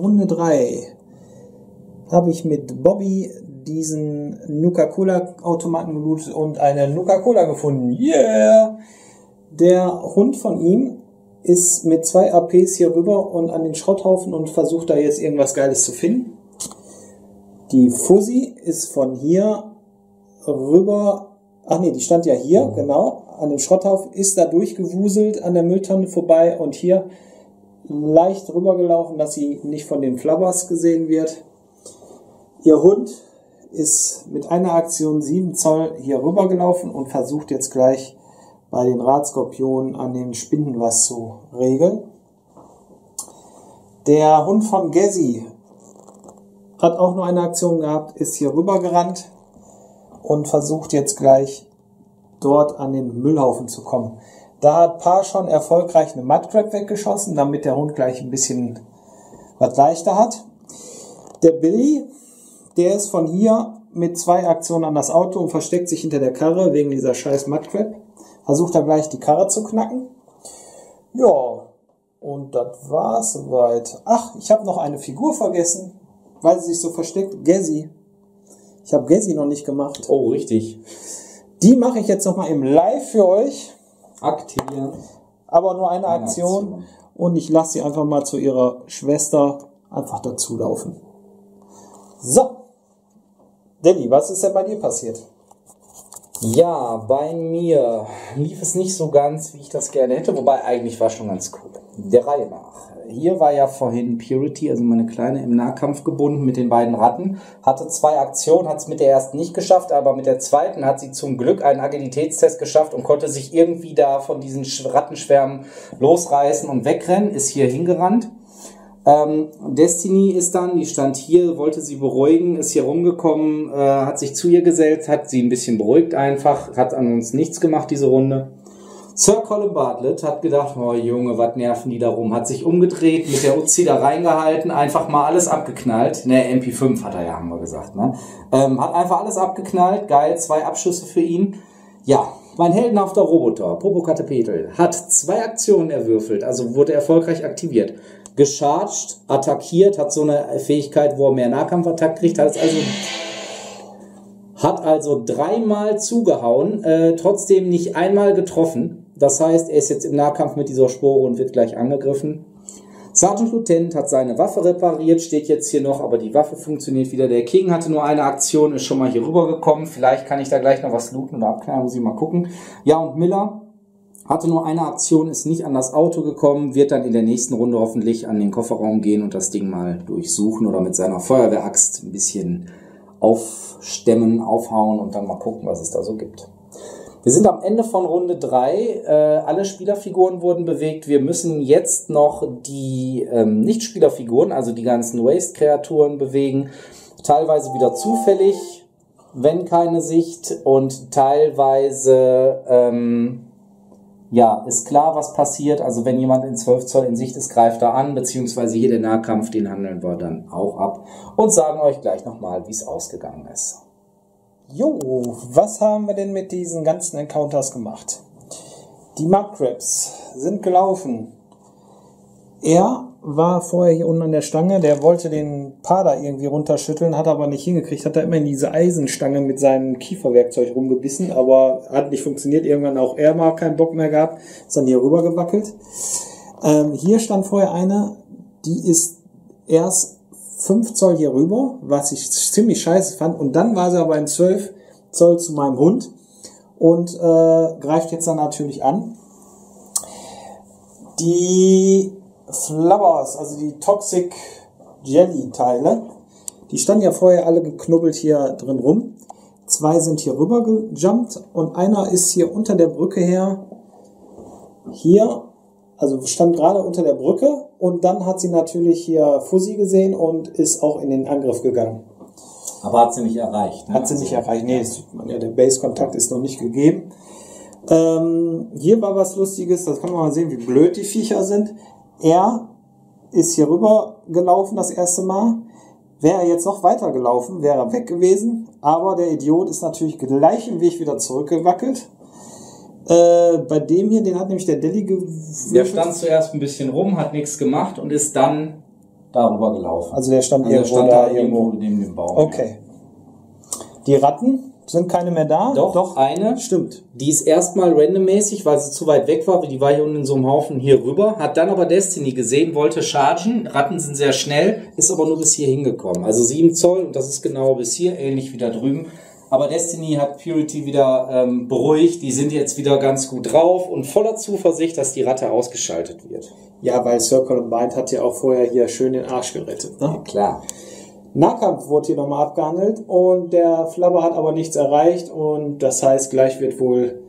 Runde 3 habe ich mit Bobby diesen Nuka-Cola-Automaten gelootet und eine Nuka-Cola gefunden. Yeah! Der Hund von ihm ist mit zwei APs hier rüber und an den Schrotthaufen und versucht da jetzt irgendwas Geiles zu finden. Die Fuzzy ist von hier rüber, ach nee, die stand ja hier, genau, an dem Schrotthaufen, ist da durchgewuselt an der Mülltonne vorbei und hier leicht rübergelaufen, dass sie nicht von den Flabbers gesehen wird. Ihr Hund ist mit einer Aktion 7 Zoll hier rübergelaufen und versucht jetzt gleich bei den Radskorpionen an den Spinden was zu regeln. Der Hund von Gezzy hat auch nur eine Aktion gehabt, ist hier rübergerannt und versucht jetzt gleich dort an den Müllhaufen zu kommen. Da hat Paar schon erfolgreich eine Mudcrab weggeschossen, damit der Hund gleich ein bisschen was leichter hat. Der Billy, der ist von hier mit zwei Aktionen an das Auto und versteckt sich hinter der Karre wegen dieser scheiß Mudcrab. Versucht er gleich die Karre zu knacken. Ja, und das war's soweit. Ach, ich habe noch eine Figur vergessen, weil sie sich so versteckt. Gezzy. Ich habe Gezzy noch nicht gemacht. Oh, richtig. Die mache ich jetzt noch mal im Live für euch. Aktivieren. aber nur eine, Eine Aktion. Aktion. und ich lasse sie einfach mal zu ihrer Schwester einfach dazu laufen. So. Danny, was ist denn bei dir passiert? Ja, bei mir lief es nicht so ganz, wie ich das gerne hätte, wobei eigentlich war schon ganz cool. Der Reihe nach. Hier war ja vorhin Purity, also meine Kleine, im Nahkampf gebunden mit den beiden Ratten. Hatte zwei Aktionen, hat es mit der ersten nicht geschafft, aber mit der zweiten hat sie zum Glück einen Agilitätstest geschafft und konnte sich irgendwie da von diesen Sch- Rattenschwärmen losreißen und wegrennen, ist hier hingerannt. Ähm, Destiny ist dann, die stand hier, wollte sie beruhigen, ist hier rumgekommen, äh, hat sich zu ihr gesellt, hat sie ein bisschen beruhigt einfach, hat an uns nichts gemacht diese Runde. Sir Colin Bartlett hat gedacht, oh Junge, was nerven die da rum, hat sich umgedreht, mit der Uzi da reingehalten, einfach mal alles abgeknallt. Ne, MP5 hat er ja, haben wir gesagt, ne? Ähm, hat einfach alles abgeknallt, geil, zwei Abschüsse für ihn. Ja, mein heldenhafter Roboter, Popocatépetl, hat zwei Aktionen erwürfelt, also wurde erfolgreich aktiviert. Gecharged, attackiert, hat so eine Fähigkeit, wo er mehr Nahkampfattack kriegt, hat es also hat also dreimal zugehauen, äh, trotzdem nicht einmal getroffen. Das heißt, er ist jetzt im Nahkampf mit dieser Spore und wird gleich angegriffen. Sergeant Lieutenant hat seine Waffe repariert, steht jetzt hier noch, aber die Waffe funktioniert wieder. Der King hatte nur eine Aktion, ist schon mal hier rübergekommen. Vielleicht kann ich da gleich noch was looten oder abknallen, muss ich mal gucken. Ja, und Miller hatte nur eine Aktion, ist nicht an das Auto gekommen, wird dann in der nächsten Runde hoffentlich an den Kofferraum gehen und das Ding mal durchsuchen oder mit seiner Feuerwehraxt ein bisschen aufstemmen, aufhauen und dann mal gucken, was es da so gibt. Wir sind am Ende von Runde 3. Äh, alle Spielerfiguren wurden bewegt. Wir müssen jetzt noch die ähm, Nicht-Spielerfiguren, also die ganzen Waste-Kreaturen bewegen. Teilweise wieder zufällig, wenn keine Sicht und teilweise ähm, ja, ist klar, was passiert. Also wenn jemand in 12 Zoll in Sicht ist, greift er an, beziehungsweise hier der Nahkampf, den handeln wir dann auch ab und sagen euch gleich nochmal, wie es ausgegangen ist. Jo, was haben wir denn mit diesen ganzen Encounters gemacht? Die Mudcrabs sind gelaufen. Er war vorher hier unten an der Stange, der wollte den Pader irgendwie runterschütteln, hat aber nicht hingekriegt, hat da immer in diese Eisenstange mit seinem Kieferwerkzeug rumgebissen, aber hat nicht funktioniert. Irgendwann auch er mal keinen Bock mehr gehabt, ist dann hier rüber gewackelt. Ähm, hier stand vorher eine, die ist erst 5 Zoll hier rüber, was ich ziemlich scheiße fand. Und dann war sie aber in 12 Zoll zu meinem Hund und äh, greift jetzt dann natürlich an. Die Flabbers, also die Toxic Jelly Teile, die standen ja vorher alle geknubbelt hier drin rum. Zwei sind hier rüber gejumpt und einer ist hier unter der Brücke her hier, also stand gerade unter der Brücke und dann hat sie natürlich hier Fuzzy gesehen und ist auch in den Angriff gegangen. Aber hat sie nicht erreicht. Ne? Hat sie nicht erreicht. Nee, das sieht man ja, der Base-Kontakt ist noch nicht gegeben. Ähm, hier war was Lustiges, das kann man mal sehen, wie blöd die Viecher sind. Er ist hier rüber gelaufen das erste Mal. Wäre er jetzt noch weiter gelaufen, wäre er weg gewesen. Aber der Idiot ist natürlich gleich im Weg wieder zurückgewackelt. Äh, bei dem hier, den hat nämlich der Delhi Der gewürfelt. stand zuerst ein bisschen rum, hat nichts gemacht und ist dann darüber gelaufen. Also der stand Also der irgendwo stand da da irgendwo irgendwo. neben dem Baum. Okay. Die Ratten sind keine mehr da? Doch, doch, eine. Stimmt. Die ist erstmal randommäßig, weil sie zu weit weg war, die war hier unten in so einem Haufen hier rüber, hat dann aber Destiny gesehen, wollte chargen. Ratten sind sehr schnell, ist aber nur bis hier hingekommen. Also 7 Zoll und das ist genau bis hier, ähnlich wie da drüben. Aber Destiny hat Purity wieder ähm, beruhigt, die sind jetzt wieder ganz gut drauf und voller Zuversicht, dass die Ratte ausgeschaltet wird. Ja, weil Circle and Bind hat ja auch vorher hier schön den Arsch gerettet. Ne? Klar. Nahkampf wurde hier nochmal abgehandelt und der Flabber hat aber nichts erreicht und das heißt, gleich wird wohl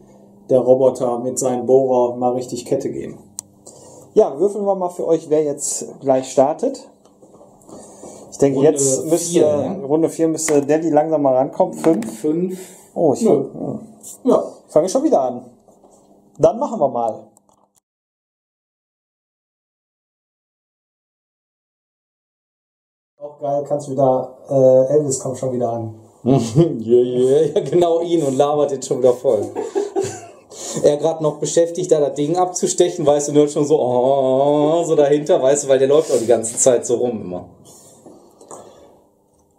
der Roboter mit seinem Bohrer mal richtig Kette geben. Ja, würfeln wir mal für euch, wer jetzt gleich startet. Ich denke, Runde jetzt müsste vier, ne? Runde 4 müsste Daddy langsam mal rankommen. 5. Fünf. Oh, ich Nö. Ja. fange schon wieder an. Dann machen wir mal. Geil, kannst wieder, äh, Elvis kommt schon wieder an. Yeah, yeah, ja, genau ihn und labert jetzt schon wieder voll. er gerade noch beschäftigt, da das Ding abzustechen, weißt du, nur schon so, oh, so dahinter, weißt du, weil der läuft auch die ganze Zeit so rum immer.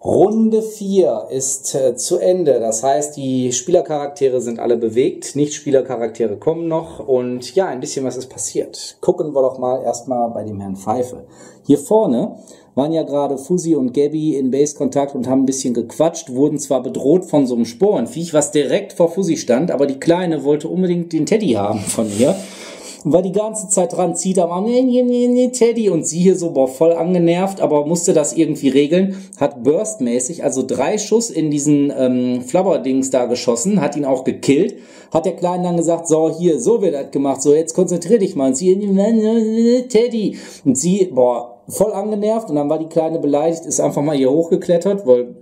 Runde 4 ist äh, zu Ende. Das heißt, die Spielercharaktere sind alle bewegt. Nicht-Spielercharaktere kommen noch. Und ja, ein bisschen was ist passiert. Gucken wir doch mal erstmal bei dem Herrn Pfeife. Hier vorne waren ja gerade Fusi und Gabby in Base-Kontakt und haben ein bisschen gequatscht, wurden zwar bedroht von so einem Sporenviech, was direkt vor Fusi stand, aber die Kleine wollte unbedingt den Teddy haben von ihr. Und war die ganze Zeit dran, zieht am Arm, nee, nee, nee, nee, Teddy. Und sie hier so, boah, voll angenervt, aber musste das irgendwie regeln. Hat burstmäßig, also drei Schuss in diesen ähm, Flubber-Dings da geschossen, hat ihn auch gekillt. Hat der Kleine dann gesagt, so, hier, so wird das gemacht, so, jetzt konzentrier dich mal. Und sie, Teddy. Und sie, boah, voll angenervt. Und dann war die Kleine beleidigt, ist einfach mal hier hochgeklettert, weil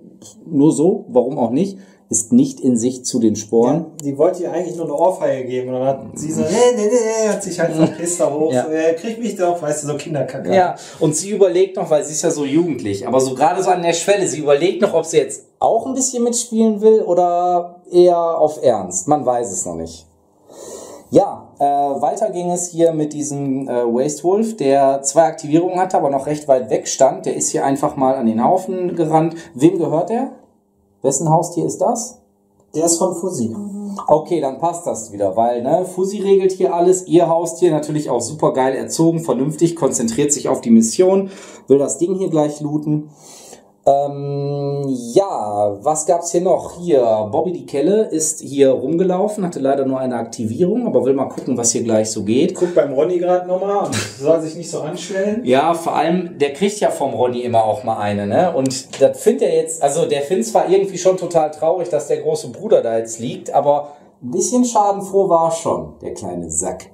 nur so, warum auch nicht, ist nicht in sich zu den Sporen. Ja, die wollte ihr eigentlich nur eine Ohrfeige geben und dann hat sie so, nee, nee, nee, hat sich halt verpisst da hoch, Ja. äh, krieg mich doch, weißt du, so Kinderkacke. Ja, und sie überlegt noch, weil sie ist ja so jugendlich, aber so gerade so an der Schwelle, sie überlegt noch, ob sie jetzt auch ein bisschen mitspielen will oder eher auf Ernst. Man weiß es noch nicht. Ja, äh, weiter ging es hier mit diesem äh, Waste Wolf, der zwei Aktivierungen hatte, aber noch recht weit weg stand. Der ist hier einfach mal an den Haufen gerannt. Wem gehört der? Wessen Haustier ist das? Der ist von Fusi. Okay, dann passt das wieder, weil ne, Fusi regelt hier alles, ihr Haustier natürlich auch super geil erzogen, vernünftig, konzentriert sich auf die Mission, will das Ding hier gleich looten. Ähm, ja, was gab's hier noch? Hier, Bobby die Kelle ist hier rumgelaufen, hatte leider nur eine Aktivierung, aber will mal gucken, was hier gleich so geht. Guck beim Ronny gerade nochmal und soll sich nicht so anstellen. Ja, vor allem, der kriegt ja vom Ronny immer auch mal eine, ne? Und das findet er jetzt, also der findet zwar irgendwie schon total traurig, dass der große Bruder da jetzt liegt, aber ein bisschen schadenfroh war schon, der kleine Sack.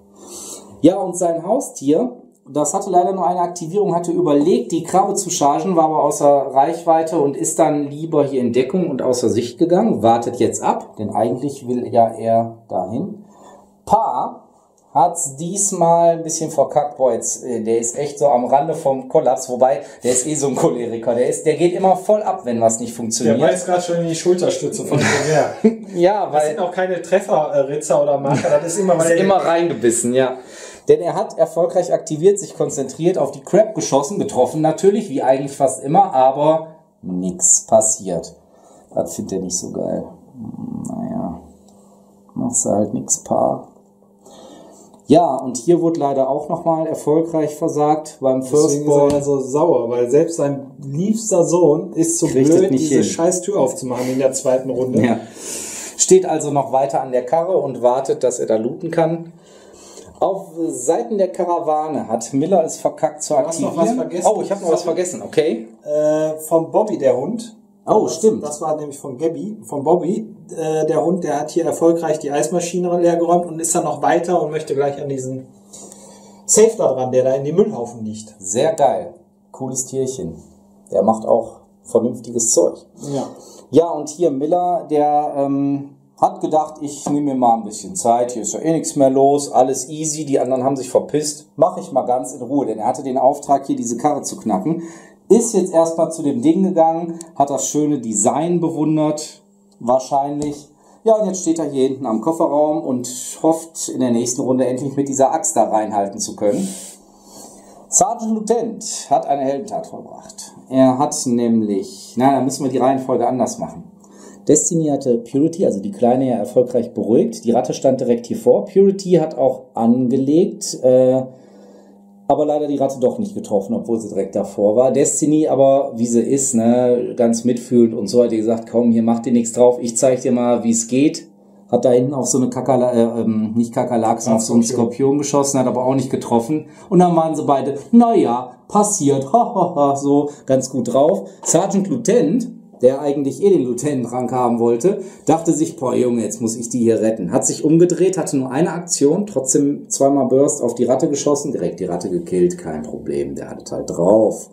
Ja, und sein Haustier, das hatte leider nur eine Aktivierung, hatte überlegt, die Krabbe zu chargen, war aber außer Reichweite und ist dann lieber hier in Deckung und außer Sicht gegangen, wartet jetzt ab, denn eigentlich will ja er dahin. Pa hat's diesmal ein bisschen verkackt. Boah, jetzt, äh, der ist echt so am Rande vom Kollaps, wobei der ist eh so ein Choleriker. Der ist, der geht immer voll ab, wenn was nicht Der funktioniert. beißt gerade schon in die Schulterstütze von Gewehr. ja, Das weil sind auch keine Trefferritzer oder Marker, das ist immer, weil ist der immer reingebissen, ja. Denn er hat erfolgreich aktiviert, sich konzentriert, auf die Crab geschossen, getroffen natürlich, wie eigentlich fast immer, aber nix passiert. Das findet er nicht so geil. Hm, Naja, machst du halt nix, Paar. Ja, und hier wurde leider auch nochmal erfolgreich versagt beim First Deswegen ist er so sauer, weil selbst sein liebster Sohn ist zu es blöd, nicht diese hin. scheiß Tür aufzumachen in der zweiten Runde. Ja. Steht also noch weiter an der Karre und wartet, dass er da looten kann. Auf Seiten der Karawane hat Miller es verkackt zu aktivieren. was vergessen. Oh, ich habe noch was vergessen, okay. Äh, von Bobby, der Hund. Oh, das, stimmt. Das war nämlich von Gabby, von Bobby. Äh, der Hund, der hat hier erfolgreich die Eismaschine leer geräumt und ist dann noch weiter und möchte gleich an diesen Safe da dran, der da in die Müllhaufen liegt. Sehr geil. Cooles Tierchen. Der macht auch vernünftiges Zeug. Ja. Ja, und hier Miller, der ähm, hat gedacht, ich nehme mir mal ein bisschen Zeit, hier ist ja eh nichts mehr los, alles easy, die anderen haben sich verpisst, mache ich mal ganz in Ruhe, denn er hatte den Auftrag, hier diese Karre zu knacken. Ist jetzt erstmal zu dem Ding gegangen, hat das schöne Design bewundert, wahrscheinlich. Ja, und jetzt steht er hier hinten am Kofferraum und hofft in der nächsten Runde endlich mit dieser Axt da reinhalten zu können. Sergeant Lieutenant hat eine Heldentat vollbracht. Er hat nämlich, na, da müssen wir die Reihenfolge anders machen. Destiny hatte Purity, also die Kleine, ja erfolgreich beruhigt. Die Ratte stand direkt hier vor. Purity hat auch angelegt, äh, aber leider die Ratte doch nicht getroffen, obwohl sie direkt davor war. Destiny aber, wie sie ist, ne, ganz mitfühlend und so hat die gesagt, komm, hier mach dir nichts drauf, ich zeig dir mal, wie es geht. Hat da hinten auf so eine Kakala, äh, ähm, nicht Kakerlak, sondern auf so einen Skorpion geschossen, hat aber auch nicht getroffen. Und dann waren sie beide, naja, passiert, hahaha, so ganz gut drauf. Sergeant Lieutenant, der eigentlich eh den Lieutenant-Rang haben wollte, dachte sich, boah Junge, jetzt muss ich die hier retten. Hat sich umgedreht, hatte nur eine Aktion, trotzdem zweimal Burst auf die Ratte geschossen, direkt die Ratte gekillt, kein Problem, der hatte halt drauf.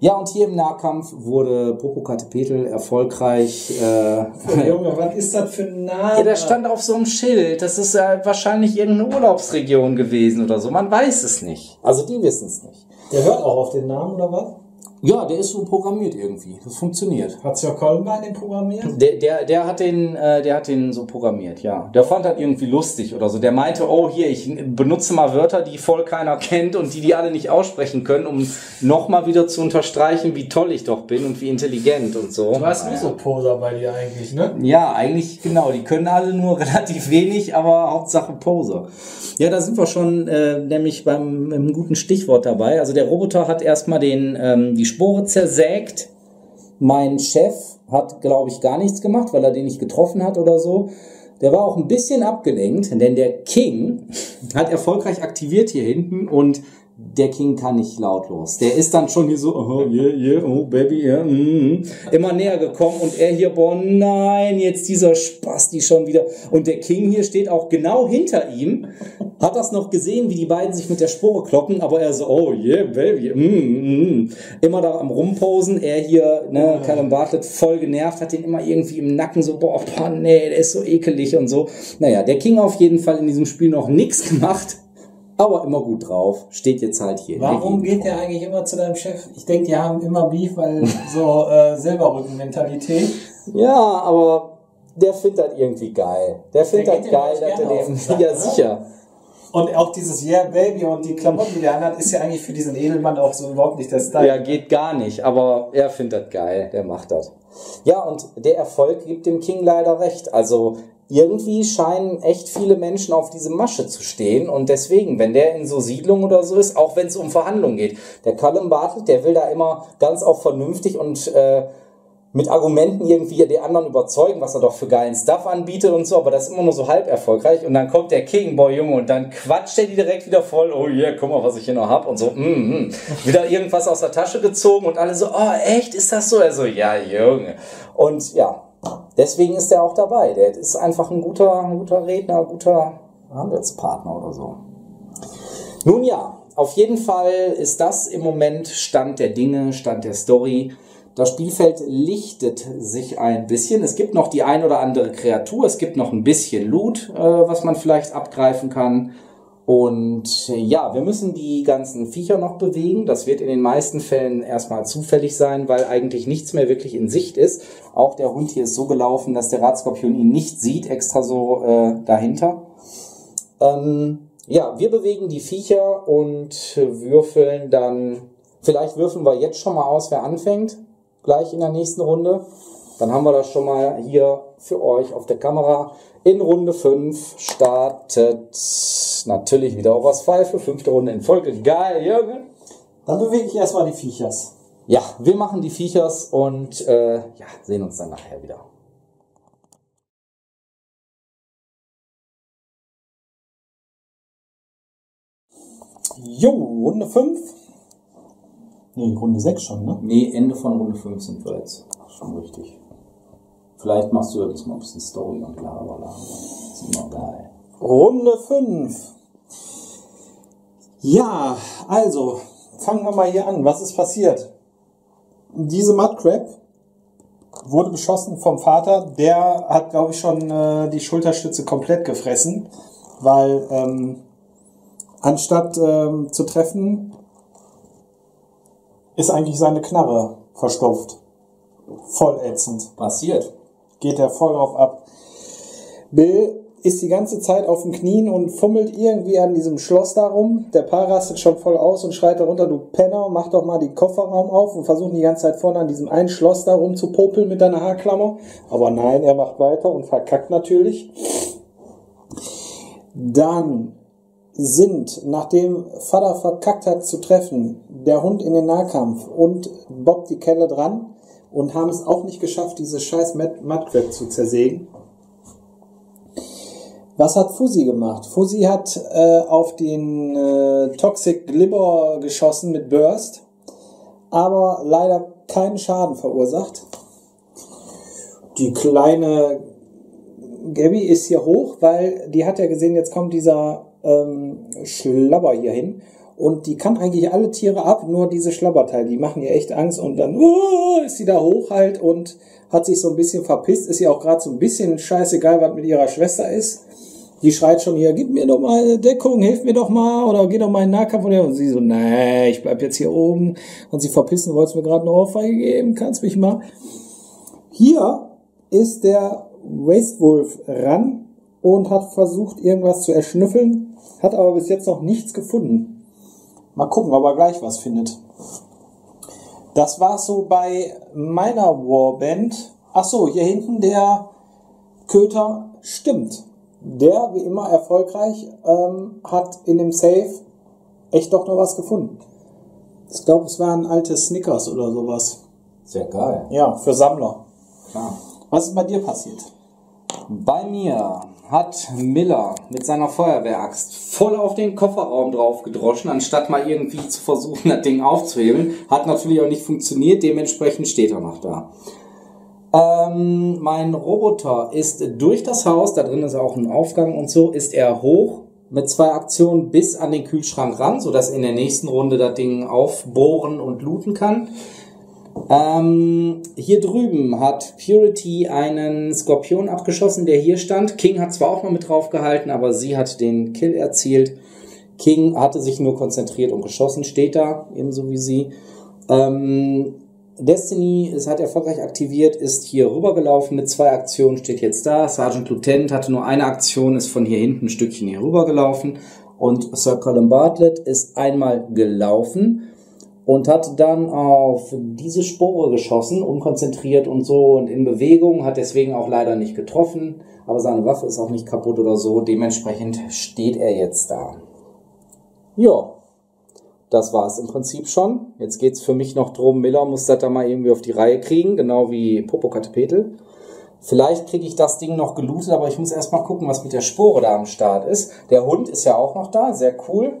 Ja, und hier im Nahkampf wurde Popocatépetl erfolgreich. Äh, Junge, was ist das für ein Name? ja, der stand auf so einem Schild. Das ist ja wahrscheinlich irgendeine Urlaubsregion gewesen oder so. Man weiß es nicht. Also die wissen es nicht. Der hört auch auf den Namen, oder was? Ja, der ist so programmiert irgendwie. Das funktioniert. Hat Sir Colbein den programmiert? Der, der, der hat den, äh, der hat den so programmiert, ja. Der fand das irgendwie lustig oder so. Der meinte, oh hier, ich benutze mal Wörter, die voll keiner kennt und die die alle nicht aussprechen können, um nochmal wieder zu unterstreichen, wie toll ich doch bin und wie intelligent und so. Du hast nur so Poser bei dir eigentlich, ne? Ja, eigentlich genau. Die können alle nur relativ wenig, aber Hauptsache Poser. Ja, da sind wir schon äh, nämlich beim einem guten Stichwort dabei. Also der Roboter hat erstmal den ähm, die Spore zersägt. Mein Chef hat, glaube ich, gar nichts gemacht, weil er den nicht getroffen hat oder so. Der war auch ein bisschen abgelenkt, denn der King hat erfolgreich aktiviert hier hinten und der King kann nicht lautlos. Der ist dann schon hier so, oh, yeah, yeah, oh, Baby, yeah, mm, mm, immer näher gekommen und er hier, boah, nein, jetzt dieser Spasti schon wieder. Und der King hier steht auch genau hinter ihm, hat das noch gesehen, wie die beiden sich mit der Spore kloppen, aber er so, oh, yeah, Baby, mm, mm. immer da am Rumposen. Er hier, ne, Callum Bartlett, voll genervt, hat den immer irgendwie im Nacken so, boah, boah, nee, der ist so ekelig und so. Naja, der King auf jeden Fall in diesem Spiel noch nichts gemacht. Aber immer gut drauf, steht jetzt halt hier. Warum geht der eigentlich immer zu deinem Chef? Ich denke, die haben immer Beef, weil so äh, Silberrücken-Mentalität. Ja, aber der findet das irgendwie geil. Der findet das geil, dass er den Sack, ja ne? sicher. Und auch dieses Yeah Baby und die Klamotten, die der anhat, ist ja eigentlich für diesen Edelmann auch so überhaupt nicht der Style. Ja, geht gar nicht, aber er findet das geil, der macht das. Ja, und der Erfolg gibt dem King leider recht. Also irgendwie scheinen echt viele Menschen auf diese Masche zu stehen und deswegen, wenn der in so Siedlungen oder so ist, auch wenn es um Verhandlungen geht, der Callum Bartlett, der will da immer ganz auch vernünftig und äh, mit Argumenten irgendwie die anderen überzeugen, was er doch für geilen Stuff anbietet und so, aber das ist immer nur so halb erfolgreich und dann kommt der King, boy Junge, und dann quatscht er die direkt wieder voll, oh yeah, guck mal, was ich hier noch hab und so, mm, mm. wieder irgendwas aus der Tasche gezogen und alle so, oh echt, ist das so? Er so, ja, Junge. Und ja, deswegen ist er auch dabei. Der ist einfach ein guter, ein guter Redner, ein guter Handelspartner oder so. Nun ja, auf jeden Fall ist das im Moment Stand der Dinge, Stand der Story. Das Spielfeld lichtet sich ein bisschen. Es gibt noch die ein oder andere Kreatur, es gibt noch ein bisschen Loot, äh, was man vielleicht abgreifen kann. Und äh, ja, wir müssen die ganzen Viecher noch bewegen. Das wird in den meisten Fällen erstmal zufällig sein, weil eigentlich nichts mehr wirklich in Sicht ist. Auch der Hund hier ist so gelaufen, dass der Radskorpion ihn nicht sieht, extra so äh, dahinter. Ähm, ja, wir bewegen die Viecher und würfeln dann. Vielleicht würfeln wir jetzt schon mal aus, wer anfängt. Gleich in der nächsten Runde. Dann haben wir das schon mal hier für euch auf der Kamera. In Runde 5 startet natürlich wieder Oberspfeife. Fünfte Runde in Folge. Geil, Jürgen. Dann bewege ich erstmal die Viechers. Ja, wir machen die Viechers und äh, ja, sehen uns dann nachher wieder. Jo, Runde 5. Nee, Runde 6 schon, ne? Nee, Ende von Runde 5 sind wir jetzt. Schon richtig. Vielleicht machst du ja diesmal ein bisschen Story und bla bla bla. Das ist immer geil. Runde 5. Ja, also, fangen wir mal hier an. Was ist passiert? Diese Mudcrab wurde beschossen vom Vater. Der hat, glaube ich, schon äh, die Schulterstütze komplett gefressen, weil ähm, anstatt ähm, zu treffen, ist eigentlich seine Knarre verstopft. Voll ätzend Passiert. Geht er voll drauf ab. Bill ist die ganze Zeit auf den Knien und fummelt irgendwie an diesem Schloss da rum. Der Paar rastet schon voll aus und schreit darunter, du Penner, mach doch mal den Kofferraum auf und versucht die ganze Zeit vorne an diesem einen Schloss da rum zu popeln mit deiner Haarklammer. Aber nein, er macht weiter und verkackt natürlich. Dann sind, nachdem Vater verkackt hat zu treffen, der Hund in den Nahkampf und Bob die Kelle dran und haben es auch nicht geschafft, diese scheiß Mudcrab zu zersägen. Was hat Fusi gemacht? Fusi hat äh, auf den äh, Toxic Glibber geschossen mit Burst, aber leider keinen Schaden verursacht. Die kleine Gabby ist hier hoch, weil die hat ja gesehen, jetzt kommt dieser ähm, Schlabber hier hin. Und die kann eigentlich alle Tiere ab, nur diese Schlabberteile, die machen ihr echt Angst und dann uh, ist sie da hoch halt und hat sich so ein bisschen verpisst, ist ja auch gerade so ein bisschen scheißegal, was mit ihrer Schwester ist. Die schreit schon hier, gib mir doch mal eine Deckung, hilf mir doch mal oder geh doch mal in den Nahkampf. Und sie so, nee, ich bleib jetzt hier oben. Und sie verpissen, wolltest mir gerade eine Ohrfeige geben, kannst mich mal. Hier ist der Waste Wolf ran und hat versucht, irgendwas zu erschnüffeln, hat aber bis jetzt noch nichts gefunden. Mal gucken, ob er gleich was findet. Das war so bei meiner Warband. Ach so, hier hinten der Köter stimmt. Der, wie immer erfolgreich, ähm, hat in dem Safe echt doch noch was gefunden. Ich glaube, es waren alte Snickers oder sowas. Sehr geil. Ja, für Sammler. Klar. Was ist bei dir passiert? Bei mir hat Miller mit seiner Feuerwehraxt voll auf den Kofferraum drauf gedroschen, anstatt mal irgendwie zu versuchen, das Ding aufzuhebeln. Hat natürlich auch nicht funktioniert, dementsprechend steht er noch da. Ähm, mein Roboter ist durch das Haus, da drin ist auch ein Aufgang und so, ist er hoch mit zwei Aktionen bis an den Kühlschrank ran, sodass in der nächsten Runde das Ding aufbohren und looten kann. Ähm, hier drüben hat Purity einen Skorpion abgeschossen, der hier stand. King hat zwar auch noch mit drauf gehalten, aber sie hat den Kill erzielt. King hatte sich nur konzentriert und geschossen, steht da, ebenso wie sie. Ähm, Destiny ist, hat erfolgreich aktiviert, ist hier rübergelaufen mit zwei Aktionen, steht jetzt da. Sergeant Lieutenant hatte nur eine Aktion, ist von hier hinten ein Stückchen hier rübergelaufen. Und Sir Colin Bartlett ist einmal gelaufen und hat dann auf diese Spore geschossen, unkonzentriert und so und in Bewegung, hat deswegen auch leider nicht getroffen, aber seine Waffe ist auch nicht kaputt oder so, dementsprechend steht er jetzt da. Ja, das war es im Prinzip schon. Jetzt geht's für mich noch drum, Miller muss das da mal irgendwie auf die Reihe kriegen, genau wie Popokatepetel. Vielleicht kriege ich das Ding noch gelootet, aber ich muss erstmal gucken, was mit der Spore da am Start ist. Der Hund ist ja auch noch da, sehr cool.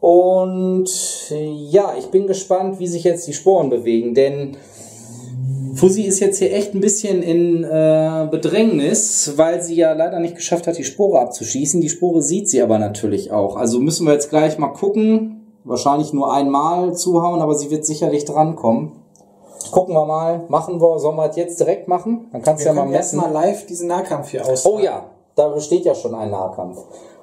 Und ja, ich bin gespannt, wie sich jetzt die Sporen bewegen, denn Fussi ist jetzt hier echt ein bisschen in äh, Bedrängnis, weil sie ja leider nicht geschafft hat, die Spore abzuschießen. Die Spore sieht sie aber natürlich auch. Also müssen wir jetzt gleich mal gucken. Wahrscheinlich nur einmal zuhauen, aber sie wird sicherlich drankommen. Gucken wir mal. Machen wir, sollen wir das jetzt direkt machen? Dann kannst du ja mal messen. erstmal live diesen Nahkampf hier aus. Oh ja, da besteht ja schon ein Nahkampf.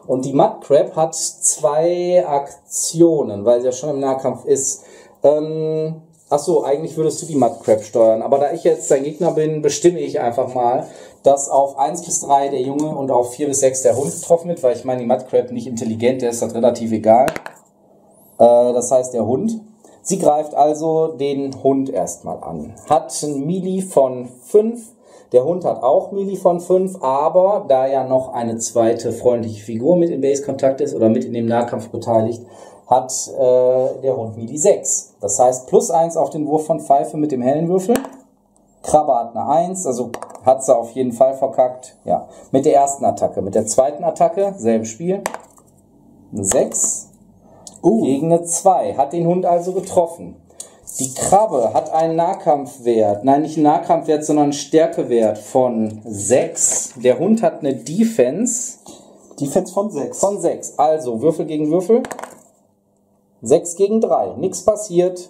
Und die Mudcrab hat zwei Aktionen, weil sie ja schon im Nahkampf ist. Ähm, ach eigentlich würdest du die Mudcrab steuern. Aber da ich jetzt dein Gegner bin, bestimme ich einfach mal, dass auf 1 bis 3 der Junge und auf 4 bis 6 der Hund getroffen wird, weil ich meine, die Mudcrab nicht intelligent ist, das relativ egal. Äh, das heißt, der Hund. Sie greift also den Hund erstmal an. Hat ein Melee von 5 der Hund hat auch Mili von 5, aber da ja noch eine zweite freundliche Figur mit im Base-Kontakt ist oder mit in dem Nahkampf beteiligt, hat äh, der Hund Mili 6. Das heißt plus 1 auf den Wurf von Pfeife mit dem hellen Würfel. Krabbe hat eine 1, also hat sie auf jeden Fall verkackt. Ja, mit der ersten Attacke. Mit der zweiten Attacke, selbes Spiel. Eine 6 uh. gegen eine 2. Hat den Hund also getroffen. Die Krabbe hat einen Nahkampfwert, nein, nicht einen Nahkampfwert, sondern einen Stärkewert von 6. Der Hund hat eine Defense. Defense von 6. Von 6. Also Würfel gegen Würfel. 6 gegen 3. Nichts passiert.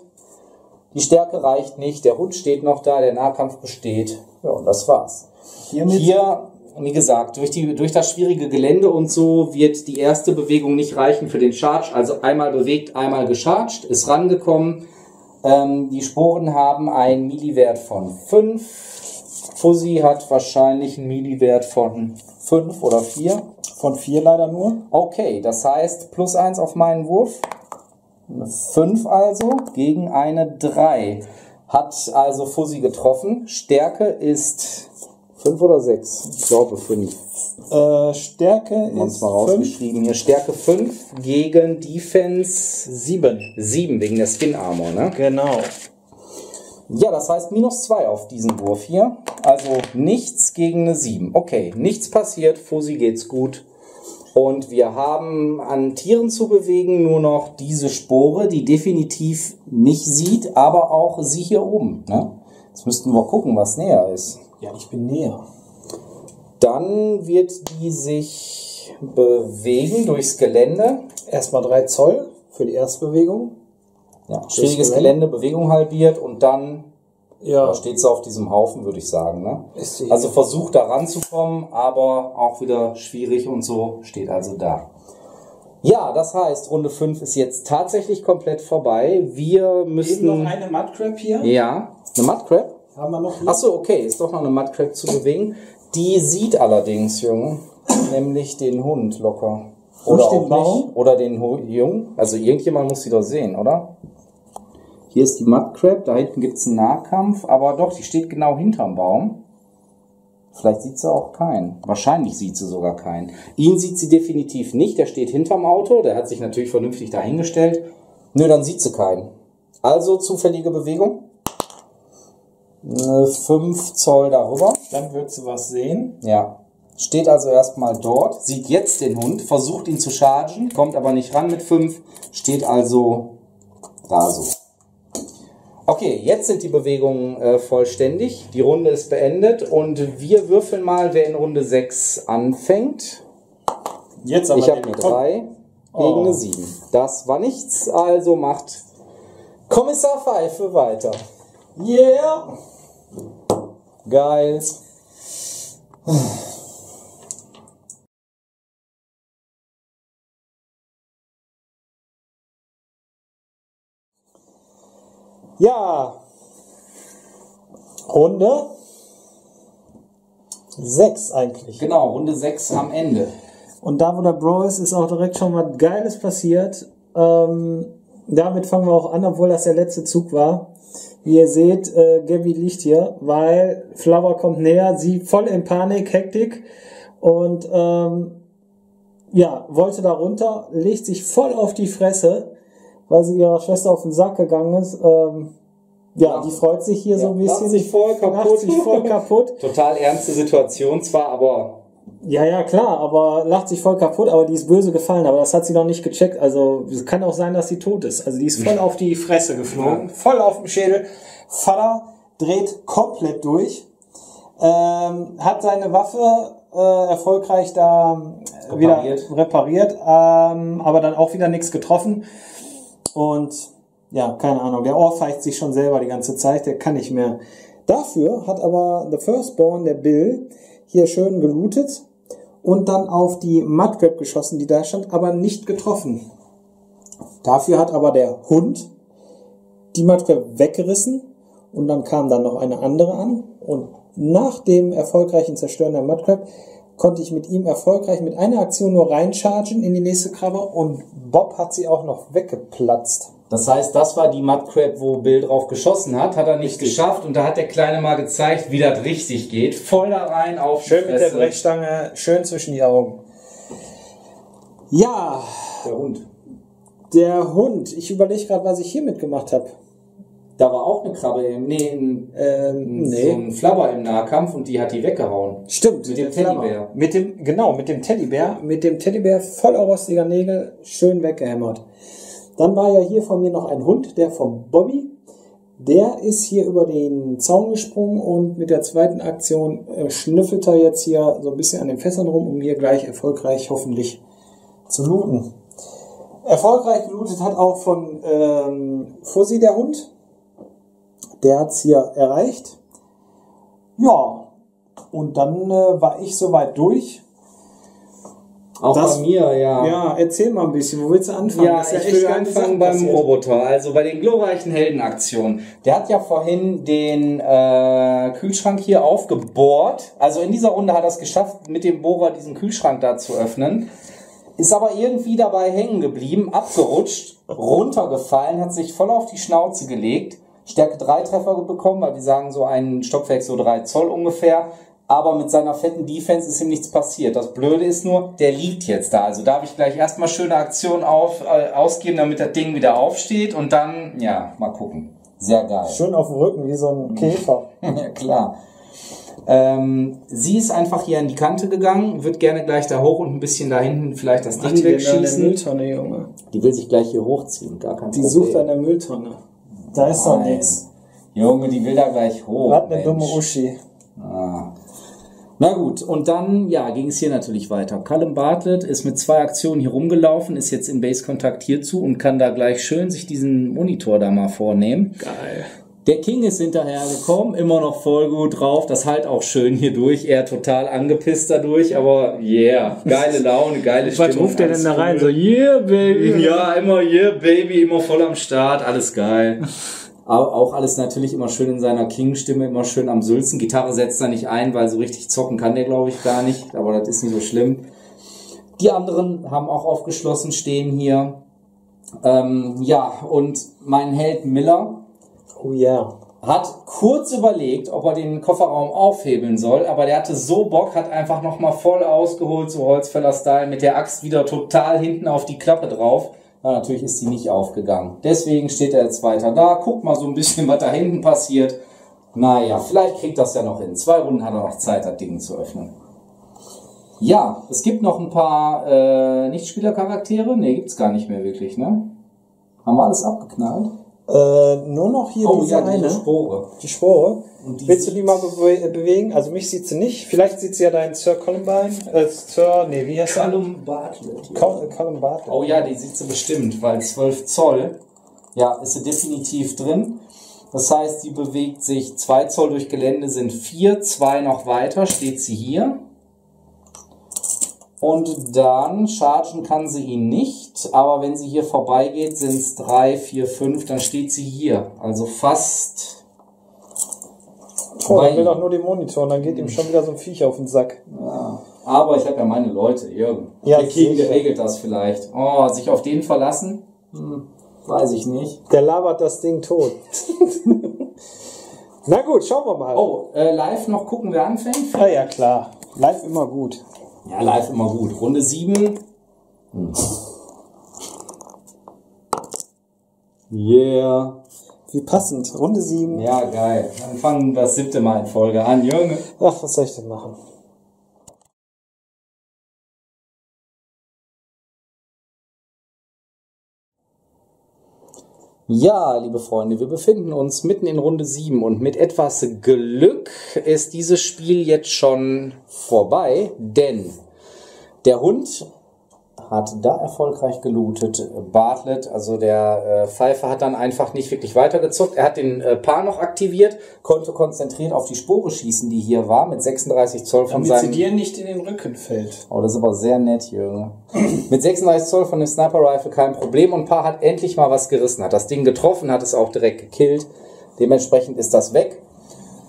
Die Stärke reicht nicht. Der Hund steht noch da. Der Nahkampf besteht. Ja, und das war's. Hiermit Hier, wie gesagt, durch, die, durch das schwierige Gelände und so wird die erste Bewegung nicht reichen für den Charge. Also einmal bewegt, einmal gecharged, ist rangekommen ähm, die Sporen haben einen Milliwert von 5. Fuzzy hat wahrscheinlich einen Milliwert von fünf oder vier? Von vier leider nur. Okay, das heißt plus eins auf meinen Wurf. Eine 5 also gegen eine 3. Hat also Fuzzy getroffen. Stärke ist 5 oder 6? Ich glaube 5. Äh, Stärke Haben ist mal rausgeschrieben hier. Stärke 5 gegen Defense Sieben. 7 wegen der Skin Armor, ne? Genau. Ja, das heißt minus 2 auf diesen Wurf hier. Also nichts gegen eine 7. Okay, nichts passiert. Fuzzy geht's gut. Und wir haben an Tieren zu bewegen nur noch diese Spore, die definitiv mich sieht, aber auch sie hier oben. Ne? Jetzt müssten wir gucken, was näher ist. Ja, ich bin näher. Dann wird die sich bewegen durchs Gelände. Erstmal drei Zoll für die Erstbewegung. Ja, schwieriges Gelände. Gelände, Bewegung halbiert und dann Ja. da steht sie auf diesem Haufen, würde ich sagen. Ne? Also versucht da ranzukommen, aber auch wieder schwierig und so steht also da. Ja, das heißt, Runde 5 ist jetzt tatsächlich komplett vorbei. Wir Eben müssen. noch eine Mudcrab hier. ja, eine Mudcrab? Haben wir noch? Achso, okay, ist doch noch eine Mudcrab zu bewegen. Die sieht allerdings, Junge, nämlich den Hund locker. Oder den auch Baum? nicht. Oder den Jungen. Also irgendjemand muss sie doch sehen, oder? Hier ist die Mudcrab, da hinten gibt's einen Nahkampf, aber doch, die steht genau hinterm Baum. Vielleicht sieht sie auch keinen. Wahrscheinlich sieht sie sogar keinen. Ihn sieht sie definitiv nicht, der steht hinterm Auto, der hat sich natürlich vernünftig dahingestellt. Nö, dann sieht sie keinen. Also zufällige Bewegung. 5 Zoll darüber. Dann wird sie was sehen. Ja. Steht also erstmal dort, sieht jetzt den Hund, versucht ihn zu chargen, kommt aber nicht ran mit 5, steht also da so. Okay, jetzt sind die Bewegungen äh, vollständig. Die Runde ist beendet und wir würfeln mal, wer in Runde 6 anfängt. Jetzt aber Ich habe eine Kopf. 3 gegen eine 7. Das war nichts, also macht Kommissar Pfeife weiter. Yeah! Geil. Ja. Runde 6 eigentlich. Genau, Runde 6 am Ende. Und da, wo der Bro ist, ist auch direkt schon was Geiles passiert. Ähm, damit fangen wir auch an, obwohl das der letzte Zug war. Wie ihr seht, äh, Gabby liegt hier, weil Flower kommt näher, sie voll in Panik, Hektik und ähm, ja, wollte da runter, legt sich voll auf die Fresse, weil sie ihrer Schwester auf den Sack gegangen ist. Ähm, ja, Ja. die freut sich hier so ein bisschen. sich voll kaputt. Sich voll kaputt. Total ernste Situation zwar, aber Ja, ja, klar, aber lacht sich voll kaputt, aber die ist böse gefallen, aber das hat sie noch nicht gecheckt. Also es kann auch sein, dass sie tot ist. Also die ist voll auf die Fresse geflogen, voll auf den Schädel. Vater dreht komplett durch, ähm, hat seine Waffe äh, erfolgreich da äh, wieder repariert, ähm, aber dann auch wieder nichts getroffen. Und ja, keine Ahnung, der ohrfeicht sich schon selber die ganze Zeit, der kann nicht mehr. Dafür hat aber The Firstborn, der Bill, hier schön gelootet und dann auf die Mudcrab geschossen, die da stand, aber nicht getroffen. Dafür hat aber der Hund die Mudcrab weggerissen und dann kam dann noch eine andere an und nach dem erfolgreichen Zerstören der Mudcrab konnte ich mit ihm erfolgreich mit einer Aktion nur reinchargen in die nächste Krabbe und Bob hat sie auch noch weggeplatzt. Das heißt, das war die Mudcrab, wo Bill drauf geschossen hat, hat er nicht geschafft und da hat der Kleine mal gezeigt, wie das richtig geht. Voll da rein auf die Schön mit der. Brechstange, schön zwischen die Augen. Ja, Der Hund. der Hund. Ich überlege gerade, was ich hier mitgemacht habe. Da war auch eine Krabbe, im, nee, ein, Ähm, so nee. ein Flabber im Nahkampf und die hat die weggehauen. Stimmt, Mit dem. Teddybär. Mit dem, genau, mit dem Teddybär. Mit dem Teddybär voller rostiger Nägel, schön weggehämmert. Dann war ja hier von mir noch ein Hund, der vom Bobby. Der ist hier über den Zaun gesprungen und mit der zweiten Aktion äh, schnüffelt er jetzt hier so ein bisschen an den Fässern rum, um hier gleich erfolgreich hoffentlich zu looten. Erfolgreich gelootet hat auch von ähm, Fuzzy der Hund. Der hat's hier erreicht. Ja, und dann äh, war ich soweit durch. Auch Das- bei mir, ja. Ja, erzähl mal ein bisschen. Wo willst du anfangen? Ja, ist ich will anfangen beim passiert. Roboter, also bei den glorreichen Heldenaktionen. Der hat ja vorhin den äh, Kühlschrank hier aufgebohrt. Also in dieser Runde hat er es geschafft, mit dem Bohrer diesen Kühlschrank da zu öffnen. Ist aber irgendwie dabei hängen geblieben, abgerutscht, runtergefallen, hat sich voll auf die Schnauze gelegt. Stärke 3 Treffer bekommen, weil wir sagen so ein Stockwerk so 3 Zoll ungefähr. Aber mit seiner fetten Defense ist ihm nichts passiert. Das Blöde ist nur, der liegt jetzt da. Also darf ich gleich erstmal schöne Aktionen auf, äh, ausgeben, damit das Ding wieder aufsteht und dann, ja, mal gucken. Sehr geil. Schön auf dem Rücken, wie so ein Käfer. ja, klar. Ähm, sie ist einfach hier an die Kante gegangen, wird gerne gleich da hoch und ein bisschen da hinten vielleicht das Ding wegschießen. Mülltonne, Junge. Die will sich gleich hier hochziehen, gar kein Die Problem. sucht an der Mülltonne. Da ist doch Nein. nichts. Junge, die will da gleich hoch. Hat eine Mensch. dumme Uschi. Ah. Na gut, und dann, ja, ging es hier natürlich weiter. Callum Bartlett ist mit zwei Aktionen hier rumgelaufen, ist jetzt in Base-Kontakt hierzu und kann da gleich schön sich diesen Monitor da mal vornehmen. Geil. Der King ist hinterhergekommen, immer noch voll gut drauf, das halt auch schön hier durch, er total angepisst dadurch, aber yeah, geile Laune, geile Stimmung. Was ruft der denn da cool. rein? So, yeah, baby. Ja, immer hier, Baby, immer voll am Start, alles geil. Au- Auch alles natürlich immer schön in seiner King-Stimme, immer schön am Sülzen. Gitarre setzt er nicht ein, weil so richtig zocken kann der, glaube ich, gar nicht. Aber das ist nicht so schlimm. Die anderen haben auch aufgeschlossen, stehen hier. Ähm, ja, und mein Held Miller Oh ja. hat kurz überlegt, ob er den Kofferraum aufhebeln soll, aber der hatte so Bock, hat einfach nochmal voll ausgeholt, so Holzfäller-Style, mit der Axt wieder total hinten auf die Klappe drauf. Ja, natürlich ist die nicht aufgegangen. Deswegen steht er jetzt weiter da, guckt mal so ein bisschen, was da hinten passiert. Naja, vielleicht kriegt das ja noch hin. Zwei Runden hat er noch Zeit, das Ding zu öffnen. Ja, es gibt noch ein paar äh, Nichtspielercharaktere. Ne, gibt's gar nicht mehr wirklich, ne? Haben wir alles abgeknallt? Äh, nur noch hier Oh diese ja, eine. die Spore. Die Spore. Die Willst du die mal bewe bewegen? Also mich sieht sie nicht. Vielleicht sieht sie ja deinen Sir Columbine. Äh, Sir, nee, wie heißt? Callum Bartlett. Col Colin Bartlett. Oh ja, die sieht sie bestimmt, weil 12 Zoll, ja, ist sie definitiv drin. Das heißt, die bewegt sich 2 Zoll durch Gelände sind 4, 2 noch weiter, steht sie hier. Und dann chargen kann sie ihn nicht, aber wenn sie hier vorbeigeht, sind es 3, 4, 5, dann steht sie hier. Also fast. Oh, er will doch nur den Monitor und dann geht ihm schon wieder so ein Viech auf den Sack. Aber ich habe ja meine Leute, Jürgen. Ja, Der King regelt das vielleicht. Oh, sich auf den verlassen? Hm, weiß ich nicht. Der labert das Ding tot. Na gut, schauen wir mal. Oh, äh, live noch gucken, wer anfängt? Ah ja, klar. Live immer gut. Ja, live immer gut. Runde 7. Yeah. Wie passend. Runde 7. Ja, geil. Dann fangen wir das siebte Mal in Folge an, Junge. Ach, was soll ich denn machen? Ja, liebe Freunde, wir befinden uns mitten in Runde 7 und mit etwas Glück ist dieses Spiel jetzt schon vorbei, denn der Hund hat da erfolgreich gelootet. Bartlett, also der äh, Pfeifer, hat dann einfach nicht wirklich weitergezockt. Er hat den äh, Paar noch aktiviert, konnte konzentriert auf die Spore schießen, die hier war, mit 36 Zoll von Damit sie seinem... dir nicht in den Rücken fällt. Oh, das ist aber sehr nett, Jürgen. Mit 36 Zoll von dem Sniper Rifle kein Problem und Paar hat endlich mal was gerissen, hat das Ding getroffen, hat es auch direkt gekillt. Dementsprechend ist das weg.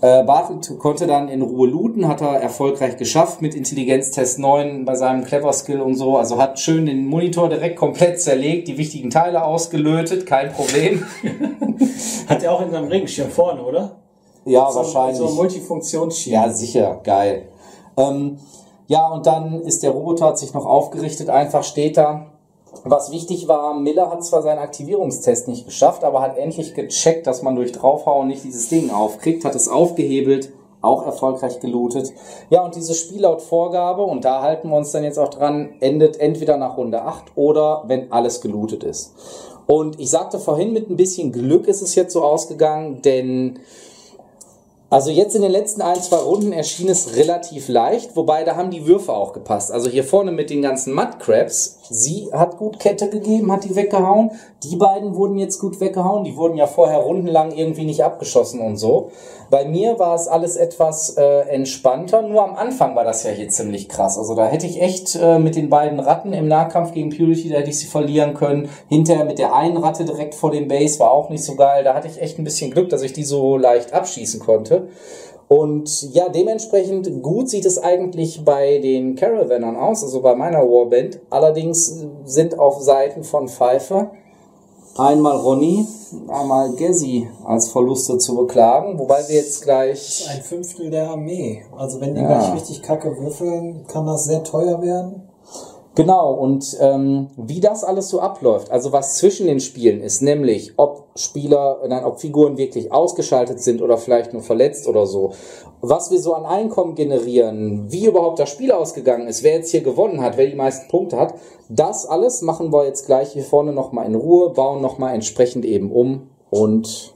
Äh, Bartlett konnte dann in Ruhe looten, hat er erfolgreich geschafft mit Intelligenztest 9 bei seinem Clever Skill und so. Also hat schön den Monitor direkt komplett zerlegt, die wichtigen Teile ausgelötet, kein Problem. Hat er auch in seinem Regenschirm vorne, oder? Ja, So, wahrscheinlich. so ein Multifunktionsschirm. Ja, sicher, geil. Ähm, ja, und dann ist der Roboter hat sich noch aufgerichtet, einfach steht da. Was wichtig war, Miller hat zwar seinen Aktivierungstest nicht geschafft, aber hat endlich gecheckt, dass man durch draufhauen nicht dieses Ding aufkriegt, hat es aufgehebelt, auch erfolgreich gelootet. Ja, und dieses Spiel laut Vorgabe, und da halten wir uns dann jetzt auch dran, endet entweder nach Runde 8 oder wenn alles gelootet ist. Und ich sagte vorhin, mit ein bisschen Glück ist es jetzt so ausgegangen, denn Also jetzt in den letzten ein, zwei Runden erschien es relativ leicht, wobei da haben die Würfe auch gepasst. Also hier vorne mit den ganzen Mudcrabs, sie hat gut Kette gegeben, hat die weggehauen. Die beiden wurden jetzt gut weggehauen, die wurden ja vorher rundenlang irgendwie nicht abgeschossen und so. Bei mir war es alles etwas äh, entspannter, nur am Anfang war das ja hier ziemlich krass. Also da hätte ich echt äh, mit den beiden Ratten im Nahkampf gegen Purity, da hätte ich sie verlieren können. Hinterher mit der einen Ratte direkt vor dem Base war auch nicht so geil. Da hatte ich echt ein bisschen Glück, dass ich die so leicht abschießen konnte. Und ja, dementsprechend gut sieht es eigentlich bei den Caravanern aus, also bei meiner Warband. Allerdings sind auf Seiten von Pfeiffer einmal Ronny, einmal Gezzy als Verluste zu beklagen, wobei wir jetzt gleich Ein Fünftel der Armee. Also wenn die Ja. gleich richtig kacke würfeln, kann das sehr teuer werden. Genau, und ähm, wie das alles so abläuft, also was zwischen den Spielen ist, nämlich ob Spieler, nein, ob Figuren wirklich ausgeschaltet sind oder vielleicht nur verletzt oder so, was wir so an Einkommen generieren, wie überhaupt das Spiel ausgegangen ist, wer jetzt hier gewonnen hat, wer die meisten Punkte hat, das alles machen wir jetzt gleich hier vorne nochmal in Ruhe, bauen nochmal entsprechend eben um und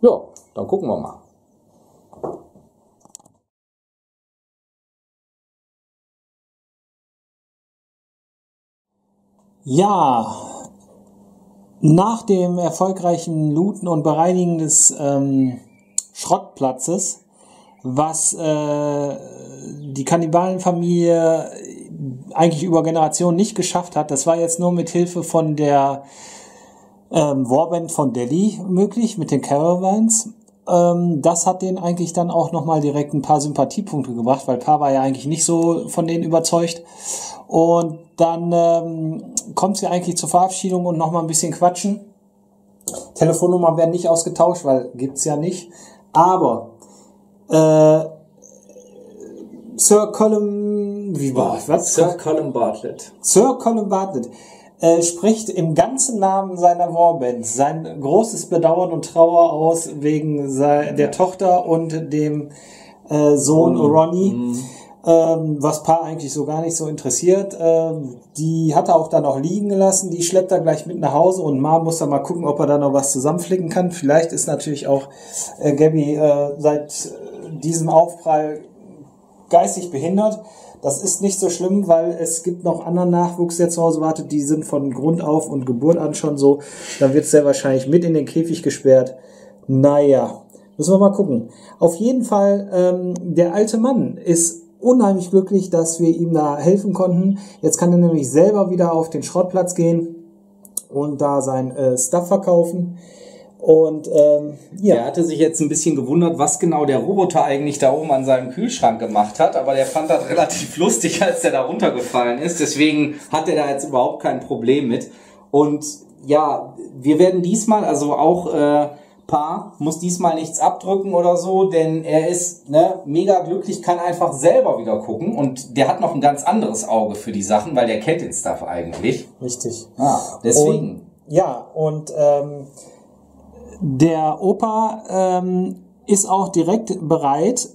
ja, dann gucken wir mal. Ja, nach dem erfolgreichen Looten und Bereinigen des ähm, Schrottplatzes, was äh, die Kannibalenfamilie eigentlich über Generationen nicht geschafft hat, das war jetzt nur mit Hilfe von der ähm, Warband von Delhi möglich, mit den Caravans. Ähm, das hat denen eigentlich dann auch nochmal direkt ein paar Sympathiepunkte gebracht, weil Paar war ja eigentlich nicht so von denen überzeugt. Und dann ähm, kommt sie eigentlich zur Verabschiedung und nochmal ein bisschen quatschen. Telefonnummern werden nicht ausgetauscht, weil gibt's ja nicht. Aber äh, Sir Colin, wie war was? Sir Colin Bartlett. Sir Colin Bartlett äh, spricht im ganzen Namen seiner Warband sein großes Bedauern und Trauer aus wegen der Tochter und dem äh, Sohn Ronnie, ähm, was Paar eigentlich so gar nicht so interessiert. Ähm, die hat er auch dann auch liegen gelassen, die schleppt er gleich mit nach Hause und Ma muss dann mal gucken, ob er da noch was zusammenflicken kann. Vielleicht ist natürlich auch äh, Gabby äh, seit äh, diesem Aufprall geistig behindert. Das ist nicht so schlimm, weil es gibt noch anderen Nachwuchs, der zu Hause wartet. Die sind von Grund auf und Geburt an schon so. Dann wird sehr wahrscheinlich mit in den Käfig gesperrt. Naja, müssen wir mal gucken. Auf jeden Fall, ähm, der alte Mann ist unheimlich glücklich, dass wir ihm da helfen konnten. Jetzt kann er nämlich selber wieder auf den Schrottplatz gehen und da sein äh, Stuff verkaufen. Und ähm, ja. Er hatte sich jetzt ein bisschen gewundert, was genau der Roboter eigentlich da oben an seinem Kühlschrank gemacht hat, aber der fand das relativ lustig, als der da runtergefallen ist. Deswegen hat er da jetzt überhaupt kein Problem mit. Und ja, wir werden diesmal, also auch äh, Paar muss diesmal nichts abdrücken oder so, denn er ist ne, mega glücklich, kann einfach selber wieder gucken und der hat noch ein ganz anderes Auge für die Sachen, weil der kennt den Stuff eigentlich. Richtig. Ah, deswegen. Und, ja, und ähm, der Opa ähm, ist auch direkt bereit,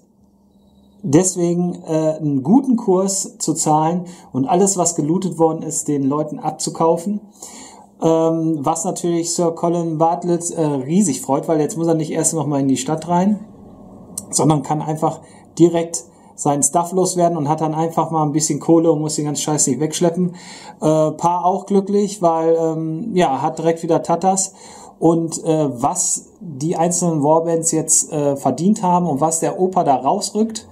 deswegen äh, einen guten Kurs zu zahlen und alles, was gelootet worden ist, den Leuten abzukaufen. Ähm, was natürlich Sir Colin Bartlett äh, riesig freut, weil jetzt muss er nicht erst noch mal in die Stadt rein, sondern kann einfach direkt seinen Stuff loswerden und hat dann einfach mal ein bisschen Kohle und muss den ganzen Scheiß nicht wegschleppen. Äh, Paar auch glücklich, weil ähm, ja hat direkt wieder Tatas und äh, was die einzelnen Warbands jetzt äh, verdient haben und was der Opa da rausrückt,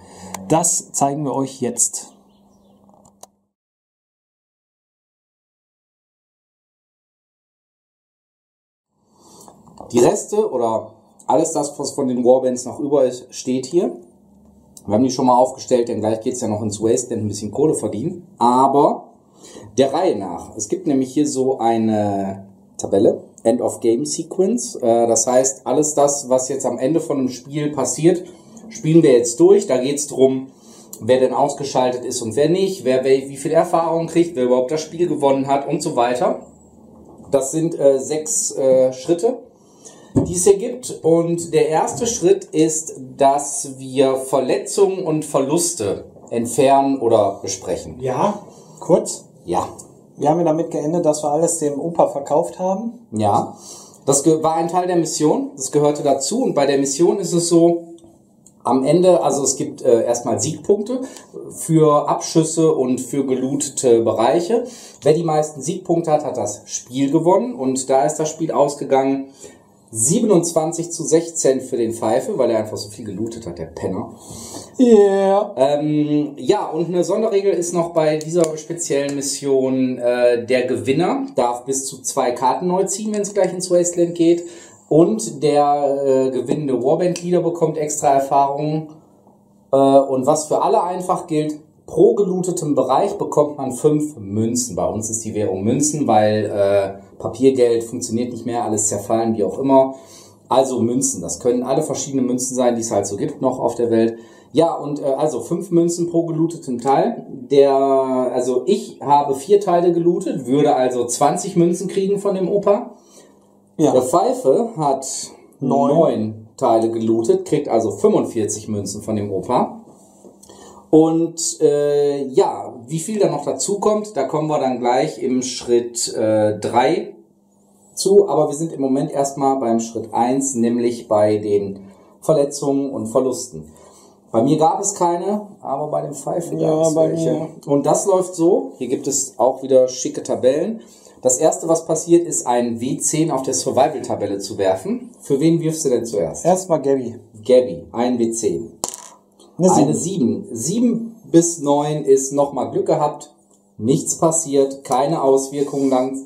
das zeigen wir euch jetzt. Die Reste oder alles das, was von den Warbands noch über ist, steht hier. Wir haben die schon mal aufgestellt, denn gleich geht's ja noch ins Wasteland ein bisschen Kohle verdienen. Aber der Reihe nach. Es gibt nämlich hier so eine Tabelle, End of Game Sequence. Äh, Das heißt, alles das, was jetzt am Ende von einem Spiel passiert, spielen wir jetzt durch. Da geht's drum, wer denn ausgeschaltet ist und wer nicht, wer wie viel Erfahrung kriegt, wer überhaupt das Spiel gewonnen hat und so weiter. Das sind äh, sechs äh, Schritte, die es hier gibt. Und der erste Schritt ist, dass wir Verletzungen und Verluste entfernen oder besprechen. Ja, kurz. Ja, Wir haben ja damit geendet, dass wir alles dem Opa verkauft haben. ja. Das war ein Teil der Mission, das gehörte dazu. Und bei der Mission ist es so, am Ende, also es gibt äh, erstmal Siegpunkte für Abschüsse und für gelootete Bereiche. Wer die meisten Siegpunkte hat, hat das Spiel gewonnen und da ist das Spiel ausgegangen 27 zu 16 für den Pfeife, weil er einfach so viel gelootet hat, der Penner. Yeah. Ähm, ja, und eine Sonderregel ist noch bei dieser speziellen Mission, äh, der Gewinner darf bis zu zwei Karten neu ziehen, wenn es gleich ins Wasteland geht. Und der äh, gewinnende Warband-Leader bekommt extra Erfahrungen. Äh, und was für alle einfach gilt, pro gelootetem Bereich bekommt man fünf Münzen. Bei uns ist die Währung Münzen, weil äh, Papiergeld funktioniert nicht mehr, alles zerfallen, wie auch immer. Also Münzen, das können alle verschiedene Münzen sein, die es halt so gibt noch auf der Welt. Ja, und äh, also fünf Münzen pro gelooteten Teil. Der, also ich habe vier Teile gelootet, würde also 20 Münzen kriegen von dem Opa. Der Ja. Pfeife hat Neun. neun Teile gelootet, kriegt also 45 Münzen von dem Opa. Und äh, ja, wie viel da noch dazu kommt, da kommen wir dann gleich im Schritt 3 zu. Aber wir sind im Moment erstmal beim Schritt 1, nämlich bei den Verletzungen und Verlusten. Bei mir gab es keine, aber bei dem Pfeife Ja, gab es welche. mir. Und das läuft so. Hier gibt es auch wieder schicke Tabellen. Das erste, was passiert, ist ein W10 auf der Survival-Tabelle zu werfen. Für wen wirfst du denn zuerst? Erstmal Gabby. Gabby, ein W10. Eine Eine Sieben. 7. 7 bis 9 ist nochmal Glück gehabt. Nichts passiert, keine Auswirkungen lang,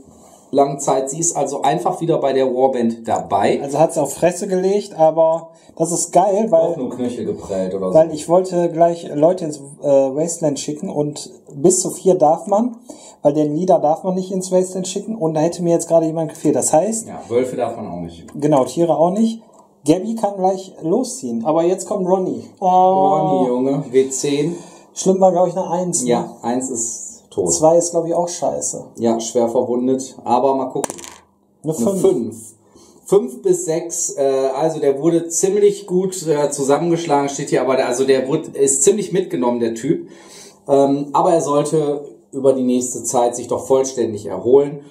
lang Zeit. Sie ist also einfach wieder bei der Warband dabei. Also hat sie auf Fresse gelegt, aber das ist geil, Auch weil, nur Knöchel geprellt oder so. weil ich wollte gleich Leute ins äh, Wasteland schicken und bis zu vier darf man, weil den Leader darf man nicht ins Wasteland schicken und da hätte mir jetzt gerade jemand gefehlt. Das heißt, Ja, Wölfe darf man auch nicht. genau, Tiere auch nicht. Gabby kann gleich losziehen, aber jetzt kommt Ronny. Oh, Ronny, Junge, W10. Schlimm war, glaube ich, eine Eins. Ne? Ja, eins ist tot. Zwei ist, glaube ich, auch scheiße. Ja, schwer verwundet. Aber mal gucken. Eine Eine Fünf. 5. 5 bis 6, äh, also der wurde ziemlich gut äh, zusammengeschlagen, steht hier, aber der, also der wurde, ist ziemlich mitgenommen, der Typ. Ähm, aber er sollte über die nächste Zeit sich doch vollständig erholen.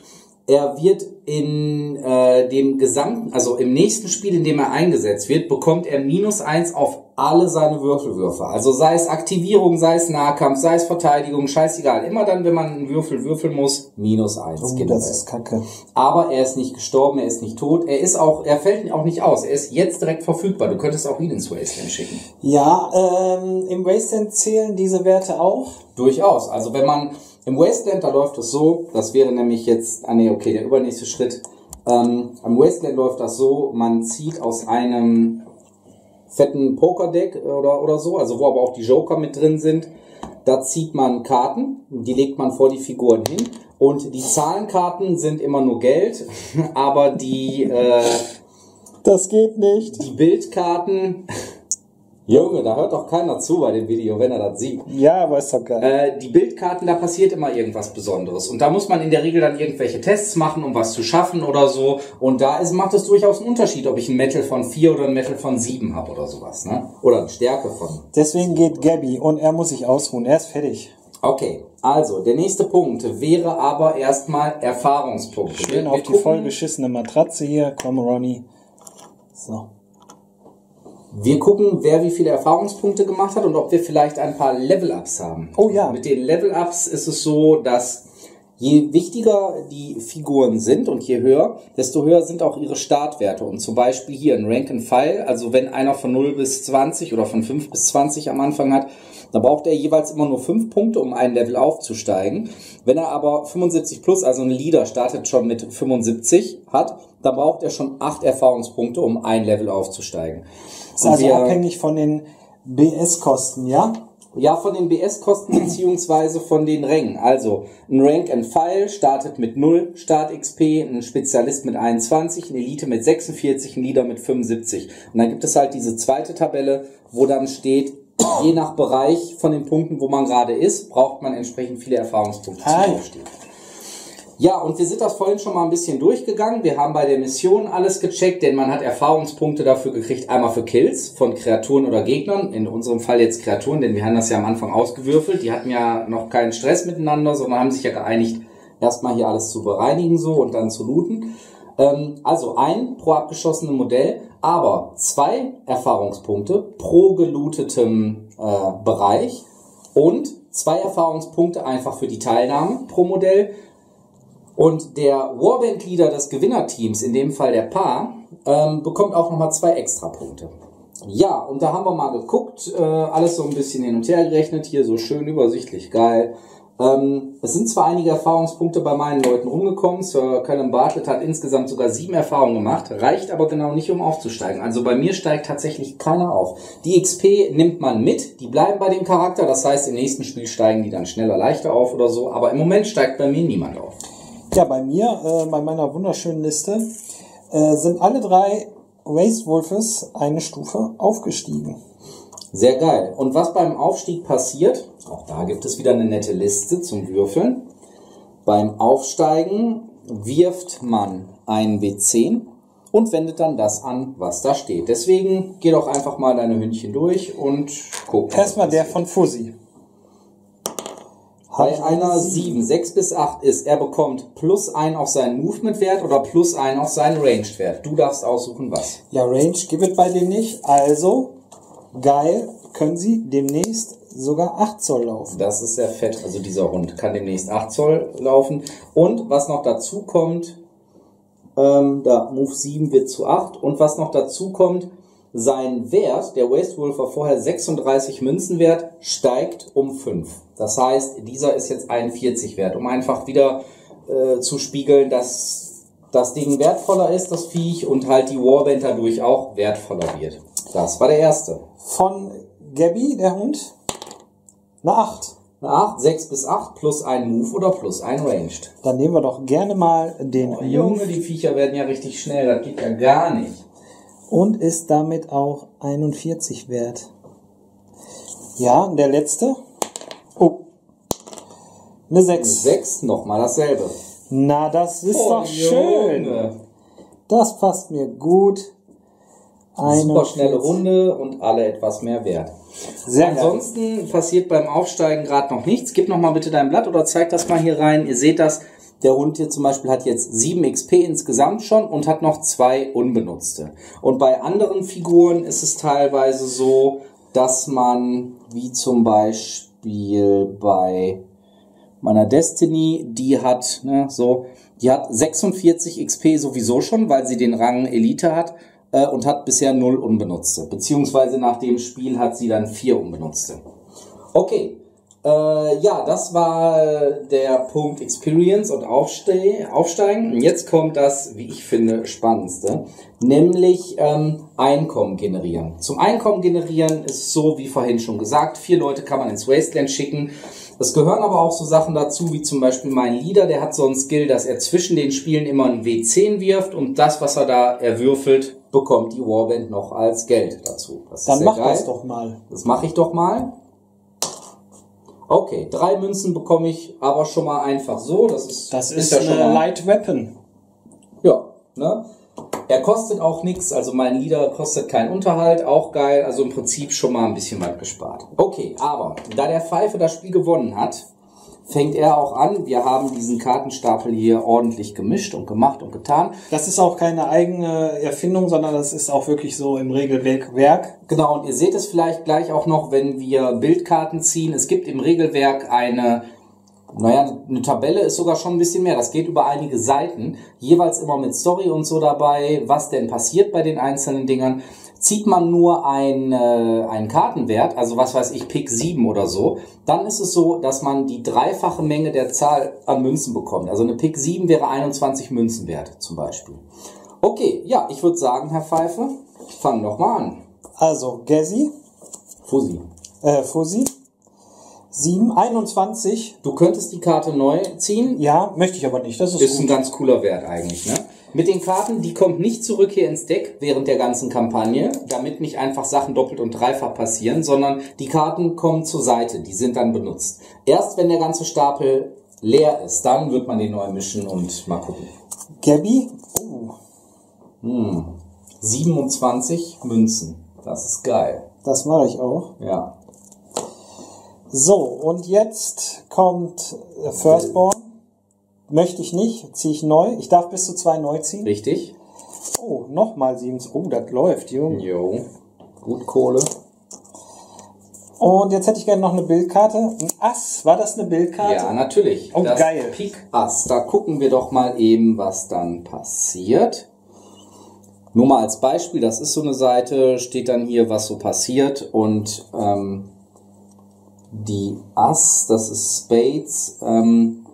Er wird in äh, dem gesamten, also im nächsten Spiel, in dem er eingesetzt wird, bekommt er minus eins auf alle seine Würfelwürfe. Also sei es Aktivierung, sei es Nahkampf, sei es Verteidigung, scheißegal. Immer dann, wenn man einen Würfel würfeln muss, minus eins. Oh, generell. das ist kacke. Aber er ist nicht gestorben, er ist nicht tot, er ist auch, er fällt auch nicht aus. Er ist jetzt direkt verfügbar. Du könntest auch ihn ins Wasteland schicken. Ja, ähm, im Wasteland zählen diese Werte auch. Durchaus. Also wenn man im Wasteland, da läuft es so, das wäre nämlich jetzt, ah nee, okay, der übernächste Schritt. Ähm, am Wasteland läuft das so, man zieht aus einem fetten Pokerdeck oder, oder so, also wo aber auch die Joker mit drin sind, da zieht man Karten, die legt man vor die Figuren hin und die Zahlenkarten sind immer nur Geld, aber die, äh, Das geht nicht. die Bildkarten, Junge, da hört doch keiner zu bei dem Video, wenn er das sieht. Ja, aber ist doch geil. Äh, die Bildkarten, da passiert immer irgendwas Besonderes. Und da muss man in der Regel dann irgendwelche Tests machen, um was zu schaffen oder so. Und da ist, macht es durchaus einen Unterschied, ob ich ein Metal von 4 oder ein Metal von 7 habe oder sowas. Ne? Oder eine Stärke von. Deswegen geht Gabby und er muss sich ausruhen. Er ist fertig. Okay, also der nächste Punkt wäre aber erstmal Erfahrungspunkte. Schön Wir- auf wir die vollgeschissene Matratze hier. Komm, Ronny. So. Wir gucken, wer wie viele Erfahrungspunkte gemacht hat und ob wir vielleicht ein paar Level-Ups haben. Oh ja. Mit den Level-Ups ist es so, dass je wichtiger die Figuren sind und je höher, desto höher sind auch ihre Startwerte. Und zum Beispiel hier ein Rank and File, also wenn einer von 0 bis 20 oder von 5 bis 20 am Anfang hat, dann braucht er jeweils immer nur 5 Punkte, um ein Level aufzusteigen. Wenn er aber 75 plus, also ein Leader startet schon mit 75 hat, dann braucht er schon 8 Erfahrungspunkte, um ein Level aufzusteigen. Ist Und also abhängig von den BS-Kosten, ja? Ja, von den BS-Kosten beziehungsweise von den Rängen. Also ein Rank and File startet mit 0 Start XP, ein Spezialist mit 21, ein Elite mit 46, ein Leader mit 75. Und dann gibt es halt diese zweite Tabelle, wo dann steht, je nach Bereich von den Punkten, wo man gerade ist, braucht man entsprechend viele Erfahrungspunkte Ah, zum ja. Ja, und wir sind das vorhin schon mal ein bisschen durchgegangen. Wir haben bei der Mission alles gecheckt, denn man hat Erfahrungspunkte dafür gekriegt, einmal für Kills von Kreaturen oder Gegnern. In unserem Fall jetzt Kreaturen, denn wir haben das ja am Anfang ausgewürfelt. Die hatten ja noch keinen Stress miteinander, sondern haben sich ja geeinigt, erstmal hier alles zu bereinigen so und dann zu looten. Ähm, also ein pro abgeschossene Modell, Aber zwei Erfahrungspunkte pro gelootetem äh, Bereich und zwei Erfahrungspunkte einfach für die Teilnahme pro Modell. Und der Warband-Leader des Gewinnerteams, in dem Fall der Paar, ähm, bekommt auch nochmal zwei Extrapunkte. Ja, und da haben wir mal geguckt, äh, alles so ein bisschen hin und her gerechnet, hier so schön übersichtlich, geil. Ähm, es sind zwar einige Erfahrungspunkte bei meinen Leuten rumgekommen. Sir Callum Bartlett hat insgesamt sogar sieben Erfahrungen gemacht, reicht aber genau nicht, um aufzusteigen. Also bei mir steigt tatsächlich keiner auf. Die XP nimmt man mit, die bleiben bei dem Charakter, das heißt im nächsten Spiel steigen die dann schneller, leichter auf oder so, aber im Moment steigt bei mir niemand auf. Ja, bei mir, äh, bei meiner wunderschönen Liste, äh, sind alle drei Waste Wolfes eine Stufe aufgestiegen. Sehr geil. Und was beim Aufstieg passiert, auch da gibt es wieder eine nette Liste zum Würfeln. Beim Aufsteigen wirft man einen W10 und wendet dann das an, was da steht. Deswegen geh doch einfach mal deine Hündchen durch und guck. Erstmal der von Fuzzy. Bei einer 7, 6 bis 8 ist, er bekommt plus 1 auf seinen Movement-Wert oder plus 1 auf seinen Ranged-Wert. Du darfst aussuchen, was. Ja, Range gibt es bei dem nicht. Also, geil, können Sie demnächst sogar 8 Zoll laufen. Das ist sehr fett. Also dieser Hund kann demnächst 8 Zoll laufen. Und was noch dazu kommt, ähm, da Move 7 wird zu 8. Und was noch dazu kommt, sein Wert, der Waste Wolf war vorher 36 Münzen wert, steigt um 5. Das heißt, dieser ist jetzt 41 wert, um einfach wieder äh, zu spiegeln, dass das Ding wertvoller ist, das Viech, und halt die Warband dadurch auch wertvoller wird. Das war der erste. Von Gabby, der Hund, eine 8. Eine 8, 6 bis 8 plus ein Move oder plus ein Ranged. Dann nehmen wir doch gerne mal den Oh, Junge, die Viecher werden ja richtig schnell, das geht ja gar nicht. Und ist damit auch 41 wert. Ja, und der letzte. Oh. Eine 6. 6, nochmal dasselbe. Na, das ist Oh, doch schön. Junge. Das passt mir gut. Super schnelle 41. Runde und alle etwas mehr wert. Sehr geil. Ansonsten passiert beim Aufsteigen gerade noch nichts. Gib noch mal bitte dein Blatt oder zeig das mal hier rein. Ihr seht das. Der Hund hier zum Beispiel hat jetzt 7 XP insgesamt schon und hat noch zwei unbenutzte. Und bei anderen Figuren ist es teilweise so, dass man, wie zum Beispiel bei meiner Destiny, die hat, ne, so, die hat 46 XP sowieso schon, weil sie den Rang Elite hat äh, und hat bisher 0 unbenutzte. Beziehungsweise nach dem Spiel hat sie dann 4 unbenutzte. Okay. Äh, ja, das war der Punkt Experience und Aufste Aufsteigen. Und jetzt kommt das, wie ich finde, Spannendste, nämlich ähm, Einkommen generieren. Zum Einkommen generieren ist so, wie vorhin schon gesagt, vier Leute kann man ins Wasteland schicken. Es gehören aber auch so Sachen dazu, wie zum Beispiel mein Leader, der hat so ein Skill, dass er zwischen den Spielen immer ein W10 wirft und das, was er da erwürfelt, bekommt die Warband noch als Geld dazu. Das Dann mach geil. das doch mal. Das mache ich doch mal. Okay, drei Münzen bekomme ich aber schon mal einfach so. Das ist, Das ist, ja schon eine. Light Weapon. Ja, ne? Er kostet auch nichts, also mein Lieder kostet keinen Unterhalt, auch geil, also im Prinzip schon mal ein bisschen was gespart. Okay, aber da der Pfeife das Spiel gewonnen hat, fängt er auch an. Wir haben diesen Kartenstapel hier ordentlich gemischt und gemacht und getan. Das ist auch keine eigene Erfindung, sondern das ist auch wirklich so im Regelwerk. Werk. Genau, und ihr seht es vielleicht gleich auch noch, wenn wir Bildkarten ziehen. Es gibt im Regelwerk eine, naja, eine Tabelle ist sogar schon ein bisschen mehr. Das geht über einige Seiten, jeweils immer mit Story und so dabei, was denn passiert bei den einzelnen Dingern. Zieht man nur ein, äh, einen Kartenwert, also was weiß ich, Pick 7 oder so, dann ist es so, dass man die dreifache Menge der Zahl an Münzen bekommt. Also eine Pick 7 wäre 21 Münzen wert, zum Beispiel. Okay, ja, ich würde sagen, Herr Pfeife, ich fange nochmal an. Also Gazzy, Fussi. äh, Fuzzy, 7, 21. Du könntest die Karte neu ziehen. Ja, möchte ich aber nicht. Das ist, Ist ein gut. ganz cooler Wert eigentlich, ne? Mit den Karten, die kommt nicht zurück hier ins Deck während der ganzen Kampagne, damit nicht einfach Sachen doppelt und dreifach passieren, sondern die Karten kommen zur Seite, die sind dann benutzt. Erst wenn der ganze Stapel leer ist, dann wird man den neu mischen und mal gucken. Gabby, oh, 27 Münzen. Das ist geil. das mache ich auch. Ja. So, und jetzt kommt Firstborn. Möchte ich nicht, ziehe ich neu. Ich darf bis zu zwei neu ziehen. Richtig? Oh, nochmal 7. Oh, das läuft, Junge. Jo. Gut Kohle. Und jetzt hätte ich gerne noch eine Bildkarte. Ein Ass, war das eine Bildkarte? Ja, natürlich. Oh, das geil. Pik Ass. Da gucken wir doch mal eben, was dann passiert. Nur mal als Beispiel, das ist so eine Seite, steht dann hier, was so passiert. Und ähm, die Ass, das ist Spades, ähm,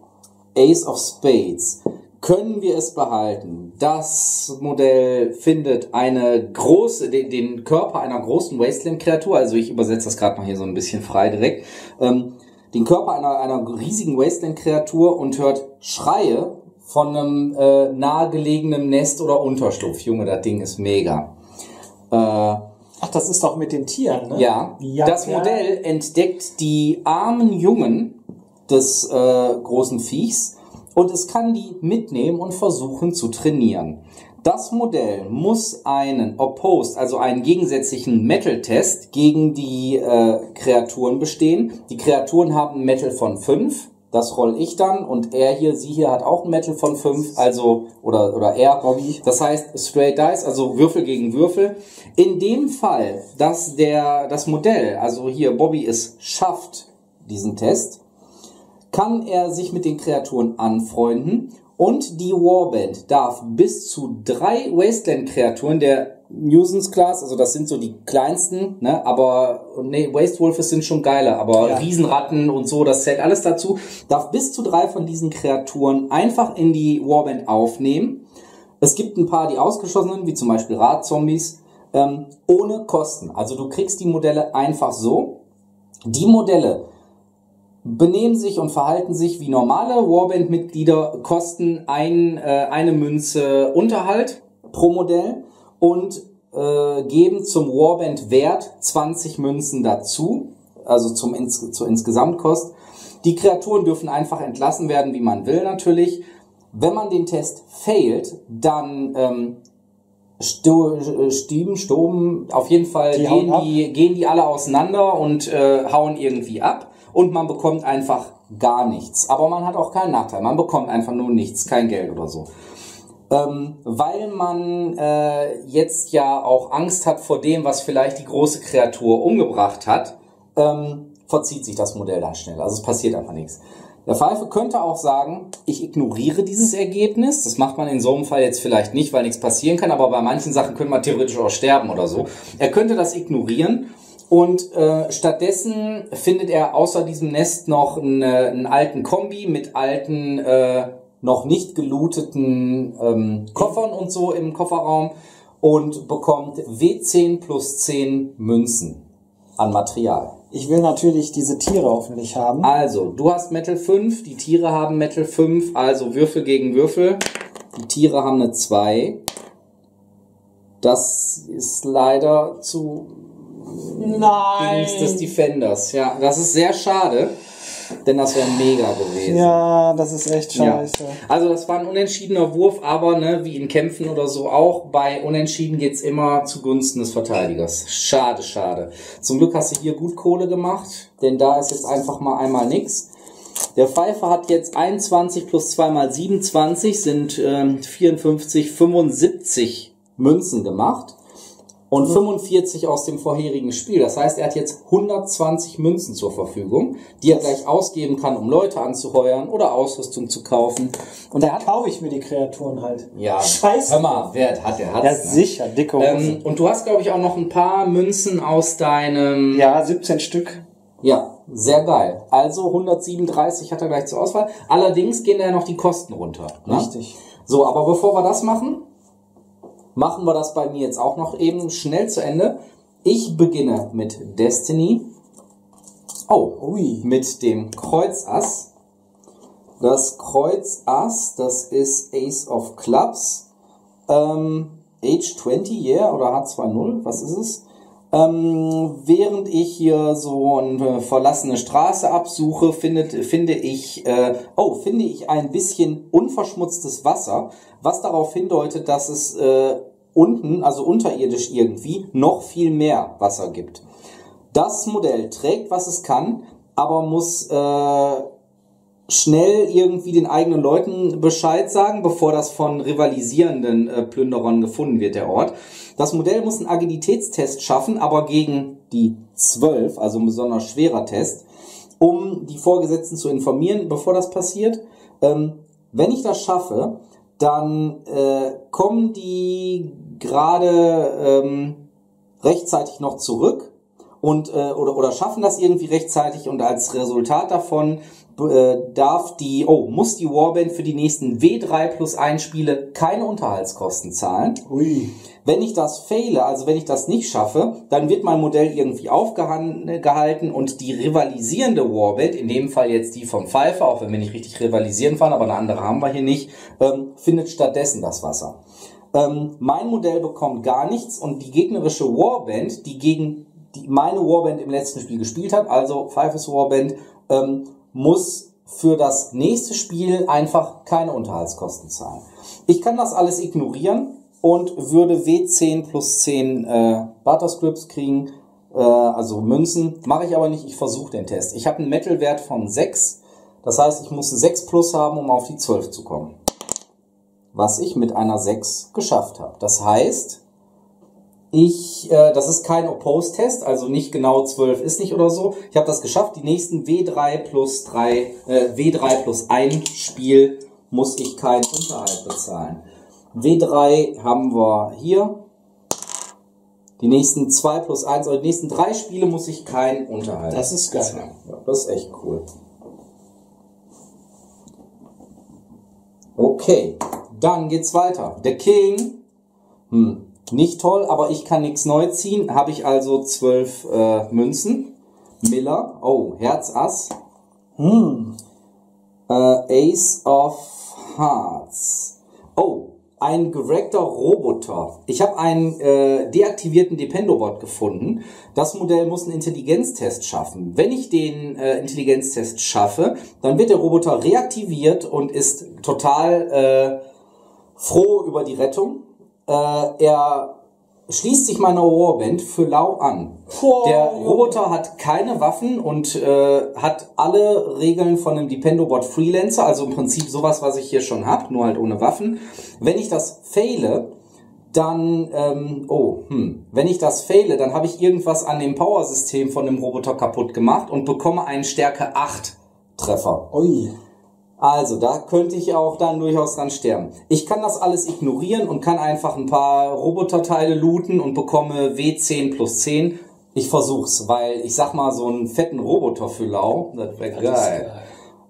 Ace of Spades. Können wir es behalten? Das Modell findet eine große, den, den Körper einer großen Wasteland-Kreatur, also ich übersetze das gerade mal hier so ein bisschen frei direkt, ähm, den Körper einer, einer riesigen Wasteland-Kreatur und hört Schreie von einem äh, nahegelegenen Nest oder Unterschlupf. Junge, das Ding ist mega. Äh, Ach, das ist doch mit den Tieren, ne? ja, Ja, das. Modell entdeckt die armen Jungen des äh, großen Viechs und es kann die mitnehmen und versuchen zu trainieren. Das Modell muss einen Opposed, also einen gegensätzlichen Metal-Test gegen die äh, Kreaturen bestehen. Die Kreaturen haben ein Metal von 5. Das roll ich dann und er hier, sie hier hat auch ein Metal von 5, also, oder, oder er. Bobby. Das heißt Straight Dice, also Würfel gegen Würfel. In dem Fall, dass der, das Modell, also hier Bobby es schafft, diesen Test, kann er sich mit den Kreaturen anfreunden und die Warband darf bis zu drei Wasteland-Kreaturen der Nuisance Class, also das sind so die kleinsten, ne, aber nee, Waste Wolves sind schon geiler, aber Ja. Riesenratten und so, das zählt alles dazu, darf bis zu drei von diesen Kreaturen einfach in die Warband aufnehmen. Es gibt ein paar, die ausgeschlossen sind, wie zum Beispiel Radzombies, ähm, ohne Kosten. Also du kriegst die Modelle einfach so. Die Modelle benehmen sich und verhalten sich wie normale Warband-Mitglieder, kosten ein, äh, eine Münze Unterhalt pro Modell und äh, geben zum Warband-Wert 20 Münzen dazu, also zum ins, zur Insgesamtkost. Die Kreaturen dürfen einfach entlassen werden, wie man will natürlich. Wenn man den Test failt, dann ähm, Sto äh, Stieben, Stoben, auf jeden Fall Die gehen die, gehen die alle auseinander und äh, hauen irgendwie ab und man bekommt einfach gar nichts. Aber man hat auch keinen Nachteil, man bekommt einfach nur nichts, kein Geld oder so. Ähm, weil man äh, jetzt ja auch Angst hat vor dem, was vielleicht die große Kreatur umgebracht hat, ähm, verzieht sich das Modell dann schnell. Also es passiert einfach nichts. Der Pfeife könnte auch sagen, ich ignoriere dieses Ergebnis. Das macht man in so einem Fall jetzt vielleicht nicht, weil nichts passieren kann, aber bei manchen Sachen könnte man theoretisch auch sterben oder so. Er könnte das ignorieren und äh, stattdessen findet er außer diesem Nest noch eine, einen alten Kombi mit alten, äh, noch nicht gelooteten ähm, Koffern und so im Kofferraum und bekommt W10 plus 10 Münzen an Material. Ich will natürlich diese Tiere hoffentlich haben. Also, du hast Metal 5, die Tiere haben Metal 5, also Würfel gegen Würfel. Die Tiere haben eine 2. Das ist leider zu Dings des Defenders. Ja, das ist sehr schade, denn das wäre mega gewesen. Ja, das ist echt Ja. scheiße. Also das war ein unentschiedener Wurf, aber ne, wie in Kämpfen oder so auch, bei Unentschieden geht's immer zugunsten des Verteidigers. Schade, schade. Zum Glück hast du hier gut Kohle gemacht, denn da ist jetzt einfach mal einmal nix. Der Pfeifer hat jetzt 21 plus 2 mal 27 sind ähm, 54, 75 Münzen gemacht und 45 aus dem vorherigen Spiel. Das heißt, er hat jetzt 120 Münzen zur Verfügung, die er gleich ausgeben kann, um Leute anzuheuern oder Ausrüstung zu kaufen. Und er hat Kaufe ich mir die Kreaturen halt. ja, Scheiße. hör mal, wer hat der hat Ja, sicher, dicke Hose. ähm, Und du hast, glaube ich, auch noch ein paar Münzen aus deinem ja, 17 Stück. ja, sehr geil. Also 137 hat er gleich zur Auswahl. Allerdings gehen da ja noch die Kosten runter. Ne? Richtig. So, aber bevor wir das machen, machen wir das bei mir jetzt auch noch eben schnell zu Ende. Ich beginne mit Destiny. Oh, Ui. mit dem Kreuzass. Das Kreuzass, das ist Ace of Clubs. Ähm, Age 20, yeah, oder H20, was ist es? Ähm, während ich hier so eine verlassene Straße absuche, findet, finde ich, äh, oh, finde ich ein bisschen unverschmutztes Wasser, was darauf hindeutet, dass es äh, unten, also unterirdisch irgendwie, noch viel mehr Wasser gibt. Das Modell trägt, was es kann, aber muss äh, schnell irgendwie den eigenen Leuten Bescheid sagen, bevor das von rivalisierenden äh, Plünderern gefunden wird, der Ort. Das Modell muss einen Agilitätstest schaffen, aber gegen die 12, also ein besonders schwerer Test, um die Vorgesetzten zu informieren, bevor das passiert. Ähm, wenn ich das schaffe, dann äh, kommen die gerade ähm, rechtzeitig noch zurück und äh, oder, oder schaffen das irgendwie rechtzeitig und als Resultat davon äh, darf die, oh, muss die Warband für die nächsten W3 plus 1 Spiele keine Unterhaltskosten zahlen. Ui. Wenn ich das fehle, also wenn ich das nicht schaffe, dann wird mein Modell irgendwie aufgehalten und die rivalisierende Warband, in dem Fall jetzt die vom Pfeifer, auch wenn wir nicht richtig rivalisieren fahren, aber eine andere haben wir hier nicht, ähm, findet stattdessen das Wasser. Ähm, mein Modell bekommt gar nichts und die gegnerische Warband, die gegen die meine Warband im letzten Spiel gespielt hat, also Pfeifes Warband, ähm, muss für das nächste Spiel einfach keine Unterhaltskosten zahlen. Ich kann das alles ignorieren und würde W10 plus 10 äh, Barterscripts kriegen, äh, also Münzen. Mache ich aber nicht, ich versuche den Test. Ich habe einen Metal-Wert von 6, das heißt, ich muss ein 6 plus haben, um auf die 12 zu kommen. Was ich mit einer 6 geschafft habe. Das heißt, ich, äh, das ist kein Oppose-Test, also nicht genau 12 ist nicht oder so. Ich habe das geschafft. Die nächsten W3 plus 3, äh, W3 plus 1 Spiel muss ich keinen Unterhalt bezahlen. W3 haben wir hier. Die nächsten 2 plus 1, oder die nächsten drei Spiele muss ich keinen Unterhalt. Das ist geil. bezahlen. Ja, das ist echt cool. Okay, dann geht's weiter. Der King. Hm, nicht toll, aber ich kann nichts neu ziehen. Habe ich also 12 äh, Münzen. Miller. Oh, Herz Ass. Hm. Äh, Ace of Hearts. Oh, ein gerackter Roboter. Ich habe einen äh, deaktivierten Dependobot gefunden. Das Modell muss einen Intelligenztest schaffen. Wenn ich den äh, Intelligenztest schaffe, dann wird der Roboter reaktiviert und ist total äh, froh über die Rettung. Äh, er schließt sich meiner Warband für lau an. Der Roboter hat keine Waffen und äh, hat alle Regeln von einem Dependobot Freelancer, also im Prinzip sowas, was ich hier schon hab, nur halt ohne Waffen. Wenn ich das faile, dann, ähm, oh, hm, wenn ich das faile, dann habe ich irgendwas an dem Power-System von dem Roboter kaputt gemacht und bekomme einen Stärke 8 Treffer. Ui. Also, da könnte ich auch dann durchaus dran sterben. Ich kann das alles ignorieren und kann einfach ein paar Roboterteile looten und bekomme W10 plus 10. Ich versuch's, weil ich sag mal, so einen fetten Roboter für lau, das wäre geil.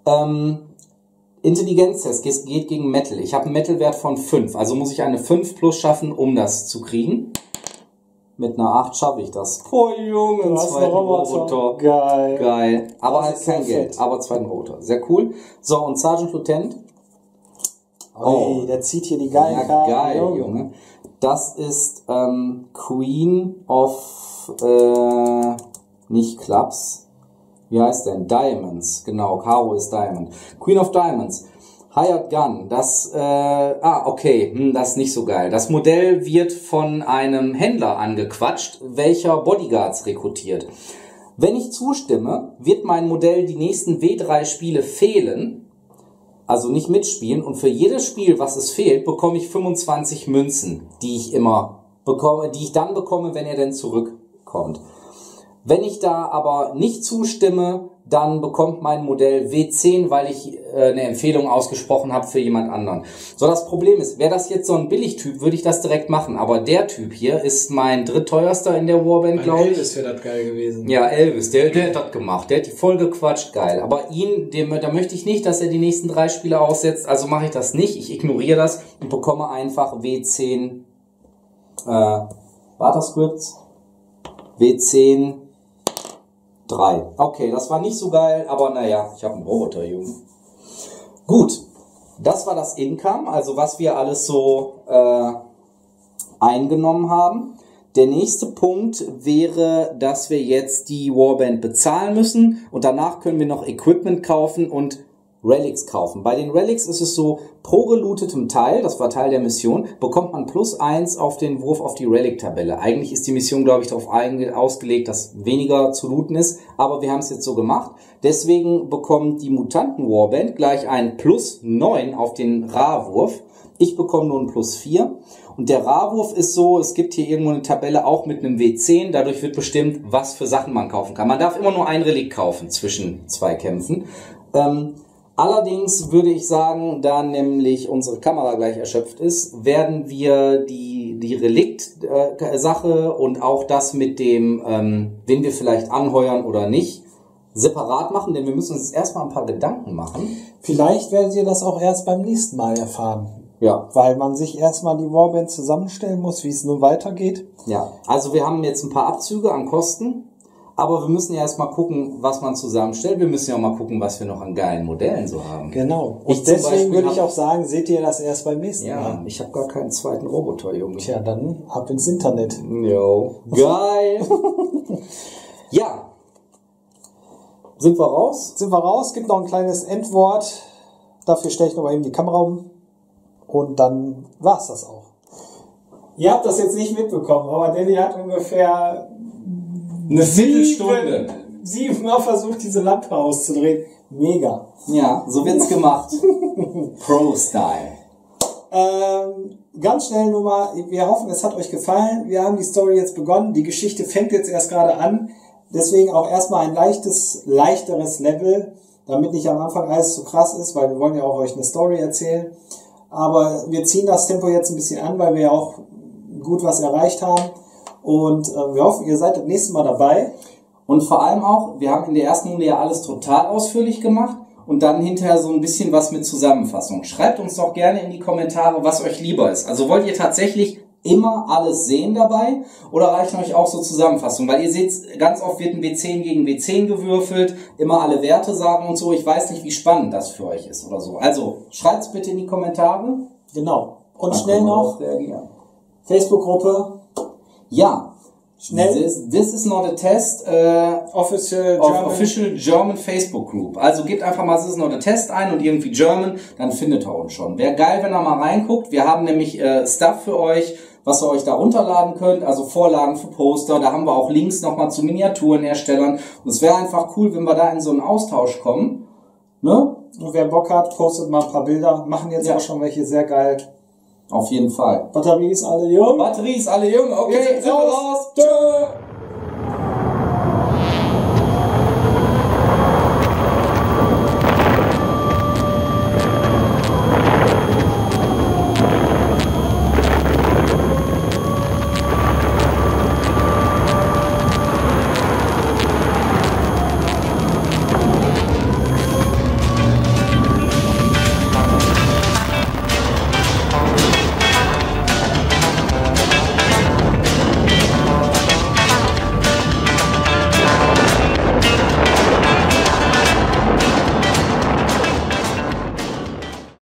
Ähm, Intelligenztest geht geht gegen Metal. Ich habe einen Metal-Wert von 5, also muss ich eine 5 plus schaffen, um das zu kriegen. Mit einer 8 schaffe ich das. Oh Junge, hast zweiten einen Roboter. Geil. Geil. Aber Das halt kein sehr Geld. fett. Aber zweiten Roboter. Sehr cool. So, und Sergeant Lieutenant. Oh. Ui, der zieht hier die geilen Ja, Karten. geil, Junge. Das ist ähm, Queen of äh, nicht Clubs. Wie heißt denn? Diamonds. Genau, Karo ist Diamond. Queen of Diamonds. Hired Gun. Das, äh, ah, okay, hm, das ist nicht so geil. Das Modell wird von einem Händler angequatscht, welcher Bodyguards rekrutiert. Wenn ich zustimme, wird mein Modell die nächsten W3 Spiele fehlen, also nicht mitspielen. Und für jedes Spiel, was es fehlt, bekomme ich 25 Münzen, die ich immer bekomme, die ich dann bekomme, wenn er denn zurückkommt. Wenn ich da aber nicht zustimme, dann bekommt mein Modell W10, weil ich äh, eine Empfehlung ausgesprochen habe für jemand anderen. So, das Problem ist, wäre das jetzt so ein Billigtyp, würde ich das direkt machen. Aber der Typ hier ist mein drittteuerster in der Warband, glaube ich. Elvis wäre das geil gewesen. Ja, Elvis, der, der hat das gemacht. Der hat die voll gequatscht, geil. Aber ihn, dem, da möchte ich nicht, dass er die nächsten drei Spiele aussetzt. Also mache ich das nicht. Ich ignoriere das und bekomme einfach W10 äh, Barterscripts. W10 3. Okay, das war nicht so geil, aber naja, ich habe einen Roboter, Junge. Gut, das war das Income, also was wir alles so äh, eingenommen haben. Der nächste Punkt wäre, dass wir jetzt die Warband bezahlen müssen und danach können wir noch Equipment kaufen und Relics kaufen. Bei den Relics ist es so, pro gelootetem Teil, das war Teil der Mission, bekommt man plus eins auf den Wurf auf die Relic-Tabelle. Eigentlich ist die Mission, glaube ich, darauf ausgelegt, dass weniger zu looten ist, aber wir haben es jetzt so gemacht. Deswegen bekommt die Mutanten-Warband gleich ein plus neun auf den Ra-Wurf. Ich bekomme nur ein plus vier. Und der Ra-Wurf ist so, es gibt hier irgendwo eine Tabelle auch mit einem W10, dadurch wird bestimmt, was für Sachen man kaufen kann. Man darf immer nur ein Relikt kaufen zwischen zwei Kämpfen. Ähm, Allerdings würde ich sagen, da nämlich unsere Kamera gleich erschöpft ist, werden wir die, die Relikt-Sache und auch das mit dem, ähm, wen wir vielleicht anheuern oder nicht, separat machen, denn wir müssen uns erstmal ein paar Gedanken machen. Vielleicht werdet ihr das auch erst beim nächsten Mal erfahren. Ja. Weil man sich erstmal die Warband zusammenstellen muss, wie es nun weitergeht. Ja. Also wir haben jetzt ein paar Abzüge an Kosten. Aber wir müssen ja erstmal gucken, was man zusammenstellt. Wir müssen ja auch mal gucken, was wir noch an geilen Modellen so haben. Genau. Und Ich deswegen würde ich auch sagen, seht ihr das erst beim nächsten Ja, Mal. ich habe gar keinen zweiten Roboter, Junge. Tja, dann ab ins Internet. Jo. Geil. ja. Sind wir raus? Sind wir raus, gibt noch ein kleines Endwort. Dafür stelle ich noch mal eben die Kamera um. Und dann war's das auch. Ihr habt das jetzt nicht mitbekommen, aber Danny hat ungefähr Eine sieben, siebenmal versucht, diese Lampe auszudrehen. Mega. Ja, so wird's gemacht. Pro-Style. Ähm, ganz schnell nur mal, wir hoffen, es hat euch gefallen. Wir haben die Story jetzt begonnen. Die Geschichte fängt jetzt erst gerade an. Deswegen auch erstmal ein leichtes, leichteres Level, damit nicht am Anfang alles zu krass ist, weil wir wollen ja auch euch eine Story erzählen. Aber wir ziehen das Tempo jetzt ein bisschen an, weil wir ja auch gut was erreicht haben. Und äh, wir hoffen, ihr seid das nächste Mal dabei. Und vor allem auch, wir haben in der ersten Runde ja alles total ausführlich gemacht und dann hinterher so ein bisschen was mit Zusammenfassung. Schreibt uns doch gerne in die Kommentare, was euch lieber ist. Also wollt ihr tatsächlich immer alles sehen dabei oder reichen euch auch so Zusammenfassungen? Weil ihr seht, ganz oft wird ein W10 gegen W10 gewürfelt, immer alle Werte sagen und so. Ich weiß nicht, wie spannend das für euch ist oder so. Also schreibt's bitte in die Kommentare. Genau. Und Dann schnell noch. Facebook-Gruppe, Ja. Schnell. This, this is not a test. Äh, Official auf German. Official German Facebook Group. Also gebt einfach mal This is not a Test ein und irgendwie German, dann findet ihr uns schon. Wäre geil, wenn ihr mal reinguckt. Wir haben nämlich äh, Stuff für euch, was ihr euch da runterladen könnt, also Vorlagen für Poster. Da haben wir auch Links nochmal zu Miniaturenherstellern. Und es wäre einfach cool, wenn wir da in so einen Austausch kommen. Ne? Und wer Bock hat, postet mal ein paar Bilder. Machen jetzt Ja. auch schon welche sehr geil. Auf jeden Fall. Batterie ist alle jung. Batterie ist alle jung. Okay, sind wir raus. raus. Tschö.